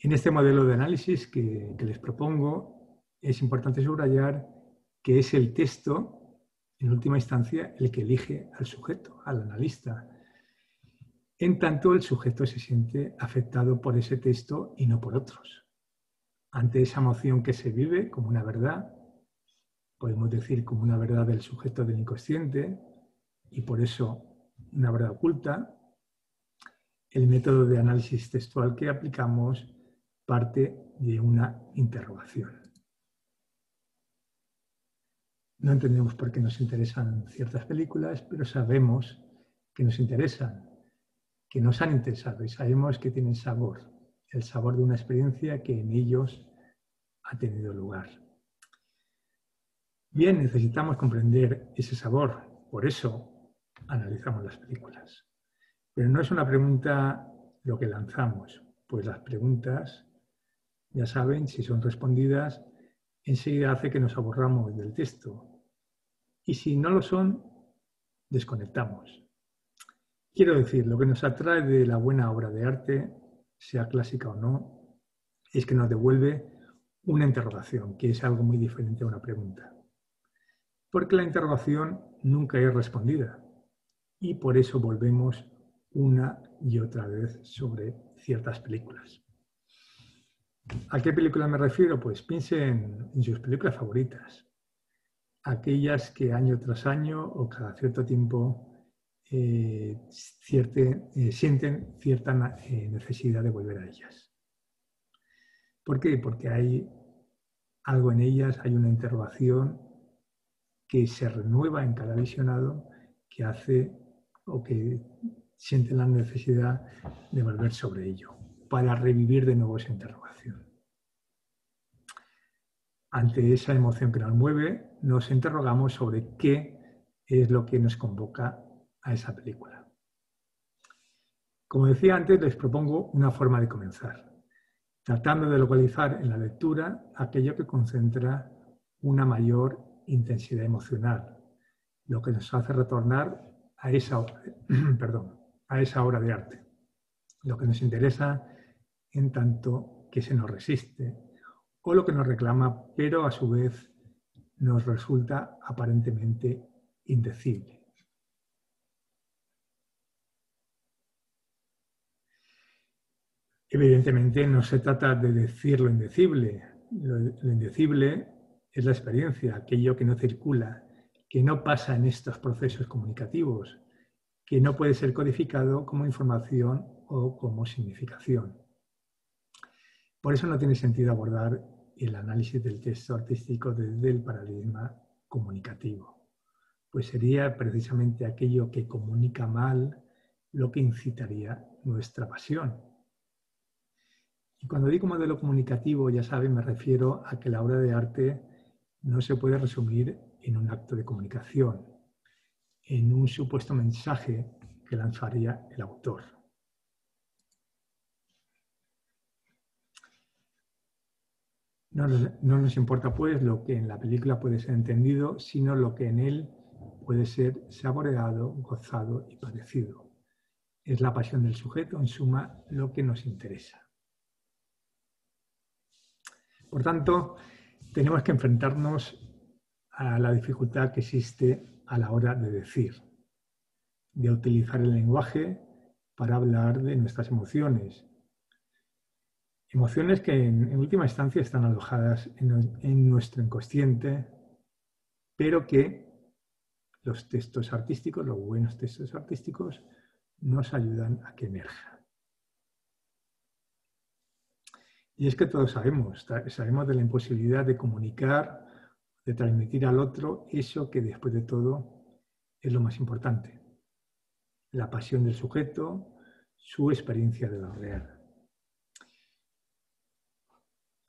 En este modelo de análisis que, que les propongo, es importante subrayar que es el texto, en última instancia, el que elige al sujeto, al analista, en tanto el sujeto se siente afectado por ese texto y no por otros. Ante esa emoción que se vive como una verdad, podemos decir como una verdad del sujeto del inconsciente y por eso una verdad oculta, el método de análisis textual que aplicamos parte de una interrogación. No entendemos por qué nos interesan ciertas películas, pero sabemos que nos interesan que nos han interesado y sabemos que tienen sabor, el sabor de una experiencia que en ellos ha tenido lugar. Bien, necesitamos comprender ese sabor, por eso analizamos las películas. Pero no es una pregunta lo que lanzamos, pues las preguntas, ya saben, si son respondidas, enseguida hace que nos aborramos del texto. Y si no lo son, desconectamos. Quiero decir, lo que nos atrae de la buena obra de arte, sea clásica o no, es que nos devuelve una interrogación, que es algo muy diferente a una pregunta. Porque la interrogación nunca es respondida y por eso volvemos una y otra vez sobre ciertas películas. ¿A qué película me refiero? Pues piensen en sus películas favoritas, aquellas que año tras año o cada cierto tiempo eh, eh, sienten cierta eh, necesidad de volver a ellas. ¿Por qué? Porque hay algo en ellas, hay una interrogación que se renueva en cada visionado que hace o que siente la necesidad de volver sobre ello, para revivir de nuevo esa interrogación. Ante esa emoción que nos mueve, nos interrogamos sobre qué es lo que nos convoca a esa película. Como decía antes, les propongo una forma de comenzar, tratando de localizar en la lectura aquello que concentra una mayor intensidad emocional, lo que nos hace retornar a esa, perdón, a esa obra de arte, lo que nos interesa en tanto que se nos resiste o lo que nos reclama, pero a su vez nos resulta aparentemente indecible. Evidentemente no se trata de decir lo indecible. Lo, lo, indecible es la experiencia, aquello que no circula, que no pasa en estos procesos comunicativos, que no puede ser codificado como información o como significación. Por eso no tiene sentido abordar el análisis del texto artístico desde el paradigma comunicativo, pues sería precisamente aquello que comunica mal lo que incitaría nuestra pasión. Y cuando digo modelo comunicativo, ya saben, me refiero a que la obra de arte no se puede resumir en un acto de comunicación, en un supuesto mensaje que lanzaría el autor. No nos, importa pues lo que en la película puede ser entendido, sino lo que en él puede ser saboreado, gozado y padecido. Es la pasión del sujeto, en suma, lo que nos interesa. Por tanto, tenemos que enfrentarnos a la dificultad que existe a la hora de decir, de utilizar el lenguaje para hablar de nuestras emociones. Emociones que en, última instancia están alojadas en, nuestro inconsciente, pero que los textos artísticos, los buenos textos artísticos, nos ayudan a que emerjan. Y es que todos sabemos, sabemos de la imposibilidad de comunicar, de transmitir al otro eso que después de todo es lo más importante, la pasión del sujeto, su experiencia de lo real.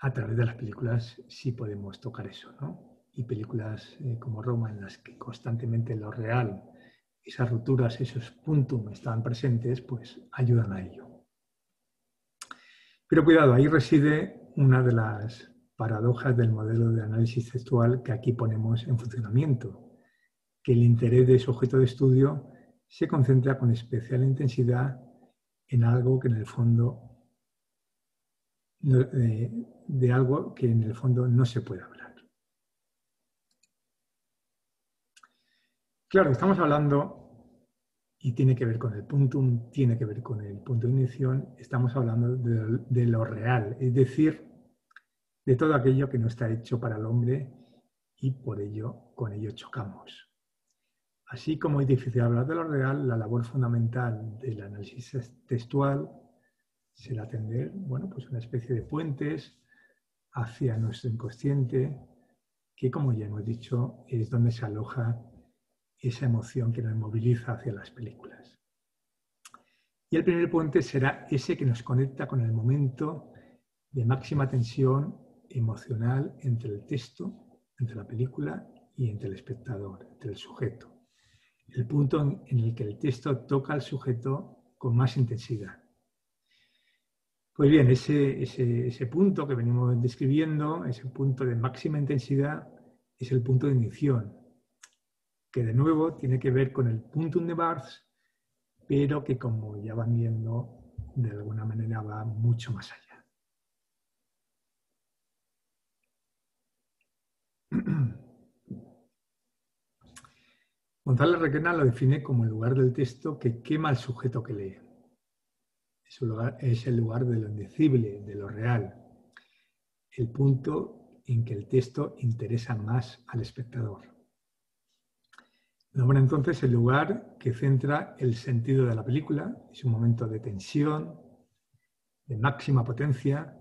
A través de las películas sí podemos tocar eso, ¿no? Y películas eh, como Roma en las que constantemente lo real, esas rupturas, esos puntos están presentes, pues ayudan a ello. Pero cuidado, ahí reside una de las paradojas del modelo de análisis textual que aquí ponemos en funcionamiento, que el interés de su objeto de estudio se concentra con especial intensidad en algo que en el fondo eh, de algo que en el fondo no se puede hablar. Claro, estamos hablando y tiene que ver con el punto, tiene que ver con el punto de ignición, estamos hablando de, lo real, es decir, de todo aquello que no está hecho para el hombre y por ello con ello chocamos. Así como es difícil hablar de lo real, la labor fundamental del análisis textual será tender, bueno, pues una especie de puentes hacia nuestro inconsciente, que como ya hemos dicho, es donde se aloja esa emoción que nos moviliza hacia las películas. Y el primer puente será ese que nos conecta con el momento de máxima tensión emocional entre el texto, entre la película y entre el espectador, entre el sujeto. El punto en el que el texto toca al sujeto con más intensidad. Pues bien, ese, ese, ese punto que venimos describiendo, ese punto de máxima intensidad, es el punto de ignición, que de nuevo tiene que ver con el puntum de Barthes, pero que como ya van viendo, de alguna manera va mucho más allá. González Requena lo define como el lugar del texto que quema al sujeto que lee. Es, el lugar de lo indecible, de lo real, el punto en que el texto interesa más al espectador. Nombra entonces el lugar que centra el sentido de la película, es un momento de tensión, de máxima potencia,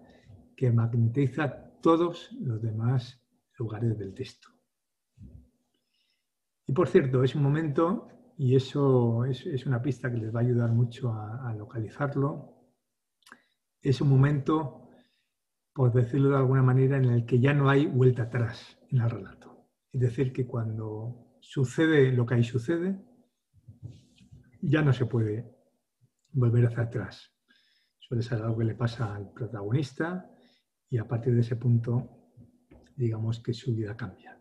que magnetiza todos los demás lugares del texto. Y por cierto, es un momento, y eso es, una pista que les va a ayudar mucho a, a localizarlo, es un momento, por decirlo de alguna manera, en el que ya no hay vuelta atrás en el relato. Es decir, que cuando sucede lo que ahí sucede, ya no se puede volver hacia atrás. Suele ser algo que le pasa al protagonista y a partir de ese punto, digamos que su vida cambia.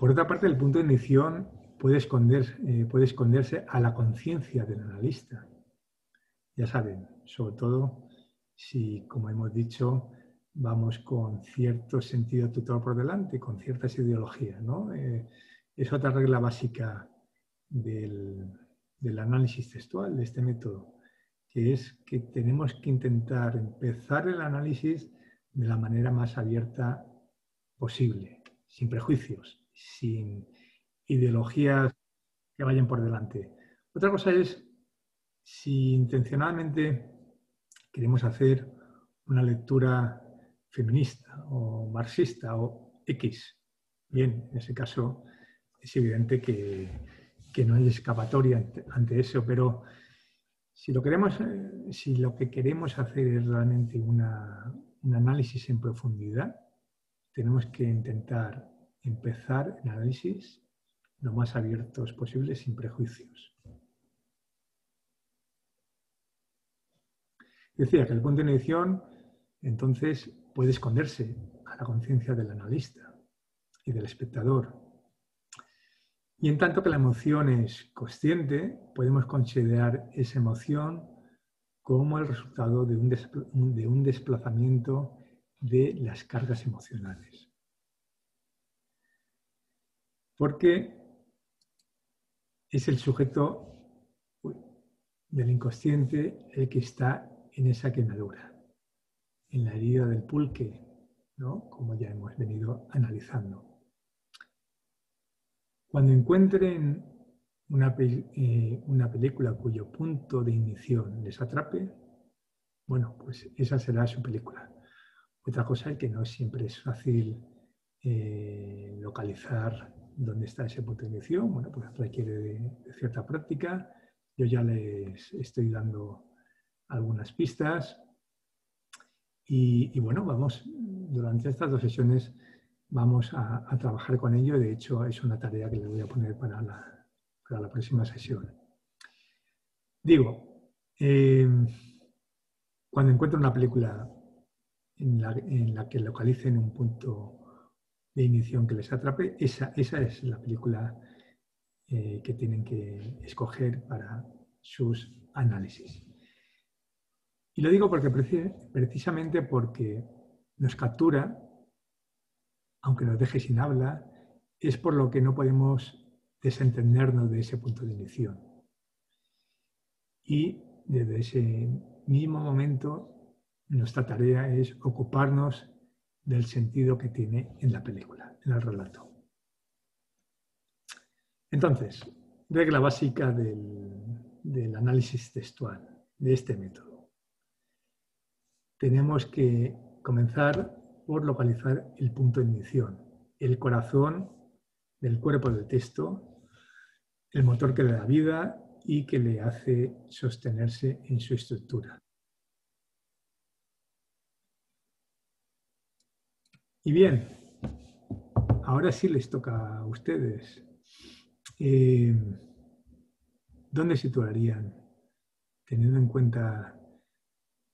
Por otra parte, el punto de ignición puede, eh, puede esconderse a la conciencia del analista. Ya saben, sobre todo si, como hemos dicho, vamos con cierto sentido tutor por delante, con ciertas ideologías. ¿no? Eh, es otra regla básica del análisis textual, de este método, que es que tenemos que intentar empezar el análisis de la manera más abierta posible, sin prejuicios, sin ideologías que vayan por delante. Otra cosa es si intencionalmente queremos hacer una lectura feminista o marxista o X. Bien, en ese caso es evidente que, no hay escapatoria ante, eso, pero si lo, queremos, eh, si lo que queremos hacer es realmente un análisis en profundidad, tenemos que intentar empezar el análisis lo más abiertos posible, sin prejuicios. Decía que el punto de edición, entonces, puede esconderse a la conciencia del analista y del espectador. Y en tanto que la emoción es consciente, podemos considerar esa emoción como el resultado de un desplazamiento de las cargas emocionales. Porque es el sujeto del inconsciente el que está en esa quemadura, en la herida del pulque, ¿no? como ya hemos venido analizando. Cuando encuentren una, eh, película cuyo punto de inicio les atrape, bueno, pues esa será su película. Otra cosa es que no siempre es fácil eh, localizar dónde está de inicio. Bueno, pues requiere de, cierta práctica. Yo ya les estoy dando algunas pistas. Y, bueno, vamos, durante estas dos sesiones vamos a, trabajar con ello. De hecho, es una tarea que les voy a poner para la, próxima sesión. Digo, eh, cuando encuentro una película en la, en la, que localicen un punto de inicio que les atrape, esa, esa es la película eh, que tienen que escoger para sus análisis. Y lo digo porque precisamente porque nos captura, aunque nos deje sin habla, es por lo que no podemos desentendernos de ese punto de inicio. Y desde ese mismo momento, nuestra tarea es ocuparnos del sentido que tiene en la película, en el relato. Entonces, regla básica del, análisis textual de este método. Tenemos que comenzar por localizar el punto de ignición, el corazón del cuerpo del texto, el motor que le da vida y que le hace sostenerse en su estructura. Y bien, ahora sí les toca a ustedes. Eh, ¿Dónde situarían, teniendo en cuenta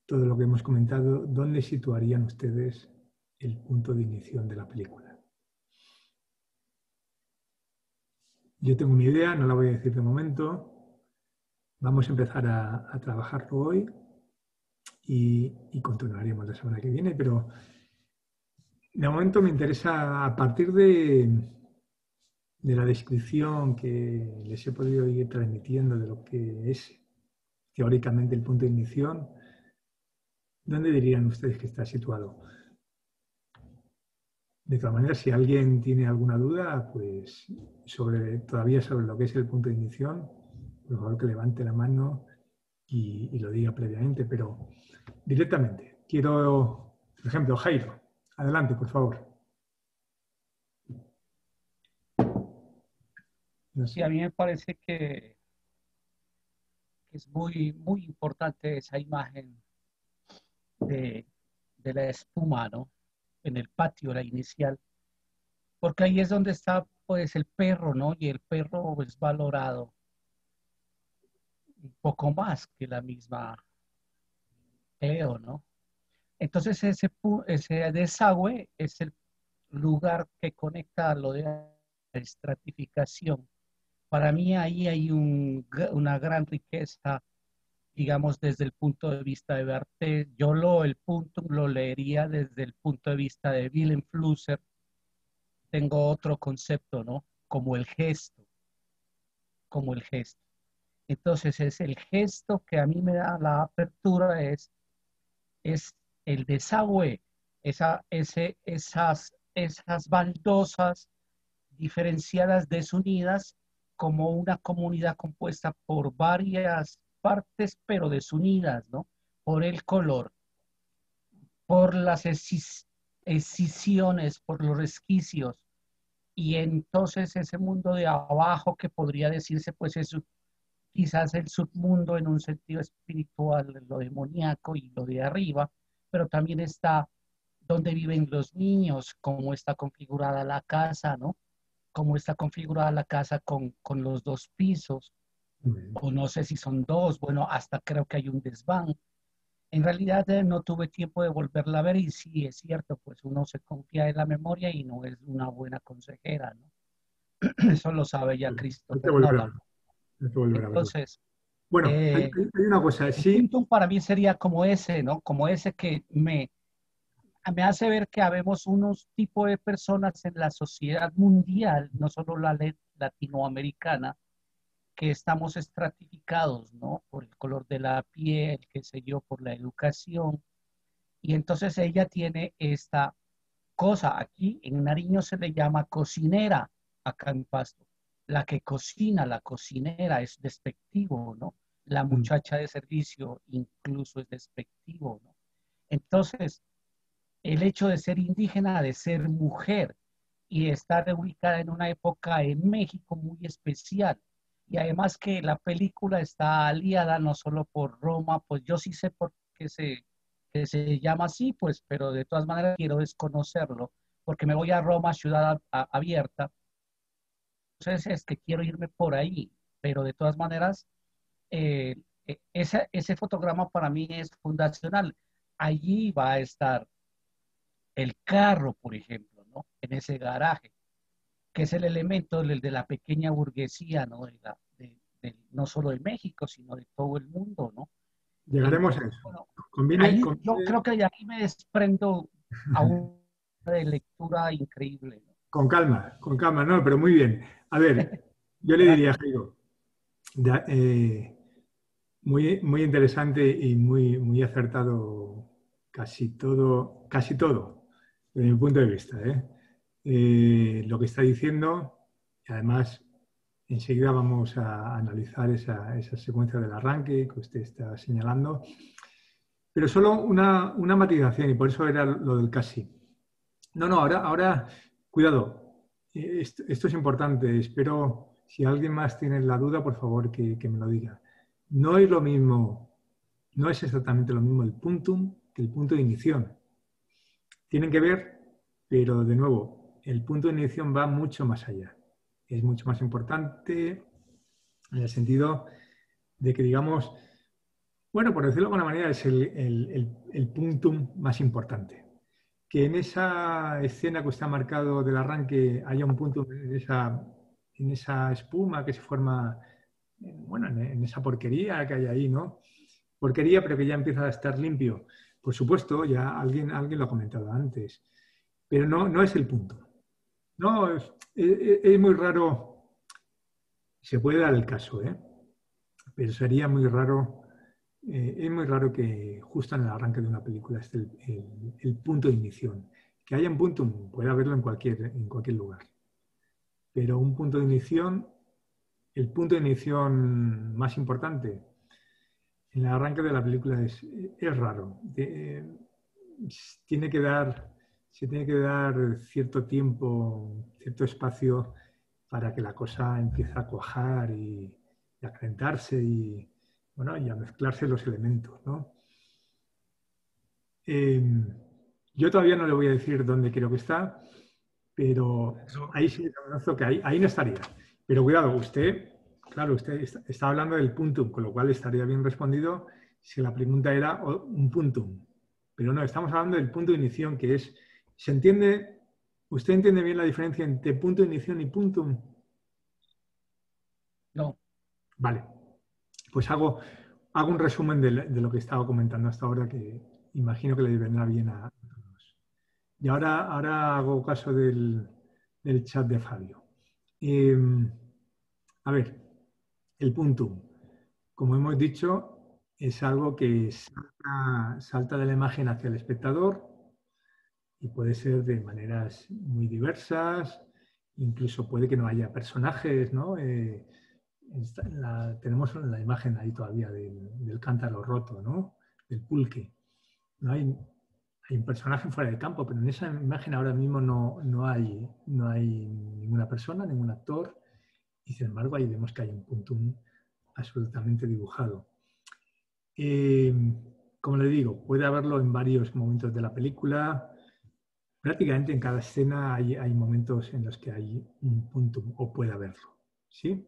todo lo que hemos comentado, dónde situarían ustedes el punto de inicio de la película? Yo tengo una idea, no la voy a decir de momento. Vamos a empezar a, trabajarlo hoy y, y continuaremos la semana que viene, pero de momento me interesa, a partir de, de la descripción que les he podido ir transmitiendo de lo que es teóricamente el punto de ignición, ¿dónde dirían ustedes que está situado? De todas maneras, si alguien tiene alguna duda, pues sobre, todavía sobre lo que es el punto de ignición, por favor que levante la mano y, lo diga previamente, pero directamente. Quiero, por ejemplo, Jairo. Adelante, por favor. Sí, a mí me parece que, es muy, muy importante esa imagen de, la espuma, ¿no? En el patio, la inicial, porque ahí es donde está, pues, el perro, ¿no? Y el perro es valorado un poco más que la misma Cleo, ¿no? Entonces ese, ese desagüe es el lugar que conecta a lo de la estratificación. Para mí ahí hay una gran riqueza, digamos, desde el punto de vista de arte. Yo lo, el punto lo leería desde el punto de vista de Willem Flusser. Tengo otro concepto, ¿no? Como el gesto, como el gesto. Entonces es el gesto que a mí me da la apertura, es, es el desagüe, esa, ese, esas, esas baldosas diferenciadas, desunidas, como una comunidad compuesta por varias partes, pero desunidas, ¿no? Por el color, por las escisiones, por los resquicios. Y entonces ese mundo de abajo que podría decirse, pues es quizás el submundo en un sentido espiritual, lo demoníaco y lo de arriba, pero también está donde viven los niños, cómo está configurada la casa, ¿no? Cómo está configurada la casa con, con los dos pisos, o no sé si son dos, bueno, hasta creo que hay un desván. En realidad eh, no tuve tiempo de volverla a ver y sí, es cierto, pues uno se confía en la memoria y no es una buena consejera, ¿no? Eso lo sabe ya Cristo. Entonces, bueno, hay, eh, una cosa, sí. para mí sería como ese, ¿no? Como ese que me, me hace ver que habemos unos tipos de personas en la sociedad mundial, no solo la latinoamericana, que estamos estratificados, ¿no? Por el color de la piel, qué sé yo, por la educación. Y entonces ella tiene esta cosa aquí, en Nariño se le llama cocinera, acá en Pasto la que cocina, la cocinera es despectivo, ¿no? La mm. muchacha de servicio incluso es despectivo, ¿no? Entonces, el hecho de ser indígena, de ser mujer y estar ubicada en una época en México muy especial, y además que la película está aliada no solo por Roma, pues yo sí sé por qué se, que se llama así, pues, pero de todas maneras quiero desconocerlo, porque me voy a Roma, ciudad abierta, entonces es que quiero irme por ahí, pero de todas maneras, eh, e, ese, ese fotograma para mí es fundacional. Allí va a estar el carro, por ejemplo, ¿no? En ese garaje, que es el elemento del, de la pequeña burguesía, ¿no? no solo de México, sino de todo el mundo, ¿no? Llegaremos a eso. Yo creo que de ahí me desprendo a una de lectura increíble. Con calma, con calma, no, pero muy bien. A ver, yo le diría, Jairo, eh, muy, muy interesante y muy, muy acertado casi todo, casi todo, desde mi punto de vista. ¿eh? Eh, lo que está diciendo, y además enseguida vamos a analizar esa, esa, secuencia del arranque que usted está señalando, pero solo una, una matización y por eso era lo del casi. No, no, ahora, ahora cuidado, esto, es importante. Espero, si alguien más tiene la duda, por favor que, me lo diga. No es lo mismo, no es exactamente lo mismo el puntum que el punto de inición. Tienen que ver, pero de nuevo, el punto de inición va mucho más allá. Es mucho más importante en el sentido de que, digamos, bueno, por decirlo de alguna manera, es el, el, el puntum más importante que en esa escena que está marcado del arranque haya un punto en esa, espuma que se forma, bueno, en, esa porquería que hay ahí, ¿no? Porquería, pero que ya empieza a estar limpio. Por supuesto, ya alguien, alguien lo ha comentado antes, pero no, no es el punto. No, es, es muy raro, se puede dar el caso, ¿eh? pero sería muy raro eh, es muy raro que justo en el arranque de una película esté el, punto de inición. Que haya un punto, puede haberlo en cualquier, en cualquier lugar. Pero un punto de inición, el punto de inición más importante en el arranque de la película es, es raro. tiene que dar, se tiene que dar cierto tiempo, cierto espacio para que la cosa empiece a cuajar y, y a calentarse y, bueno, y a mezclarse los elementos, ¿no? Em, yo todavía no le voy a decir dónde creo que está, pero ahí sí reconozco que ahí, ahí no estaría. Pero cuidado, usted, claro, usted está, hablando del puntum, con lo cual estaría bien respondido si la pregunta era un puntum. Pero no, estamos hablando del punto de inición, que es, ¿se entiende? ¿Usted entiende bien la diferencia entre punto de inición y puntum? No. Vale, pues hago, un resumen de, lo que he estado comentando hasta ahora, que imagino que le vendrá bien a, todos. Y ahora, ahora hago caso del, chat de Fabio. Em, a ver, el punto. como hemos dicho, es algo que salta, salta de la imagen hacia el espectador y puede ser de maneras muy diversas, incluso puede que no haya personajes, ¿no? Eh, tenemos la imagen ahí todavía del, cántaro roto, ¿no? Del pulque. No hay, hay, un personaje fuera de campo, pero en esa imagen ahora mismo no, no, hay, no hay ninguna persona, ningún actor, y sin embargo ahí vemos que hay un punto absolutamente dibujado. Eh, como le digo, puede haberlo en varios momentos de la película, prácticamente en cada escena hay, hay, momentos en los que hay un punto o puede haberlo. ¿sí?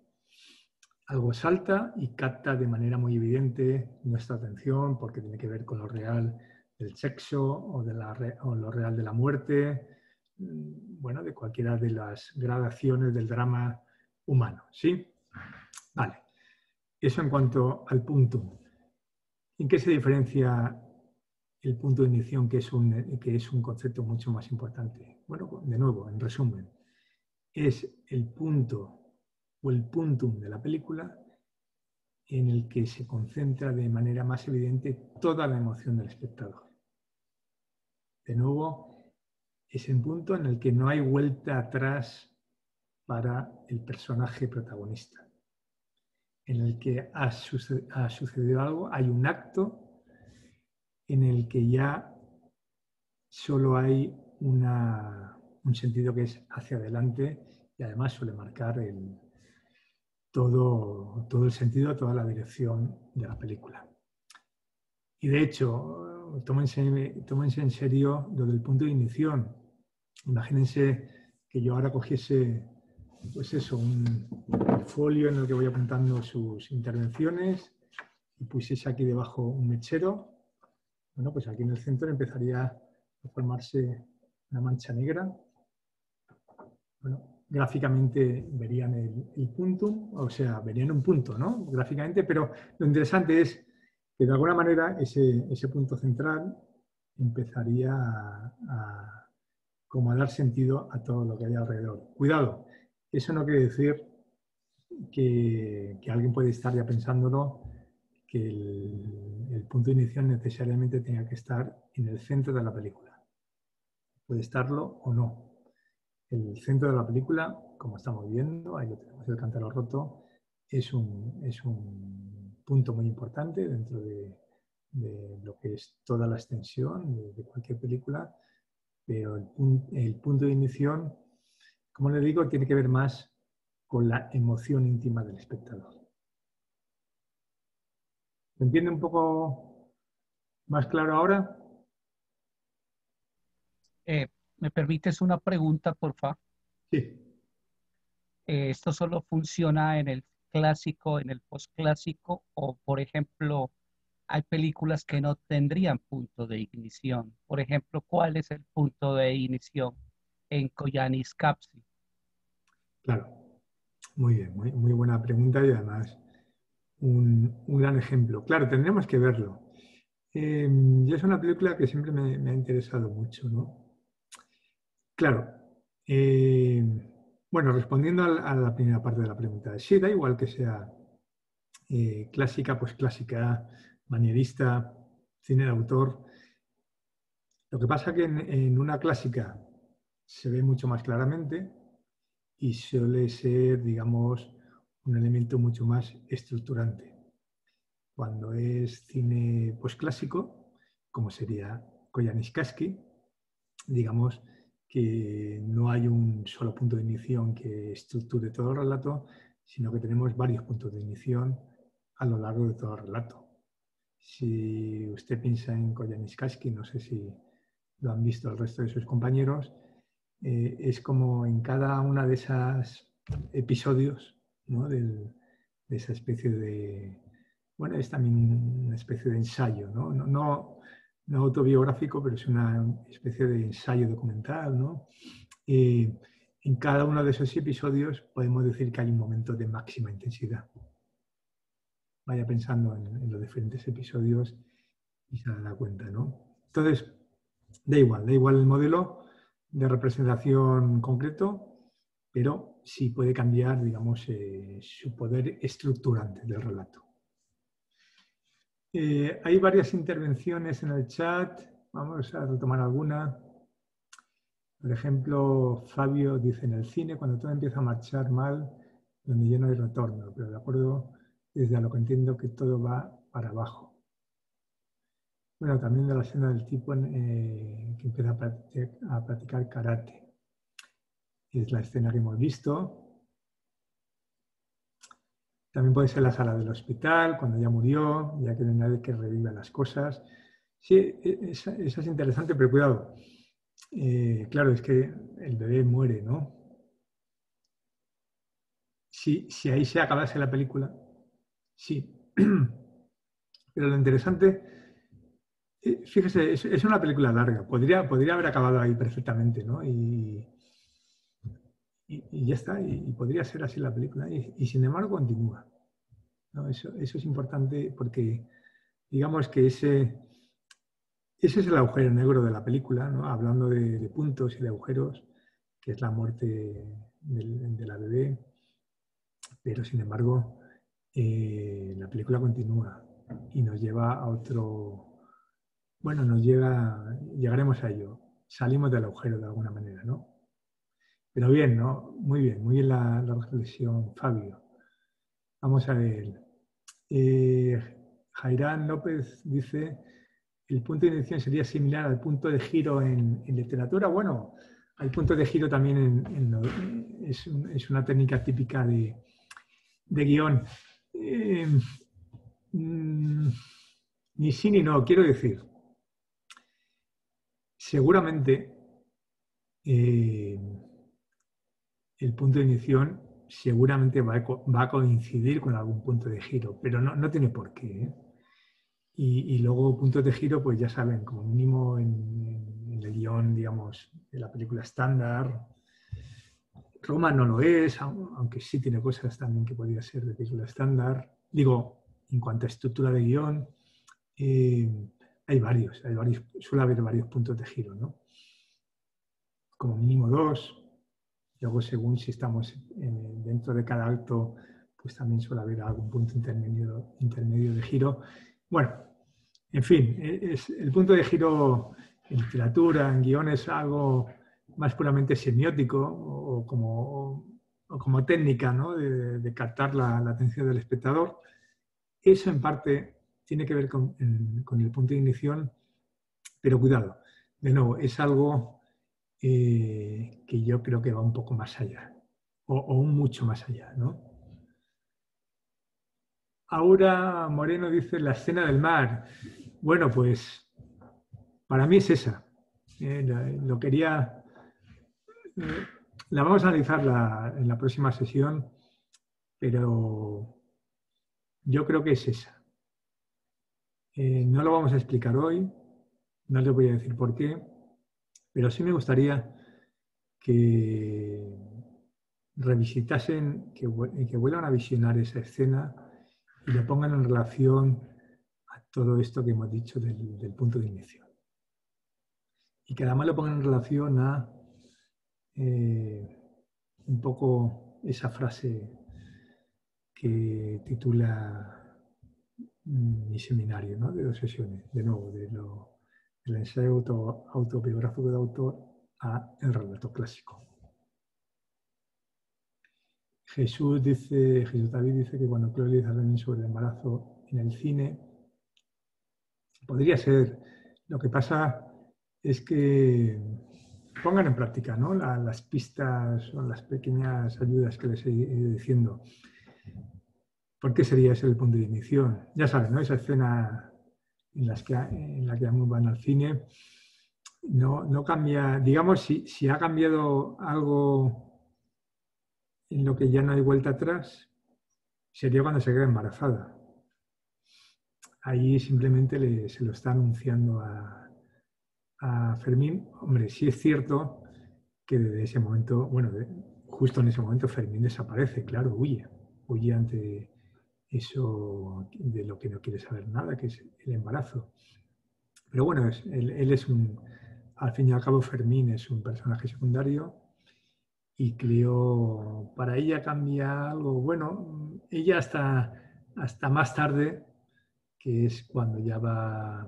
Algo salta y capta de manera muy evidente nuestra atención porque tiene que ver con lo real del sexo o, de la, o lo real de la muerte, mm, bueno, de cualquiera de las gradaciones del drama humano. ¿sí? Vale. Eso en cuanto al punto. ¿En qué se diferencia el punto de inición, que es, un, que es un concepto mucho más importante. Bueno, de nuevo, en resumen, es el punto o el puntum de la película en el que se concentra de manera más evidente toda la emoción del espectador. De nuevo, es el punto en el que no hay vuelta atrás para el personaje protagonista, en el que ha, sucedido algo, hay un acto en el que ya solo hay un sentido que es hacia adelante y además suele marcar todo, todo el sentido, toda la dirección de la película. Y de hecho, tómense, en serio lo del punto de inición. Imagínense que yo ahora cogiese, pues eso, un folio en el que voy apuntando sus intervenciones y pusiese aquí debajo un mechero bueno, pues aquí en el centro empezaría a formarse una mancha negra. Bueno, gráficamente verían el, punto, o sea, verían un punto, ¿no? Gráficamente, pero lo interesante es que de alguna manera ese, punto central empezaría a, como a dar sentido a todo lo que hay alrededor. Cuidado, eso no quiere decir que, alguien puede estar ya pensándolo que el, punto de inicio necesariamente tenga que estar en el centro de la película. Puede estarlo o no. El centro de la película, como estamos viendo, ahí lo tenemos, el cántaro roto, es un, es un punto muy importante dentro de, lo que es toda la extensión de, cualquier película, pero el, punto de inicio, como le digo, tiene que ver más con la emoción íntima del espectador. ¿Me entiende un poco más claro ahora? Eh, ¿Me permites una pregunta, por favor? Sí. Eh, ¿Esto solo funciona en el clásico, en el postclásico? O, por ejemplo, hay películas que no tendrían punto de ignición. Por ejemplo, ¿cuál es el punto de ignición en Koyanis Capsi? Claro. Muy bien, muy, muy buena pregunta y además un, gran ejemplo. Claro, tendremos que verlo. Eh, es una película que siempre me, ha interesado mucho, ¿no? Claro. Eh, bueno, respondiendo a, la primera parte de la pregunta, sí, da igual que sea eh, clásica, pues clásica, manierista, cine de autor. Lo que pasa que en, una clásica se ve mucho más claramente y suele ser, digamos, un elemento mucho más estructurante. Cuando es cine pues, clásico, como sería Koyaanisqatsi, digamos que no hay un solo punto de inicio que estructure todo el relato, sino que tenemos varios puntos de inicio a lo largo de todo el relato. Si usted piensa en Koyaanisqatsi, no sé si lo han visto el resto de sus compañeros, eh, es como en cada una de esos episodios de esa especie de, bueno, es también una especie de ensayo, ¿no? No, autobiográfico, pero es una especie de ensayo documental, ¿no? en cada uno de esos episodios podemos decir que hay un momento de máxima intensidad. Vaya pensando en, los diferentes episodios y se da cuenta, ¿no? Entonces, da igual, da igual el modelo de representación concreto, pero sí puede cambiar, digamos, eh, su poder estructurante del relato. Eh, hay varias intervenciones en el chat. Vamos a retomar alguna. Por ejemplo, Fabio dice en el cine, cuando todo empieza a marchar mal, donde ya no hay retorno, pero de acuerdo, desde a lo que entiendo que todo va para abajo. Bueno, también de la escena del tipo eh, que empieza a practicar, karate. Es la escena que hemos visto. También puede ser la sala del hospital, cuando ya murió, ya que no hay que reviva las cosas. Sí, esa, es interesante, pero cuidado. Eh, claro, es que el bebé muere, ¿no? Si, si ahí se acabase la película, sí. Pero lo interesante eh, fíjese, es, una película larga. Podría, podría haber acabado ahí perfectamente, ¿no? Y, ya está, y, podría ser así la película. Y, sin embargo continúa. Eso, eso, es importante porque digamos que ese, ese es el agujero negro de la película, ¿no? hablando de, puntos y de agujeros, que es la muerte de la bebé. Pero sin embargo, eh, la película continúa y nos lleva a otro, bueno, nos llega, llegaremos a ello. Salimos del agujero de alguna manera, ¿no? Pero bien, ¿no? Muy bien, muy bien la, reflexión, Fabio. Vamos a ver. Eh, Jairán López dice, el punto de inicio sería similar al punto de giro en, literatura. Bueno, hay puntos de giro también en, es, una técnica típica de, guion. Eh, mm, ni sí ni no, quiero decir, seguramente eh, el punto de inición seguramente va a, coincidir con algún punto de giro, pero no, tiene por qué. ¿eh? Y, luego puntos de giro, pues ya saben, como mínimo en, el guion, digamos, de la película estándar. Roma no lo es, aunque sí tiene cosas también que podría ser de película estándar. Digo, en cuanto a estructura de guion, eh, hay varios, hay varios, suele haber varios puntos de giro, ¿no? Como mínimo dos. Luego, según si estamos dentro de cada acto, pues también suele haber algún punto intermedio, intermedio de giro. Bueno, en fin, e, es, el punto de giro en literatura, en guion, es algo más puramente semiótico o como, como técnica ¿no? de, captar la, la, atención del espectador. Eso en parte tiene que ver con, el punto de ignición, pero cuidado, de nuevo, es algo eh, que yo creo que va un poco más allá, o, mucho más allá, ¿no? Ahora Moreno dice la escena del mar. Bueno, pues para mí es esa. Eh, lo quería. Eh, la vamos a analizar en la próxima sesión, pero yo creo que es esa. No lo vamos a explicar hoy, no les voy a decir por qué, pero sí me gustaría que revisitasen, que, que vuelvan a visionar esa escena y lo pongan en relación a todo esto que hemos dicho del, punto de inicio. Y que además lo pongan en relación a eh, un poco esa frase que titula mi seminario ¿no? de dos sesiones, de nuevo, de lo, del ensayo auto, autobiográfico de autor a el relato clásico. Jesús dice, Jesús David dice que cuando Claudia dice sobre el embarazo en el cine, podría ser. Lo que pasa es que pongan en práctica ¿no? las pistas o las pequeñas ayudas que les he ido diciendo. ¿Por qué sería ese el punto de inicio? Ya saben, ¿no? Esa escena en, las que, en la que ambos van al cine no, no cambia, digamos, si, si, ha cambiado algo en lo que ya no hay vuelta atrás, sería cuando se queda embarazada. Ahí simplemente se lo está anunciando a, a, Fermín. Hombre, sí es cierto que desde ese momento, bueno, justo en ese momento Fermín desaparece, claro, huye, huye ante eso de lo que no quiere saber nada, que es el embarazo. Pero bueno, él, es un, al fin y al cabo Fermín es un personaje secundario y Cleo, para ella cambia algo, bueno, ella hasta, hasta más tarde que es cuando ya va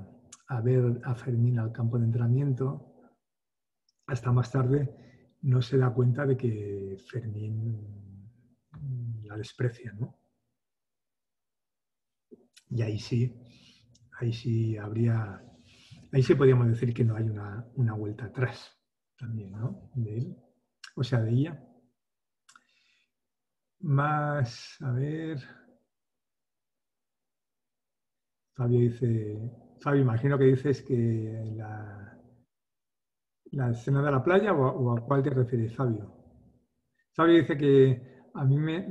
a ver a Fermín al campo de entrenamiento, hasta más tarde no se da cuenta de que Fermín la desprecia, ¿no? Y ahí sí, ahí sí habría, ahí sí podríamos decir que no hay una, una vuelta atrás también, ¿no? De él, o sea, de ella. Más, a ver. Fabio dice, Fabio, imagino que dices que la, la escena de la playa o, a cuál te refieres, Fabio. Fabio dice que a mí me,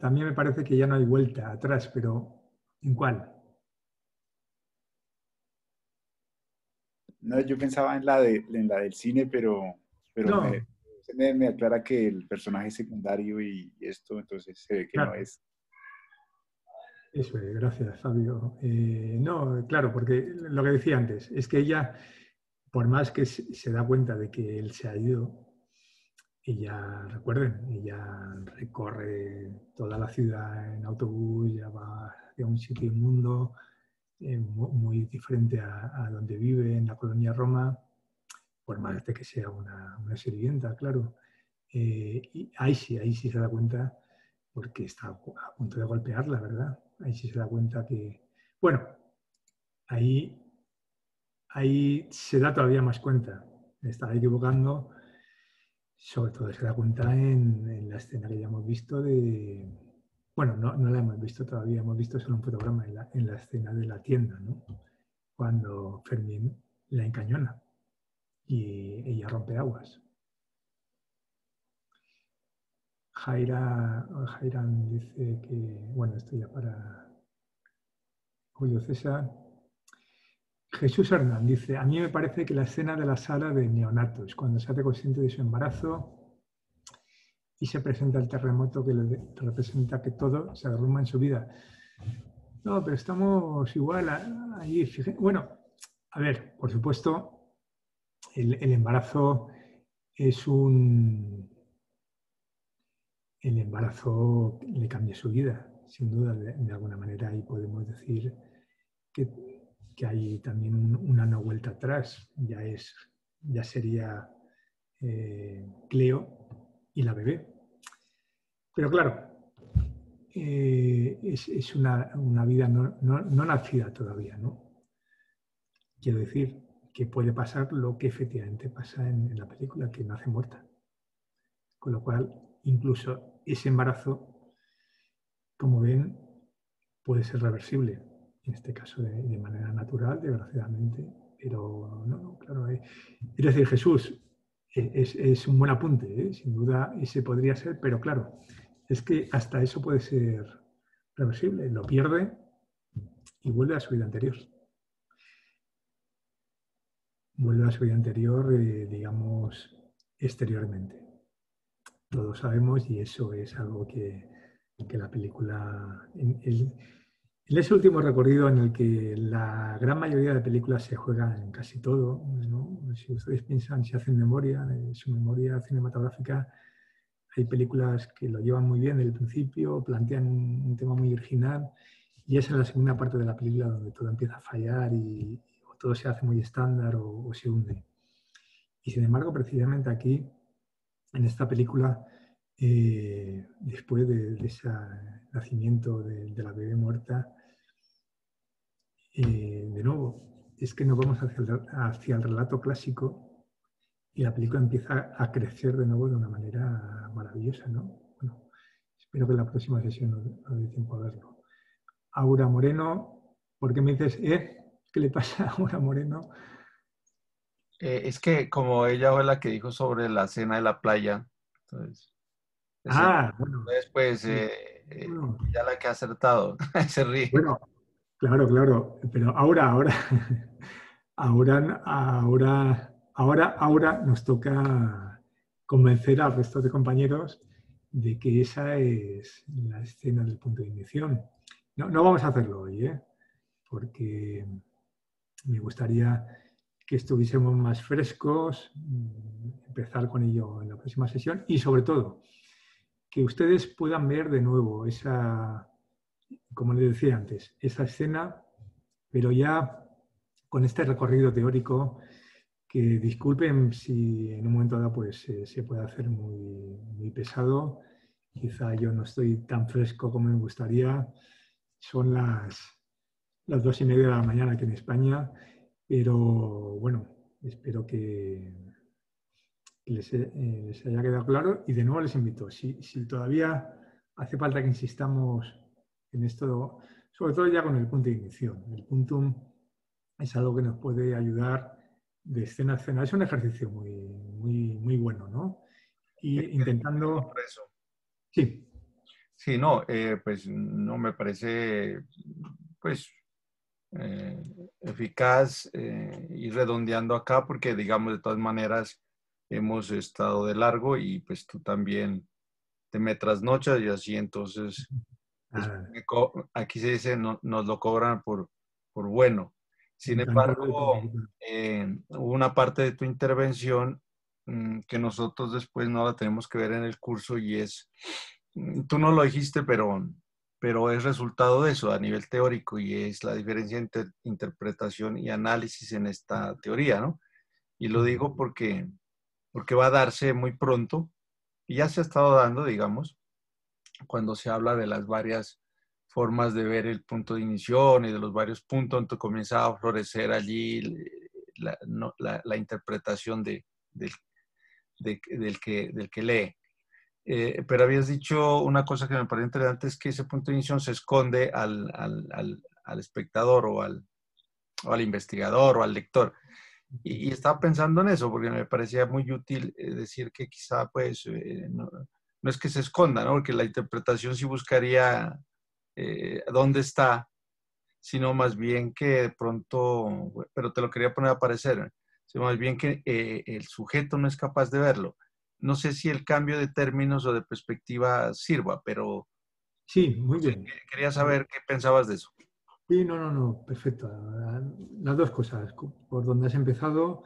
también me parece que ya no hay vuelta atrás, pero ¿en cuál? No, yo pensaba en la, de, en la del cine, pero, pero me, me, aclara que el personaje es secundario y esto, entonces se ve que no es. Eso es, gracias, Fabio. Eh, no, claro, porque lo que decía antes, es que ella, por más que se da cuenta de que él se ha ido, ella, recuerden, ella recorre toda la ciudad en autobús, ya va hacia un sitio inmundo, eh, muy diferente a, donde vive, en la colonia Roma, por más de que sea una, una sirvienta, claro. Eh, y ahí sí, ahí sí se da cuenta, porque está a punto de golpearla, ¿verdad? ahí sí se da cuenta que, bueno, ahí, ahí se da todavía más cuenta, me estaba equivocando, sobre todo se da cuenta en, la escena que ya hemos visto de, bueno, no, no, la hemos visto todavía, hemos visto solo un fotograma en la, en la escena de la tienda, ¿no? Cuando Fermín la encañona y ella rompe aguas. Jaira, dice que, bueno, esto ya para Julio César. Jesús Hernán dice, a mí me parece que la escena de la sala de neonatos, cuando se hace consciente de su embarazo y se presenta el terremoto que le representa que todo se derrumba en su vida. No, pero estamos igual ahí. Bueno, a ver, por supuesto, el embarazo es un, el embarazo le cambia su vida, sin duda, de, alguna manera, y podemos decir que, hay también una no vuelta atrás, ya, es, ya sería eh, Cleo y la bebé. Pero claro, eh, es, una, vida no, nacida todavía, ¿no? Quiero decir que puede pasar lo que efectivamente pasa en, la película, que nace muerta. Con lo cual, incluso ese embarazo, como ven, puede ser reversible, en este caso de, manera natural, desgraciadamente, pero no, claro. Eh. Es decir, Jesús eh, es, un buen apunte, eh, sin duda ese podría ser, pero claro, es que hasta eso puede ser reversible, lo pierde y vuelve a su vida anterior. Vuelve a su vida anterior, digamos, exteriormente. Todos sabemos y eso es algo que, la película... ese último recorrido en el que la gran mayoría de películas se juegan en casi todo, si ustedes piensan, si hacen memoria, de su memoria cinematográfica, hay películas que lo llevan muy bien desde el principio, plantean un, tema muy original y es en la segunda parte de la película donde todo empieza a fallar y, todo se hace muy estándar o se hunde. Y sin embargo, precisamente aquí en esta película, eh, después de, ese nacimiento de, la bebé muerta, eh, de nuevo, es que nos vamos hacia el, hacia el, relato clásico y la película empieza a crecer de nuevo de una manera maravillosa, ¿no? Bueno, espero que en la próxima sesión nos, dé tiempo a verlo. Aura Moreno, ¿por qué me dices, eh? ¿Qué le pasa a Aura Moreno? Eh, es que como ella fue la que dijo sobre la cena de la playa, entonces... Ah, bueno. Después eh, eh, ya la que ha acertado, se ríe. Bueno, claro, claro, pero ahora, ahora, ahora, ahora, ahora, nos toca convencer al resto de compañeros de que esa es la escena del punto de ignición. No, no vamos a hacerlo hoy, ¿eh? porque me gustaría que estuviésemos más frescos, empezar con ello en la próxima sesión y sobre todo que ustedes puedan ver de nuevo esa, como le decía antes, esa escena, pero ya con este recorrido teórico que disculpen si en un momento dado pues, se puede hacer muy, muy pesado. Quizá yo no estoy tan fresco como me gustaría. Son las, las dos y media de la mañana aquí en España, pero bueno, espero que les, eh, les haya quedado claro. Y de nuevo les invito, si, si todavía hace falta que insistamos en esto, sobre todo ya con el punto de ignición. El punto es algo que nos puede ayudar de escena a escena. Es un ejercicio muy, muy, muy bueno, ¿no? Y intentando... Sí. Sí, no, eh, pues no me parece, pues, eh, eficaz eh, ir redondeando acá porque, digamos, de todas maneras hemos estado de largo y pues tú también te me trasnochas y así entonces aquí se dice no, nos lo cobran por, por bueno. Sin embargo, eh, hubo una parte de tu intervención mm, que nosotros después no la tenemos que ver en el curso y es, mm, tú no lo dijiste, pero, pero es resultado de eso a nivel teórico y es la diferencia entre interpretación y análisis en esta teoría, ¿no? Y lo digo porque, porque va a darse muy pronto y ya se ha estado dando, digamos, cuando se habla de las varias formas de ver el punto de inición y de los varios puntos, entonces comienza a florecer allí la, la, interpretación de, del, del, que, del que lee. Eh, pero habías dicho una cosa que me parece interesante, es que ese punto de inición se esconde al, al, al, espectador o al, o al investigador o al lector. Y, estaba pensando en eso, porque me parecía muy útil eh, decir que quizá, pues, eh, no, no, es que se esconda, ¿no? porque la interpretación sí buscaría eh, dónde está, sino más bien que de pronto, pero te lo quería poner a aparecer, sino más bien que eh, el sujeto no es capaz de verlo. No sé si el cambio de términos o de perspectiva sirva, pero... Sí, muy bien. Quería saber qué pensabas de eso. Sí, no, no, no, perfecto. Las dos cosas. Por donde has empezado,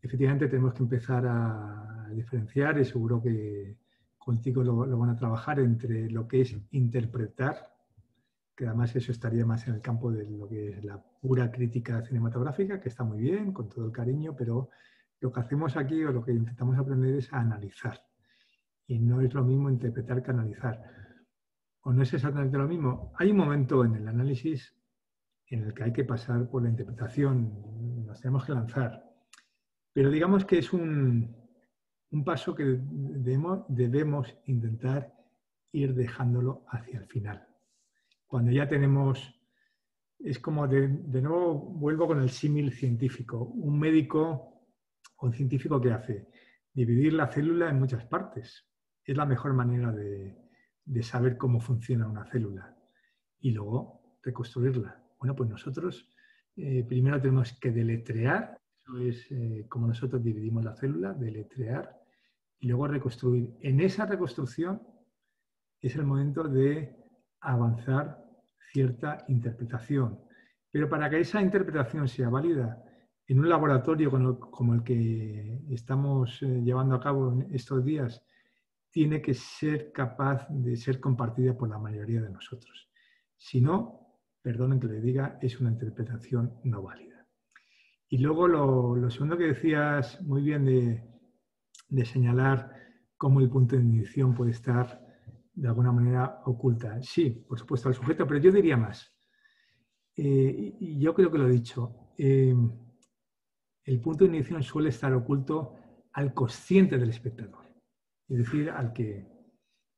efectivamente tenemos que empezar a diferenciar y seguro que contigo lo, lo van a trabajar entre lo que es interpretar que además eso estaría más en el campo de lo que es la pura crítica cinematográfica, que está muy bien, con todo el cariño, pero lo que hacemos aquí o lo que intentamos aprender es a analizar. Y no es lo mismo interpretar que analizar. O no es exactamente lo mismo. Hay un momento en el análisis en el que hay que pasar por la interpretación, nos tenemos que lanzar. Pero digamos que es un, un paso que debemos, debemos intentar ir dejándolo hacia el final cuando ya tenemos, es como de, nuevo vuelvo con el símil científico, un médico o un científico que hace dividir la célula en muchas partes. Es la mejor manera de, saber cómo funciona una célula y luego reconstruirla. Bueno, pues nosotros eh, primero tenemos que deletrear, eso es eh, como nosotros dividimos la célula, deletrear y luego reconstruir. En esa reconstrucción es el momento de avanzar cierta interpretación. Pero para que esa interpretación sea válida en un laboratorio como el que estamos eh, llevando a cabo en estos días, tiene que ser capaz de ser compartida por la mayoría de nosotros. Si no, perdonen que le diga, es una interpretación no válida. Y luego lo, segundo que decías muy bien de, de señalar cómo el punto de ignición puede estar de alguna manera oculta. Sí, por supuesto, al sujeto, pero yo diría más. Eh, yo creo que lo he dicho. Eh, el punto de ignición suele estar oculto al consciente del espectador, es decir, al que,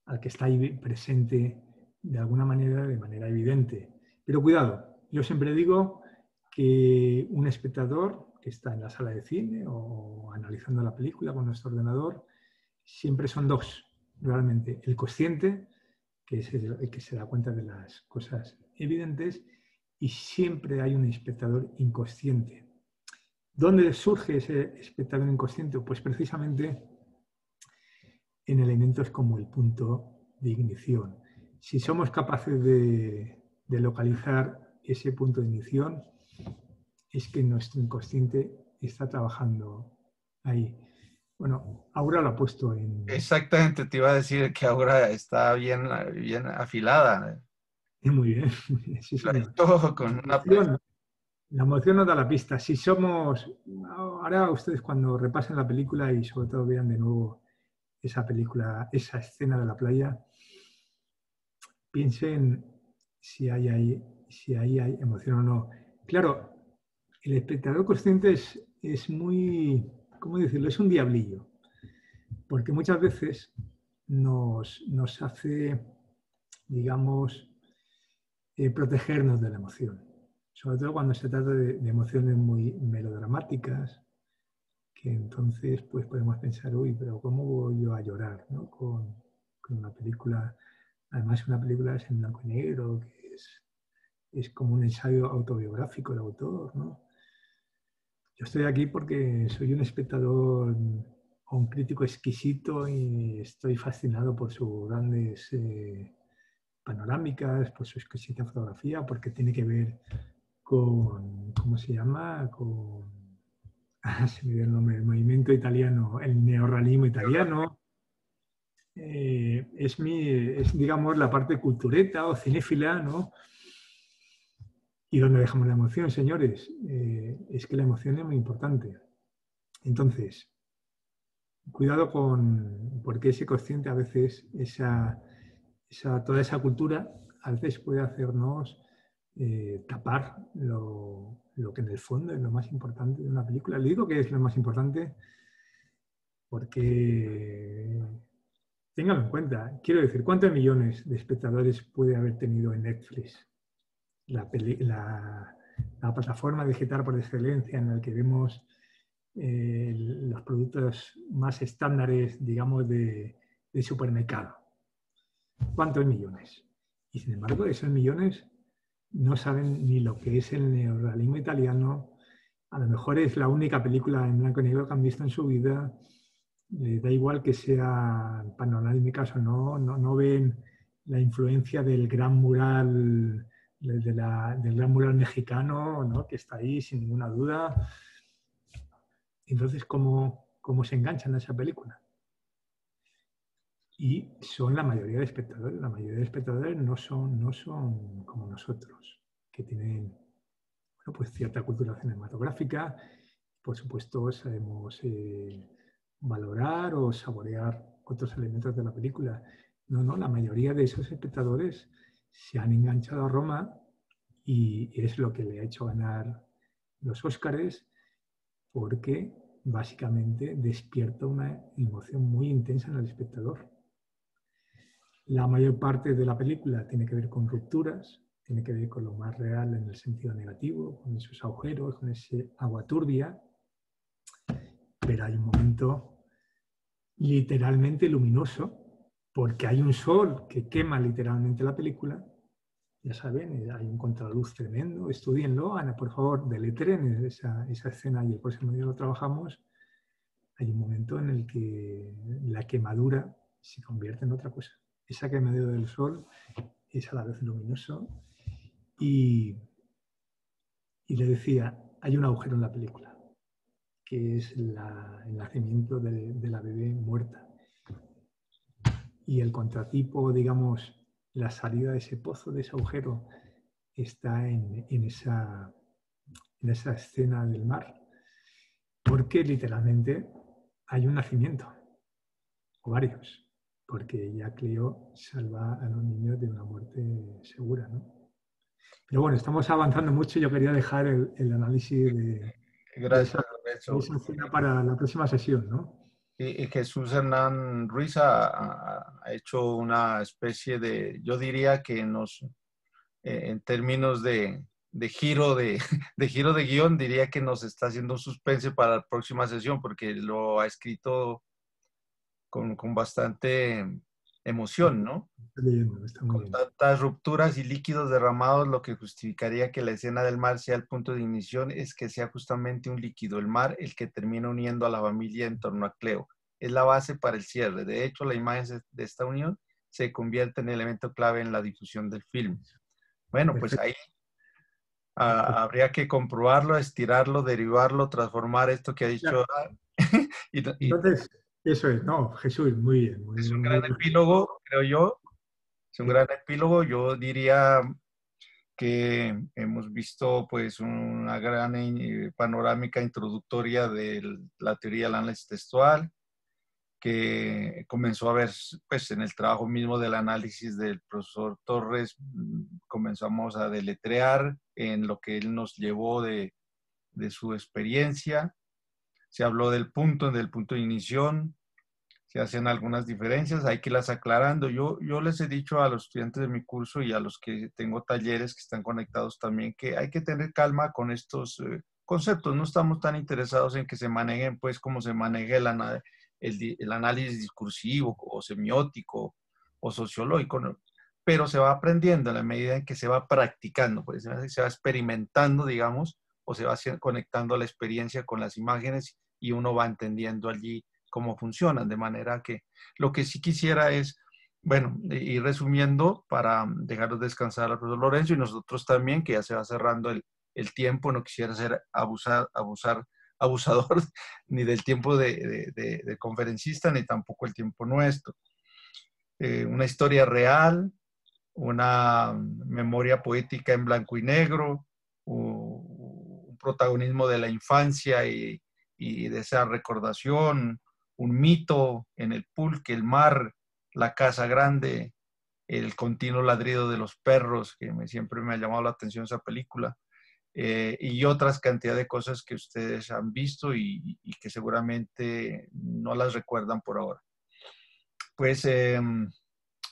al que está ahí presente de alguna manera, de manera evidente. Pero cuidado, yo siempre digo que un espectador está en la sala de cine o analizando la película con nuestro ordenador, siempre son dos realmente el consciente, que es el que se da cuenta de las cosas evidentes, y siempre hay un espectador inconsciente. ¿Dónde surge ese espectador inconsciente? Pues precisamente en elementos como el punto de ignición. Si somos capaces de localizar ese punto de ignición, es que nuestro inconsciente está trabajando ahí. Bueno, Aura lo ha puesto en... Exactamente, te iba a decir que Aura está bien, bien afilada. Muy bien. Sí. Clarito, con una la emoción nos da la pista. Si somos, ahora ustedes cuando repasen la película y sobre todo vean de nuevo esa película, esa escena de la playa, piensen si hay ahí, si ahí hay emoción o no. Claro, el espectador consciente es, es muy, ¿cómo decirlo? Es un diablillo, porque muchas veces nos, nos hace, digamos, eh, protegernos de la emoción. Sobre todo cuando se trata de, emociones muy melodramáticas, que entonces pues podemos pensar, uy, pero ¿cómo voy yo a llorar ¿no? con, con, una película? Además, una película es en blanco y negro, que es, es como un ensayo autobiográfico del autor. ¿no? Yo estoy aquí porque soy un espectador o un crítico exquisito y estoy fascinado por sus grandes eh, panorámicas, por su exquisita fotografía, porque tiene que ver con, ¿cómo se llama? Con, ah, se me el nombre, el movimiento italiano, el neorrealismo italiano. Eh, es, mi, es, digamos, la parte cultureta o cinéfila, ¿no? ¿Y dónde dejamos la emoción, señores? Eh, es que la emoción es muy importante. Entonces, cuidado con, porque ese consciente a veces, esa, toda esa cultura, a veces puede hacernos eh, tapar lo, que en el fondo es lo más importante de una película. Le digo que es lo más importante porque, ténganlo en cuenta, quiero decir, ¿cuántos millones de espectadores puede haber tenido en Netflix? La, la plataforma digital por excelencia en la que vemos eh, los productos más estándares, digamos, de, supermercado. ¿Cuántos millones? Y sin embargo, esos millones no saben ni lo que es el neorrealismo italiano. A lo mejor es la única película en blanco y negro que han visto en su vida. Eh, da igual que sea panorámicas o no, no, no ven la influencia del gran mural, del gran mural mexicano, ¿no? que está ahí sin ninguna duda. Entonces, ¿cómo, cómo se enganchan a esa película? Y son la mayoría de espectadores. La mayoría de espectadores no son, no son como nosotros, que tienen bueno, pues cierta cultura cinematográfica. Por supuesto, sabemos eh, valorar o saborear otros elementos de la película. No, no, la mayoría de esos espectadores se han enganchado a Roma y es lo que le ha hecho ganar los Óscares porque básicamente despierta una emoción muy intensa en el espectador. La mayor parte de la película tiene que ver con rupturas, tiene que ver con lo más real en el sentido negativo, con esos agujeros, con ese agua turbia, pero hay un momento literalmente luminoso, porque hay un sol que quema literalmente la película ya saben, eh, hay un contraluz tremendo, estudienlo, Ana, por favor, deletren esa, esa escena y el próximo día lo trabajamos. Hay un momento en el que la quemadura se convierte en otra cosa. Esa quemadura del sol es a la vez luminoso y, y le decía, hay un agujero en la película, que es el nacimiento de, de la bebé muerta. Y el contratipo, digamos, la salida de ese pozo, de ese agujero, está en, esa, en esa escena del mar. Porque literalmente hay un nacimiento, o varios, porque ya Cleo salva a los niños de una muerte segura. ¿no? Pero bueno, estamos avanzando mucho. Yo quería dejar el, análisis de, Gracias, esa, escena para la próxima sesión. ¿no? Y, Jesús Hernán Ruiz ha, hecho una especie de, yo diría que nos, eh, en términos de, giro de, de, giro de guion, diría que nos está haciendo un suspense para la próxima sesión, porque lo ha escrito con, bastante emoción, ¿no? con tantas rupturas y líquidos derramados, lo que justificaría que la escena del mar sea el punto de ignición es que sea justamente un líquido, el mar, el que termina uniendo a la familia en torno a Cleo. Es la base para el cierre. De hecho, la imagen de esta unión se convierte en elemento clave en la difusión del film. Bueno, pues ahí ah, habría que comprobarlo, estirarlo, derivarlo, transformar esto que ha dicho. Entonces, eso es, no, Jesús, muy bien. es un gran epílogo, creo yo, Es un gran epílogo. Yo diría que hemos visto pues una gran eh, panorámica introductoria de la teoría del análisis textual, que comenzó a ver pues en el trabajo mismo del análisis del profesor Torres, mm, comenzamos a deletrear en lo que él nos llevó de, de su experiencia. Se habló del punto, del punto de inición, hacen algunas diferencias, hay que las aclarando. Yo, yo les he dicho a los estudiantes de mi curso y a los que tengo talleres que están conectados también que hay que tener calma con estos eh, conceptos. No estamos tan interesados en que se manejen, pues, como se maneja el, el, el análisis discursivo o semiótico o sociológico, pero se va aprendiendo en la medida en que se va practicando, pues, se va experimentando, digamos, o se va conectando la experiencia con las imágenes y uno va entendiendo allí cómo funcionan, de manera que lo que sí quisiera es, bueno, ir resumiendo para dejarlos descansar al profesor Lorenzo y nosotros también, que ya se va cerrando el, el tiempo, no quisiera ser abusar, abusar, abusador ni del tiempo de, de, conferencista, ni tampoco el tiempo nuestro. Eh, una historia real, una memoria poética en blanco y negro, un protagonismo de la infancia y, y de esa recordación, un mito en el pulque, el mar, la casa grande, el continuo ladrido de los perros, que me, siempre me ha llamado la atención esa película, eh, y otras cantidad de cosas que ustedes han visto y, que seguramente no las recuerdan por ahora. Pues em,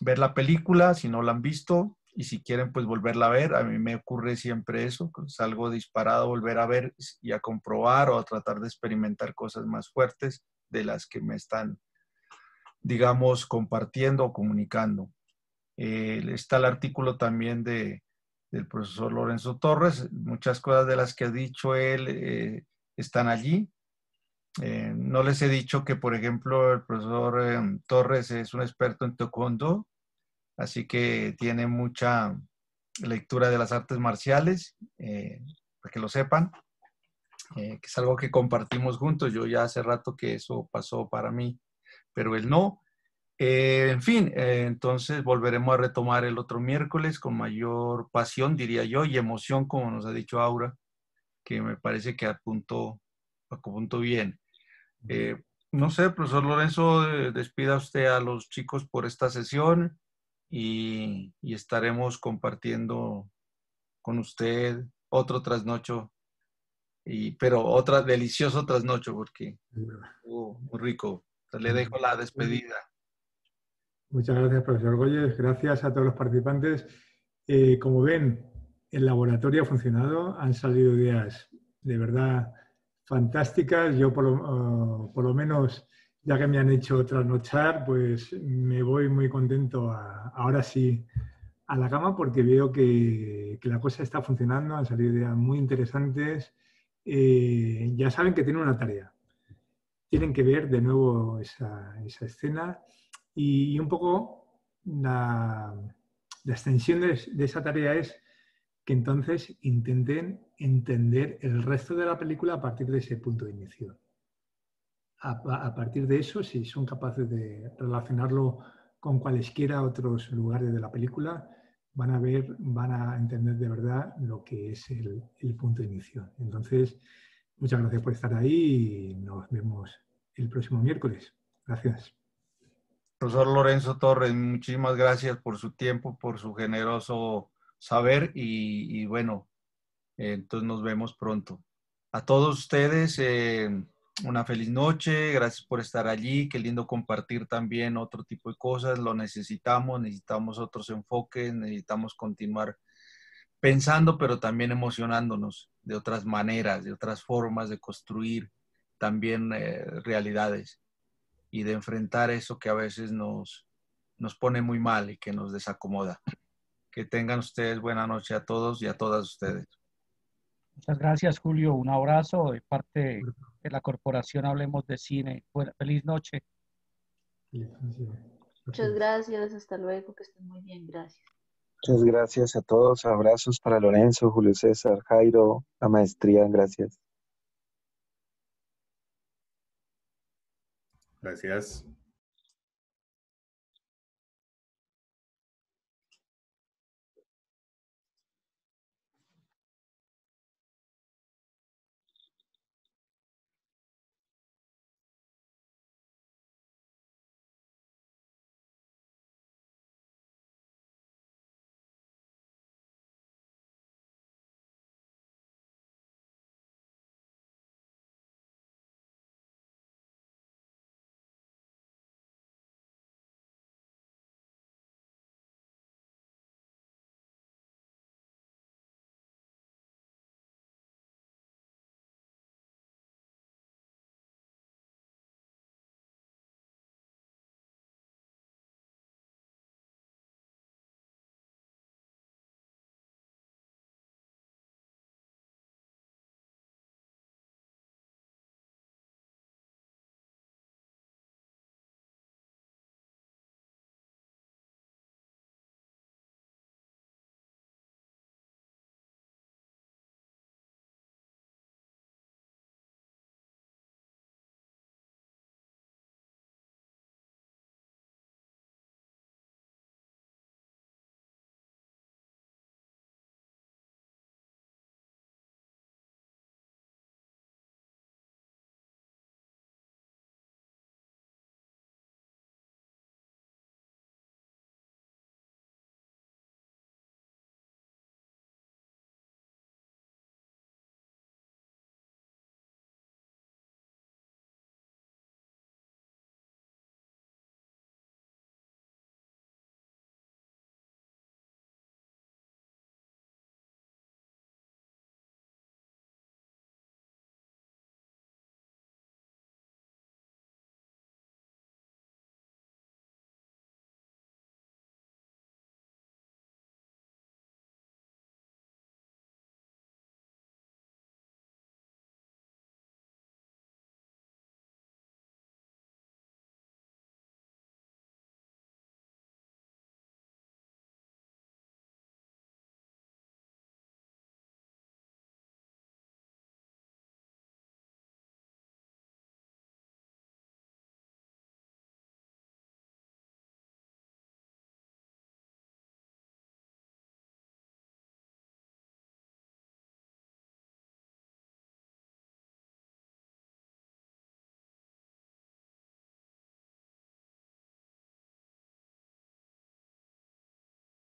ver la película, si no la han visto, y si quieren pues volverla a ver, a mí me ocurre siempre eso, salgo disparado, volver a ver y a comprobar o a tratar de experimentar cosas más fuertes de las que me están, digamos, compartiendo o comunicando. Eh, está el artículo también de, del profesor Lorenzo Torres. Muchas cosas de las que ha dicho él eh, están allí. Eh, no les he dicho que, por ejemplo, el profesor Torres es un experto en taekwondo, así que tiene mucha lectura de las artes marciales, para que lo sepan. Eh, que es algo que compartimos juntos. Yo ya hace rato que eso pasó para mí, pero él no. Eh, en fin, eh, entonces volveremos a retomar el otro miércoles con mayor pasión, diría yo, y emoción, como nos ha dicho Aura, que me parece que apuntó, apuntó bien. no sé, profesor Lorenzo, despida usted a los chicos por esta sesión y, y estaremos compartiendo con usted otro trasnocho y, pero otra delicioso trasnocho porque muy rico. le dejo la despedida. Muchas gracias, profesor Goyes. Gracias a todos los participantes. Eh, como ven, el laboratorio ha funcionado, han salido ideas de verdad fantásticas. Yo por lo, oh, por lo menos, ya que me han hecho trasnochar, pues me voy muy contento ahora sí a la cama porque veo que, que, la cosa está funcionando, han salido ideas muy interesantes eh, ya saben que tienen una tarea. Tienen que ver de nuevo esa, escena y, un poco la, extensión de, esa tarea es que entonces intenten entender el resto de la película a partir de ese punto de inicio. A, partir de eso, si son capaces de relacionarlo con cualesquiera otros lugares de la película, van a ver, van a entender de verdad lo que es el, punto de inicio. Entonces, muchas gracias por estar ahí y nos vemos el próximo miércoles. Gracias. Profesor Lorenzo Torres, muchísimas gracias por su tiempo, por su generoso saber y, bueno, entonces nos vemos pronto. A todos ustedes, eh, una feliz noche, gracias por estar allí, qué lindo compartir también otro tipo de cosas, lo necesitamos, necesitamos otros enfoques, necesitamos continuar pensando, pero también emocionándonos de otras maneras, de otras formas de construir también eh, realidades y de enfrentar eso que a veces nos, nos pone muy mal y que nos desacomoda. Que tengan ustedes buena noche a todos y a todas ustedes. Muchas gracias, Julio. Un abrazo de parte de la corporación Hablemos de Cine. Buena, feliz noche. Muchas gracias. Hasta luego. Que estén muy bien. Gracias. Muchas gracias a todos. Abrazos para Lorenzo, Julio César, Jairo, la maestría. Gracias. Gracias.